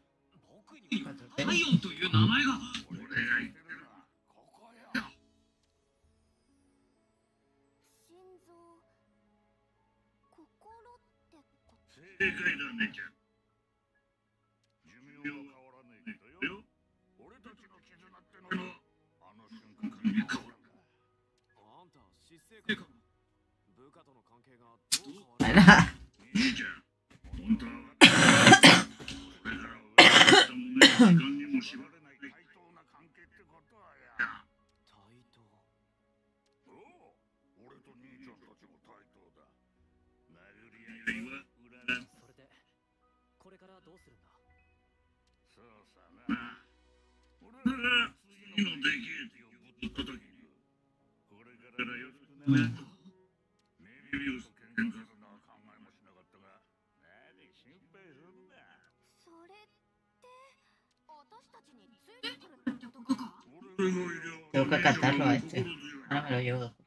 縛れない対等な関係ってことはや。対等おう俺と兄ちゃん。たちも対等だ。殴り合いは裏なそれでこれからどうするん。だそうさな。俺が次の出来エティをぶった時に、これからよろしくな。Tengo que catarlo a este. Ahora me lo llevo.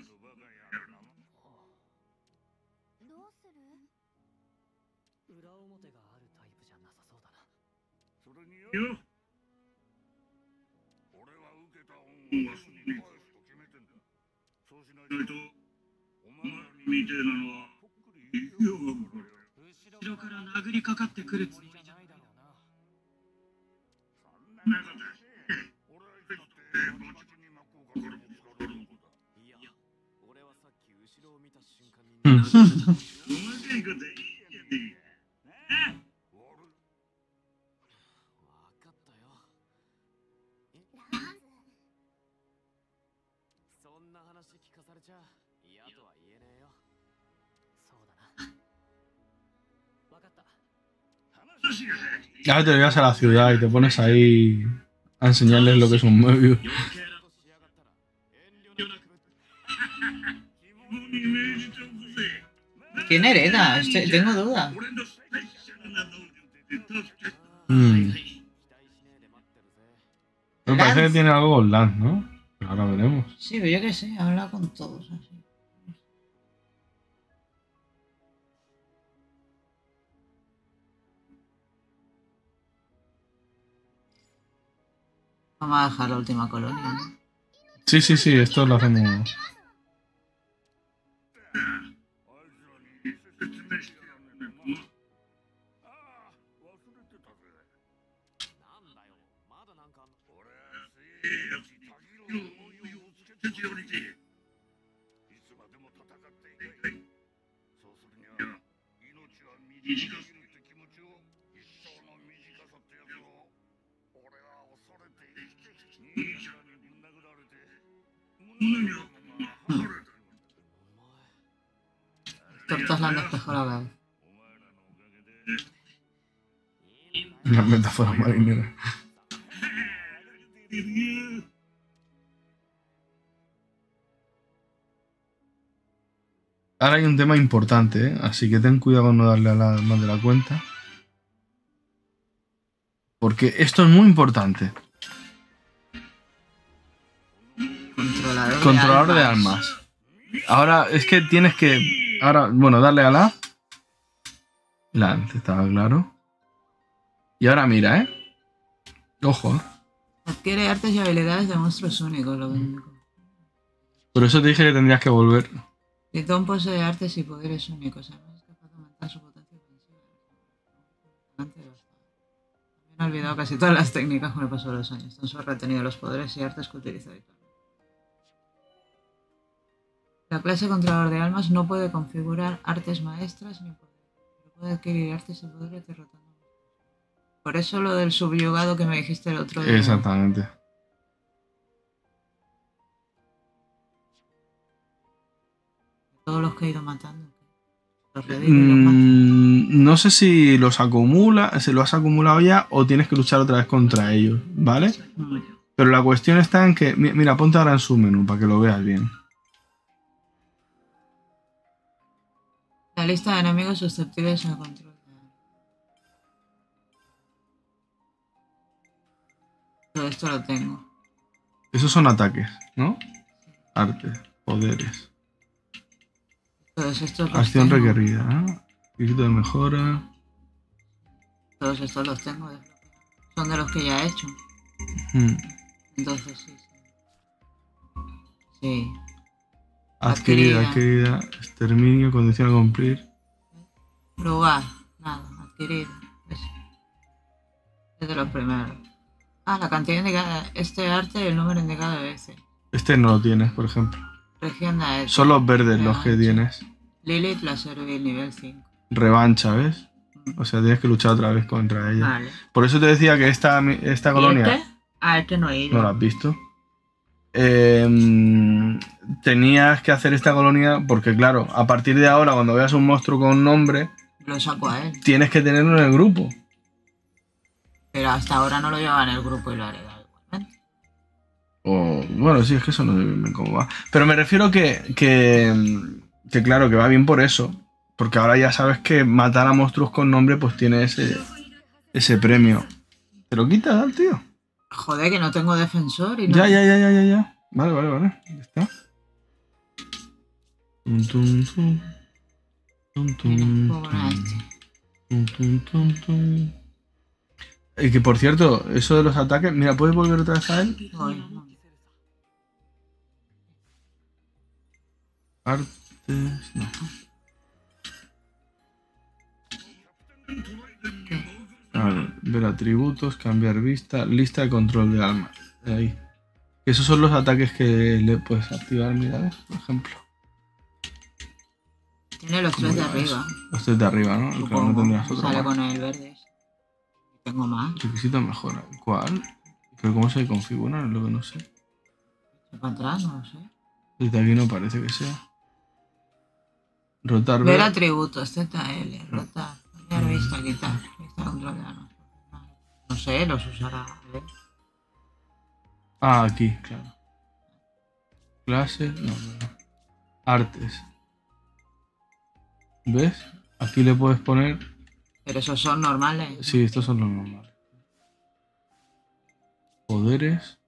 そよ。俺は受けた恩をすぐに返すと決めてんだ。そうしないと、お前みてえなのは、とっくり言いようがもらよ。後ろから殴りかかってくるつもりじゃないだろうなそんな中だ。俺はいつだって、バチクに真っ向からぶつかるのだ。いや俺はさっき後ろを見た瞬間にうんお前いこといいやねえ。Ahora te llegas a la ciudad y te pones ahí a enseñarles lo que es un Möbius. ¿Quién hereda? Este, tengo duda. Mm. Me parece que tiene algo con Lance, ¿no? Ahora veremos. Sí, pero yo qué sé, habla con todos. Vamos a dejar la última colonia. Sí, sí, sí, esto lo hacemos. Tortas la han despejado la vez. La metáfora marinera. Ahora hay un tema importante, ¿eh? así que ten cuidado con no darle a la más de la cuenta. Porque esto es muy importante. Controlador, Controlador de almas. Ahora es que tienes que. Ahora, bueno, darle a la. La antes estaba claro. Y ahora mira, ¿eh? Ojo, ¿eh? Adquiere artes y habilidades de monstruos únicos. Lo único. Por eso te dije que tendrías que volver. Tritón posee artes y poderes únicos. Además es capaz de aumentar su potencia ofensiva. También ha olvidado casi todas las técnicas con el paso de los años. Tan solo ha retenido los poderes y artes que utiliza habitualmente. La clase controlador de almas no puede configurar artes maestras ni pero puede adquirir artes y poderes derrotando. Por eso lo del subyugado que me dijiste el otro día. Exactamente. Todos los que he ido matando. Los. Mm, no sé si los acumula, si lo has acumulado ya o tienes que luchar otra vez contra ellos, ¿vale? Pero la cuestión está en que, mi- mira, ponte ahora en su menú para que lo veas bien. La lista de enemigos susceptibles a control. Todo esto lo tengo. Esos son ataques, ¿no? Arte, poderes. Todos estos los Acción tengo. requerida, ¿eh? Requisito de mejora. Todos estos los tengo. Son de los que ya he hecho. Hmm. Entonces sí. Sí. Sí. Adquirida, Adquirida. adquirida. Exterminio, condición a cumplir. Lugar. Nada. Adquirido. Es, de los primeros. Ah, la cantidad indicada. Este arte y el número indicado de veces. Este no lo tienes, por ejemplo. Región de Son los verdes los que tienes. Lilith la servil nivel 5. Revancha, ¿ves? O sea, tienes que luchar otra vez contra ella. Vale. Por eso te decía que esta, esta ¿Y colonia. este? Ah, este no he ido. ¿No lo has visto? Em, tenías que hacer esta colonia porque, claro, a partir de ahora, cuando veas un monstruo con nombre, Lo saco a él. tienes que tenerlo en el grupo. Pero hasta ahora no lo llevaba en el grupo y lo haré igualmente. O, bueno, sí, es que eso no sé bien cómo va. Pero me refiero que, que, que, claro, que va bien por eso. Porque ahora ya sabes que matar a monstruos con nombre, pues tiene ese, ese premio. ¿Te lo quitas al tío? Joder, que no tengo defensor y no. Ya, ya, ya, ya, ya, ya. Vale, vale, vale. Ya está. Tum, tum, tum. Tum, este. tum, tum, tum, tum. Y que por cierto, eso de los ataques, mira, ¿puedes volver otra vez a él? Artes. No. A ver, ver atributos, cambiar vista, lista de control de alma. Ahí. Esos son los ataques que le puedes activar, mira, ¿ves? por ejemplo. Tiene los tres de arriba. Los tres de arriba, ¿no? No Supongo. tendrás otro Sale más. con el verde. Tengo más. Requisito mejora. ¿Cuál? Pero ¿cómo se configura? Es lo que no sé. Para atrás, no lo sé. Desde aquí no parece que sea. Rotar, ver. atributos, ZL, rotar, cambiar vista, quitar, vista control de armas. No sé, los usará. ver. Ah, aquí, claro. Clases, no, no, no. Artes. ¿Ves? Aquí le puedes poner. Pero esos son normales. Sí, estos son los normales. Poderes.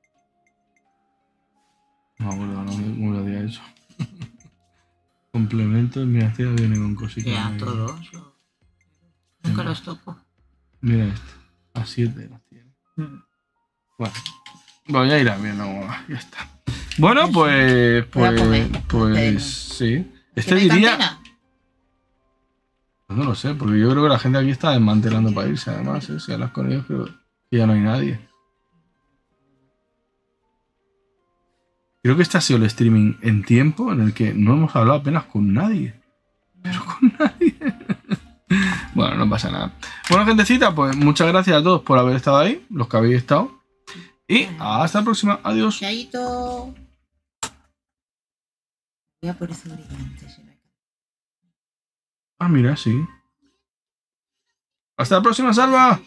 No me acuerdo, no me- cómo lo había hecho. Complementos, mira, este ya viene con cositas. Ya, todos. Nunca los toco. Mira este. A 7 las tiene. Mm. Bueno. Bueno, ya irá bien, no, ya está. Bueno, pues. Voy a Pues. comer. Pues sí. Este ¿Tiene diría. Pues no lo sé, porque yo creo que la gente aquí está desmantelando para irse, además, ¿eh? si hablas con ellos, creo que ya no hay nadie. Creo que este ha sido el streaming en tiempo en el que no hemos hablado apenas con nadie. Pero con nadie. Bueno, no pasa nada. Bueno, gentecita, pues muchas gracias a todos por haber estado ahí, los que habéis estado. Y hasta la próxima. Adiós. Chaito. Voy a por eso brillante. Ah, mira, sí. Hasta la próxima, Salva.